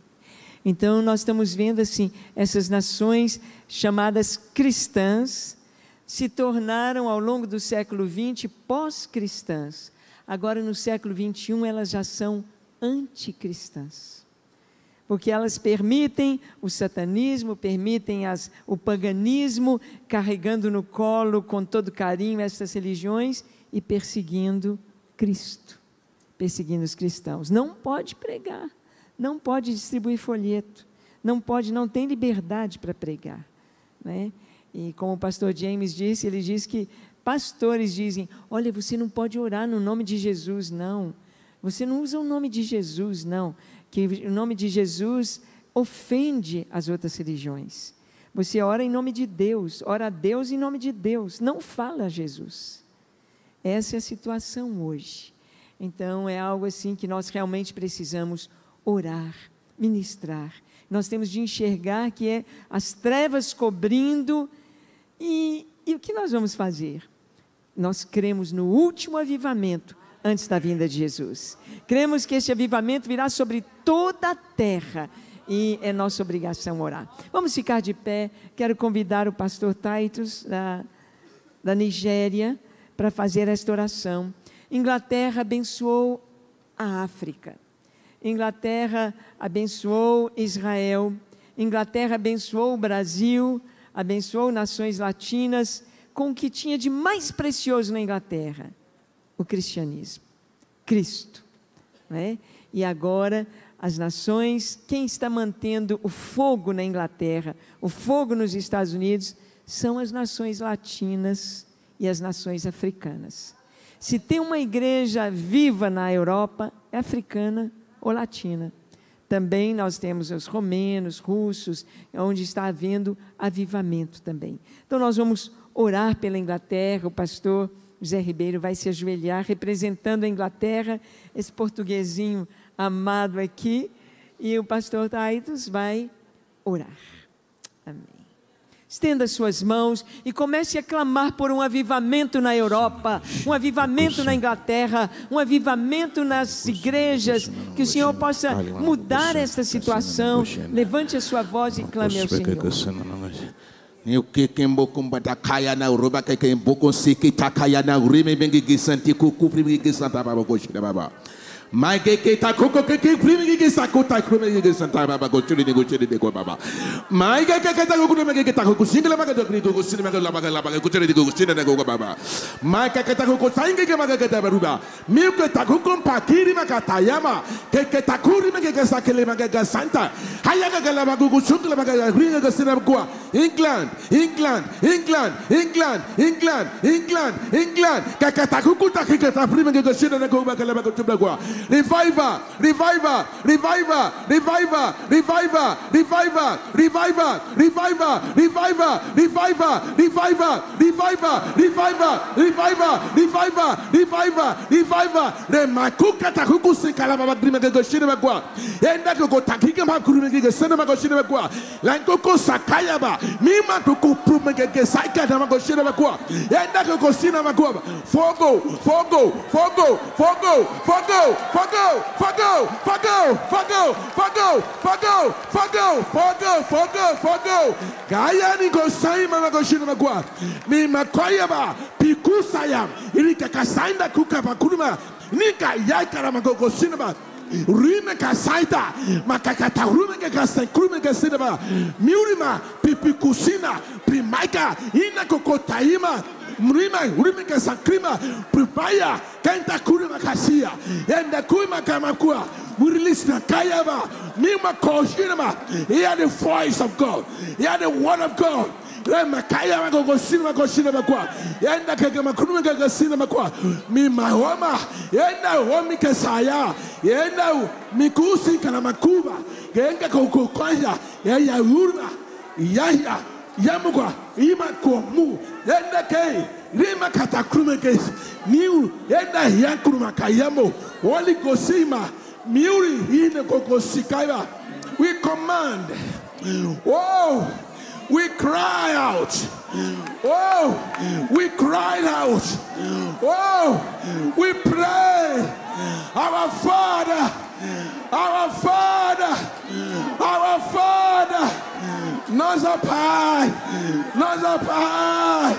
Então, nós estamos vendo assim, essas nações chamadas cristãs se tornaram, ao longo do século XX, pós-cristãs. Agora, no século XXI, elas já são anticristãs. Porque elas permitem o satanismo, permitem as, o paganismo, carregando no colo com todo carinho essas religiões e perseguindo Cristo, perseguindo os cristãos. Não pode pregar, não pode distribuir folheto, não pode, não tem liberdade para pregar. Né? E como o pastor James disse, ele diz que pastores dizem: olha, você não pode orar no nome de Jesus, não. Você não usa o nome de Jesus, não. Que o nome de Jesus ofende as outras religiões. Você ora em nome de Deus, ora a Deus em nome de Deus, não fala a Jesus. Essa é a situação hoje. Então é algo assim que nós realmente precisamos orar, ministrar. Nós temos de enxergar que é as trevas cobrindo e, e o que nós vamos fazer? Nós cremos no último avivamento antes da vinda de Jesus. Cremos que este avivamento virá sobre toda a terra e é nossa obrigação orar. Vamos ficar de pé. Quero convidar o pastor Titus da, da Nigéria para fazer esta oração. Inglaterra abençoou a África. Inglaterra abençoou Israel. Inglaterra abençoou o Brasil, abençoou nações latinas com o que tinha de mais precioso na Inglaterra: o cristianismo, Cristo. Né? E agora, as nações, quem está mantendo o fogo na Inglaterra, o fogo nos Estados Unidos, são as nações latinas e as nações africanas. Se tem uma igreja viva na Europa, é africana ou latina. Também nós temos os romenos, russos, onde está havendo avivamento também. Então nós vamos orar pela Inglaterra, o pastor José Ribeiro vai se ajoelhar representando a Inglaterra, esse portuguesinho amado aqui, e o pastor Taitos vai orar. Amém. Estenda suas mãos e comece a clamar por um avivamento na Europa, um avivamento na Inglaterra, um avivamento nas igrejas, que o Senhor possa mudar essa situação. Levante a sua voz e clame ao Senhor. Yukikimbukumbatakayana uruba kekimbukusikita kayana urimi mingi gisanti kukupri mingi gisanta baba goshida baba. Maigeketa koko keke primigeke sakota krumegeke santa baba gochuri ni gochuri de baba. Maigeketa koko krumegeketa koko singela maga dokri koko singela maga maga maga gochuri de koko singela koko baba. Maigeketa koko saingeke maga keta baruba. Miuketa koko mpakiri maga tayama keke takuri megeke sakele maga santa. Hayaga gala maga koko singela maga ringa koko singela kwa England England England England England England England keke takoko takiketa primegeke singela koko maga maga gochuri kwa Revival, revival, revival, revival, revival, revival, revival, revival, revival, revival, revival, revival, revival, revival, revival, revival, revival. Remakuka takuku sikala baba drima gago shirima kwa. Enda kuko takike ma kurime gago sinema gago shirima kwa. Lankoko sakaya ba. Mima kuku prume gago saika tama gago shirima kwa. Enda kuko sinema kwa. Forgo, forgo, forgo, forgo, forgo, forgo. Fogo, fogo, fogo, fogo, fogo, fogo, fogo, fogo, fogo, fogo. Gaya ni go saima na go shina magwa. Mi makwaya ba pikusa ya. Ili kakasainda kuka bakuruma. Nika yaikara mago go shina ba. Rime kasaita makakata rume ke kasa krume ke sinaba miurima pipikusina primaika ina kokotaima mlima ulimi kasakrima pripaya kenta kurima kasia enda kuima kama kuwa We release the Kayaba, Mima Koshinama. Hear the voice of God. Hear the word of God. Rema Kayama go Sinema Koshinama Yenda Kagama Kunuga Sinema Kwa. Mima Homa. Yenda Homi Kesaya. Yenda Mikusi Kanamakuba. Genga Kokokoya. Yaya Urna. Yaya. Yamukwa. Ima Komu. Yenda Kay. Rima Katakrumekes. Niu. Yenda Yankuruma Kayamo. Holy Gosima. Miuri Hine Kokosikaya. We command. Oh. We cry out. Oh, we cried out. Oh, we pray. Our Father, our Father, our Father. Nose up high, nose up high,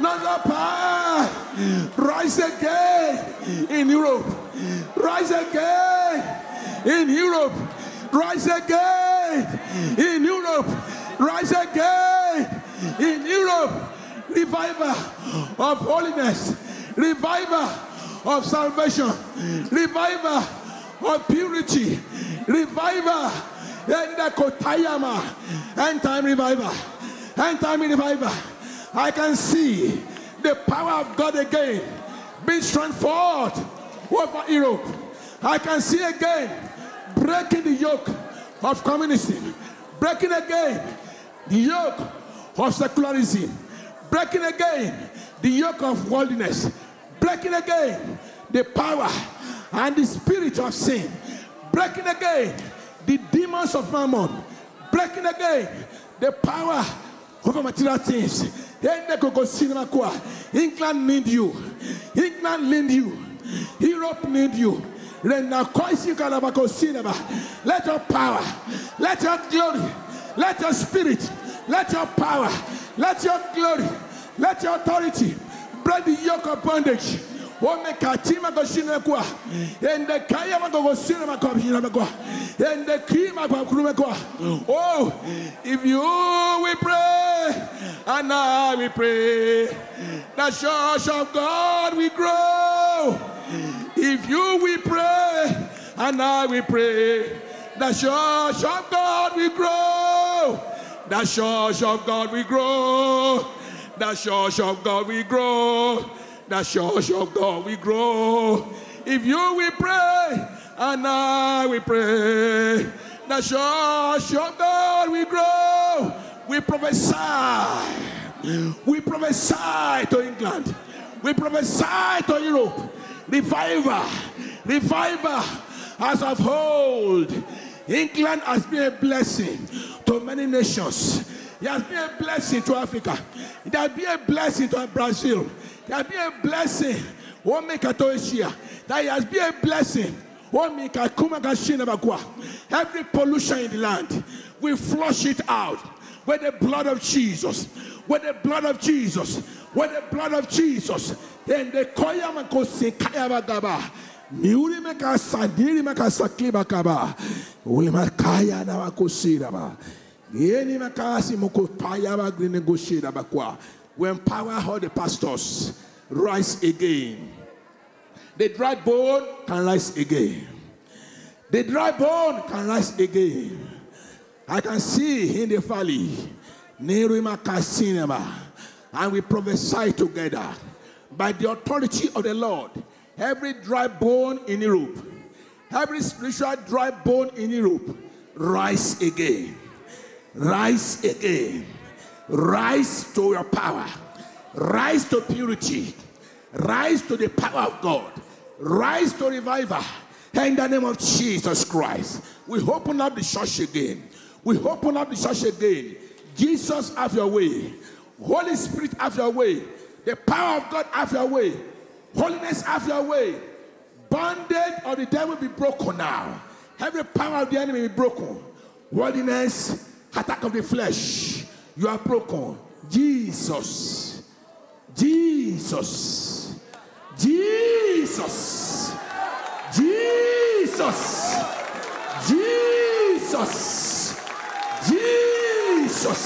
nose up high. Rise again in Europe. Rise again in Europe. Rise again in Europe rise again in Europe. Revival of holiness, revival of salvation, revival of purity, revival in the Kotayama, end time revival, end time revival. I can see the power of God again being transferred over Europe. I can see again breaking the yoke of communism, breaking again the yoke of secularism, breaking again the yoke of worldliness, breaking again the power and the spirit of sin, breaking again the demons of mammon, breaking again the power over material things. England need you. England need you. Europe need you. Let your power, let your glory, let your spirit, let your power, let your glory, let your authority break the yoke of bondage. Wamekatima koshina kwa. Ende kaya magogosina makobishina kwa ende kima kwa kurume kwa oh if you we pray and I we pray the church of God we grow. If you we pray and I we pray the church of God we grow. The church of God we grow. The church of God we grow the church of God we grow. If you we pray, and I we pray, the church of God we grow. We prophesy. We prophesy to England. We prophesy to Europe. Revival. Revival as of old. England has been a blessing to many nations. It has been a blessing to Africa. It has been a blessing to Brazil there be a blessing. Wọ́n make a tó ṣíà. There has been a blessing. Wọ́n make a kúmọ̀ kà ṣí. Every pollution in the land, we flush it out with the blood of Jesus. With the blood of Jesus. With the blood of Jesus. Then the koyama ko se kayaba. Miuri makasa ka sadiri me kaba. Ulima kaya na wako siraba. Yeni makasa kasi moko payaba grine goshiraba kwa. We empower all the pastors. Rise again. The dry bone can rise again. The dry bone can rise again. I can see in the valley. And we prophesy together by the authority of the Lord. Every dry bone in Europe, every spiritual dry bone in Europe, rise again. Rise again. Rise to your power. Rise to purity. Rise to the power of God. Rise to revival. In the name of Jesus Christ. We open up the church again. We open up the church again. Jesus, have your way. Holy Spirit, have your way. The power of God, have your way. Holiness, have your way. Bondage of the devil be broken now. Every power of the enemy be broken. Worldliness, attack of the flesh, you are broken. Jesus, Jesus, Jesus, Jesus, Jesus, Jesus.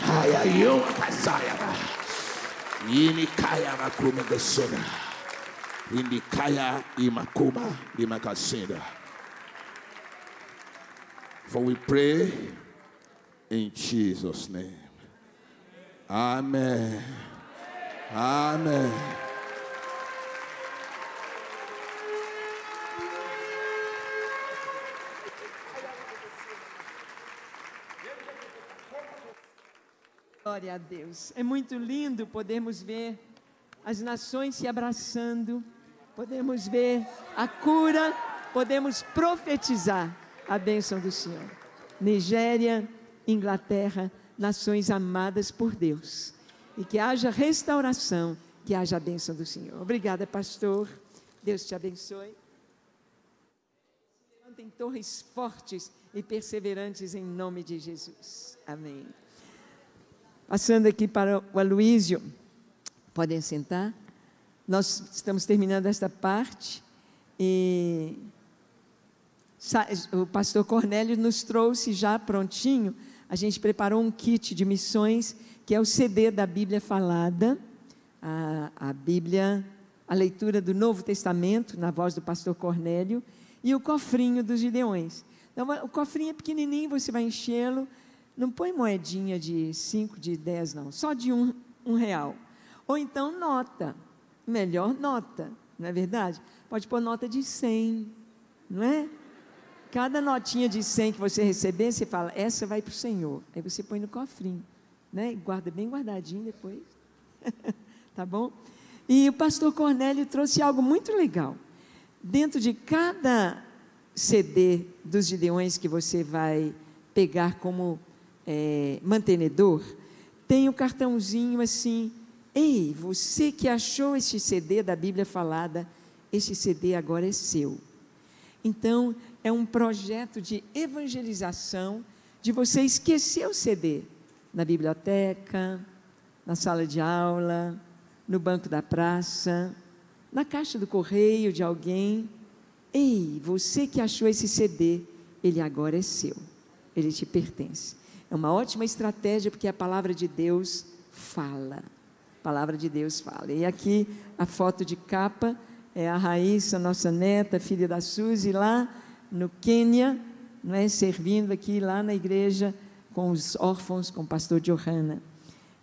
Haya yo kasaya ba. Ini kaya makume gesona. Ini kaya imakuma imakasenda. For we pray in Jesus' name. Amen. Amen. Glória a Deus. É muito lindo podermos ver as nações se abraçando, podemos ver a cura, podemos profetizar a bênção do Senhor. Nigéria, Inglaterra, nações amadas por Deus. E que haja restauração, que haja a bênção do Senhor. Obrigada, pastor. Deus te abençoe. Levantem torres fortes e perseverantes em nome de Jesus. Amém. Passando aqui para o Aloísio. Podem sentar. Nós estamos terminando esta parte e o pastor Cornélio nos trouxe já prontinho. A gente preparou um kit de missões que é o CD da Bíblia falada, a, a Bíblia, a leitura do Novo Testamento na voz do pastor Cornélio e o cofrinho dos Gideões. Então, o cofrinho é pequenininho, você vai enchê-lo. Não põe moedinha de 5, de 10, não, só de um, um real. Ou então nota, melhor nota, não é verdade? Pode pôr nota de 100, não é? Cada notinha de 100 que você receber, você fala, essa vai para o Senhor. Aí você põe no cofrinho, né? Guarda bem guardadinho depois. [laughs] tá bom? E o pastor Cornélio trouxe algo muito legal. Dentro de cada CD dos Gideões que você vai pegar como é, mantenedor, tem o um cartãozinho assim. Ei, você que achou esse CD da Bíblia falada, esse CD agora é seu. Então, é um projeto de evangelização, de você esquecer o CD na biblioteca, na sala de aula, no banco da praça, na caixa do correio de alguém. Ei, você que achou esse CD, ele agora é seu, ele te pertence. É uma ótima estratégia porque a palavra de Deus fala. A palavra de Deus fala. E aqui a foto de capa é a Raíssa, nossa neta, filha da Suzy, lá no Quênia, não é? servindo aqui lá na igreja com os órfãos, com o pastor Johanna.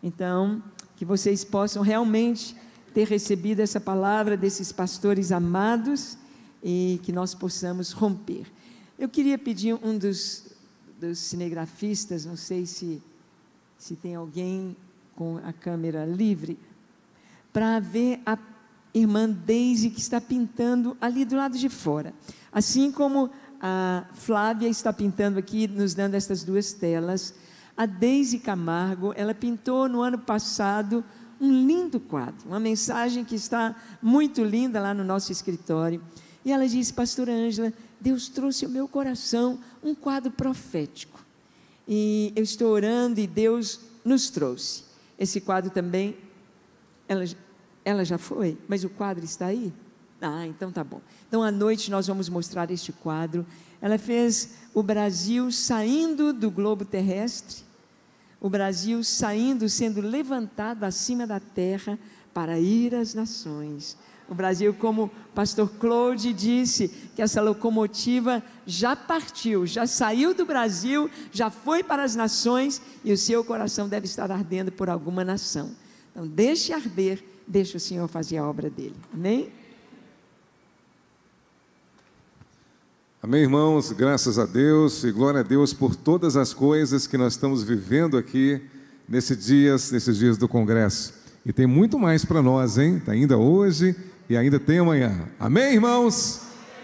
Então, que vocês possam realmente ter recebido essa palavra desses pastores amados e que nós possamos romper. Eu queria pedir um dos, dos cinegrafistas, não sei se, se tem alguém com a câmera livre, para ver a irmã Daisy que está pintando ali do lado de fora. Assim como a Flávia está pintando aqui, nos dando essas duas telas, a Daisy Camargo, ela pintou no ano passado um lindo quadro, uma mensagem que está muito linda lá no nosso escritório. E ela disse, pastora Ângela, Deus trouxe ao meu coração um quadro profético. E eu estou orando e Deus nos trouxe. Esse quadro também, ela, ela já foi, mas o quadro está aí? Ah, então tá bom. Então à noite nós vamos mostrar este quadro. Ela fez o Brasil saindo do globo terrestre, o Brasil saindo, sendo levantado acima da terra para ir às nações. O Brasil, como o pastor Claude disse, que essa locomotiva já partiu, já saiu do Brasil, já foi para as nações e o seu coração deve estar ardendo por alguma nação. Então, deixe arder, deixe o Senhor fazer a obra dele. Amém? Amém, irmãos? Graças a Deus e glória a Deus por todas as coisas que nós estamos vivendo aqui nesses dias, nesses dias do Congresso. E tem muito mais para nós, hein? Tá ainda hoje e ainda tem amanhã. Amém, irmãos?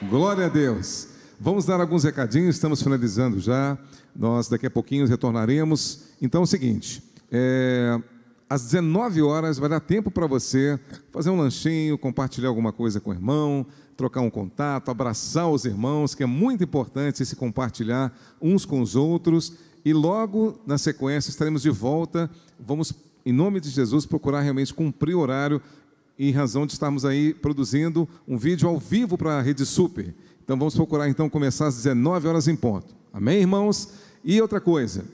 Glória a Deus. Vamos dar alguns recadinhos, estamos finalizando já. Nós daqui a pouquinho retornaremos. Então é o seguinte: é, às 19 horas vai dar tempo para você fazer um lanchinho, compartilhar alguma coisa com o irmão, trocar um contato, abraçar os irmãos, que é muito importante esse compartilhar uns com os outros. E logo na sequência estaremos de volta. Vamos, em nome de Jesus, procurar realmente cumprir o horário, em razão de estarmos aí produzindo um vídeo ao vivo para a Rede Super. Então vamos procurar então começar às 19 horas em ponto. Amém, irmãos? E outra coisa,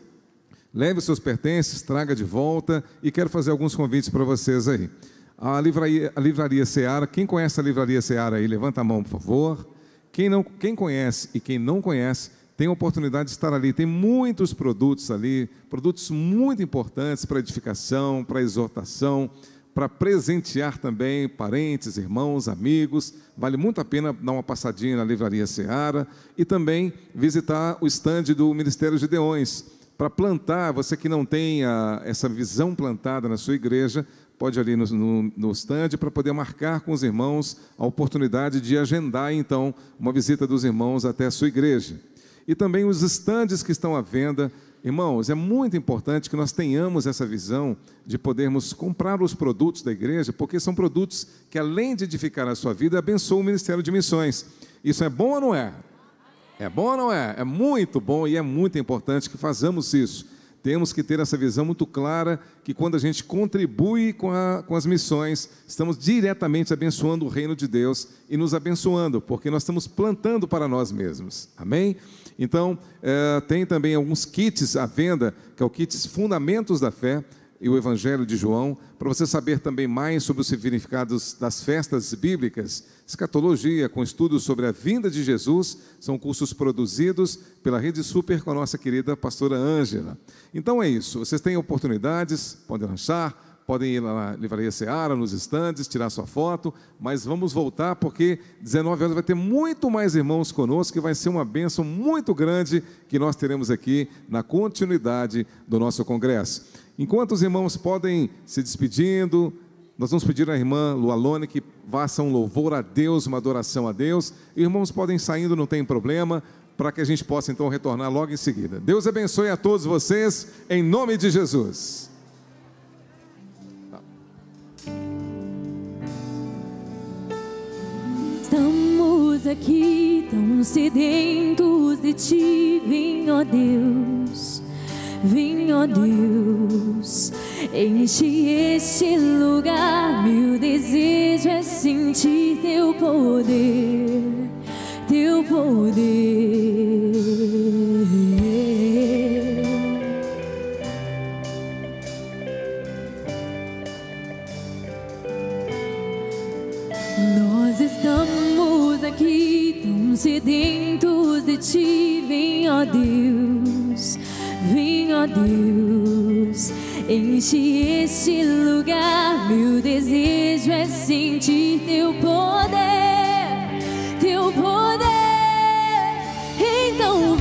leve os seus pertences, traga de volta e quero fazer alguns convites para vocês aí. A livraria, a livraria Seara, quem conhece a livraria Seara aí, levanta a mão, por favor. Quem, não, quem conhece e quem não conhece, tem a oportunidade de estar ali. Tem muitos produtos ali, produtos muito importantes para edificação, para exortação, para presentear também parentes, irmãos, amigos. Vale muito a pena dar uma passadinha na Livraria Seara e também visitar o estande do Ministério de Deões para plantar. Você que não tem a, essa visão plantada na sua igreja, pode ali no, no, no stand para poder marcar com os irmãos a oportunidade de agendar, então, uma visita dos irmãos até a sua igreja. E também os estandes que estão à venda. Irmãos, é muito importante que nós tenhamos essa visão de podermos comprar os produtos da igreja, porque são produtos que, além de edificar a sua vida, abençoam o Ministério de Missões. Isso é bom ou não é? É bom ou não é? É muito bom e é muito importante que façamos isso. Temos que ter essa visão muito clara que quando a gente contribui com, a, com as missões, estamos diretamente abençoando o reino de Deus e nos abençoando, porque nós estamos plantando para nós mesmos. Amém? Então, é, tem também alguns kits à venda, que é o kits Fundamentos da Fé e o Evangelho de João, para você saber também mais sobre os significados das festas bíblicas, escatologia, com estudos sobre a vinda de Jesus, são cursos produzidos pela Rede Super com a nossa querida pastora Ângela. Então é isso, vocês têm oportunidades, podem lanchar, podem ir lá na Livraria Seara, nos estandes, tirar sua foto, mas vamos voltar porque 19 horas vai ter muito mais irmãos conosco, que vai ser uma bênção muito grande que nós teremos aqui na continuidade do nosso congresso. Enquanto os irmãos podem se despedindo, nós vamos pedir à irmã Lualone que faça um louvor a Deus, uma adoração a Deus. Irmãos podem saindo, não tem problema, para que a gente possa então retornar logo em seguida. Deus abençoe a todos vocês, em nome de Jesus. Estamos aqui tão sedentos de ti, vem, ó Deus, vem, ó Deus, enche este lugar. Meu desejo é sentir teu poder, teu poder. Nós estamos aqui tão sedentos de ti, vem ó Deus, vem ó Deus, enche este lugar. Meu desejo é sentir teu poder, teu poder. Então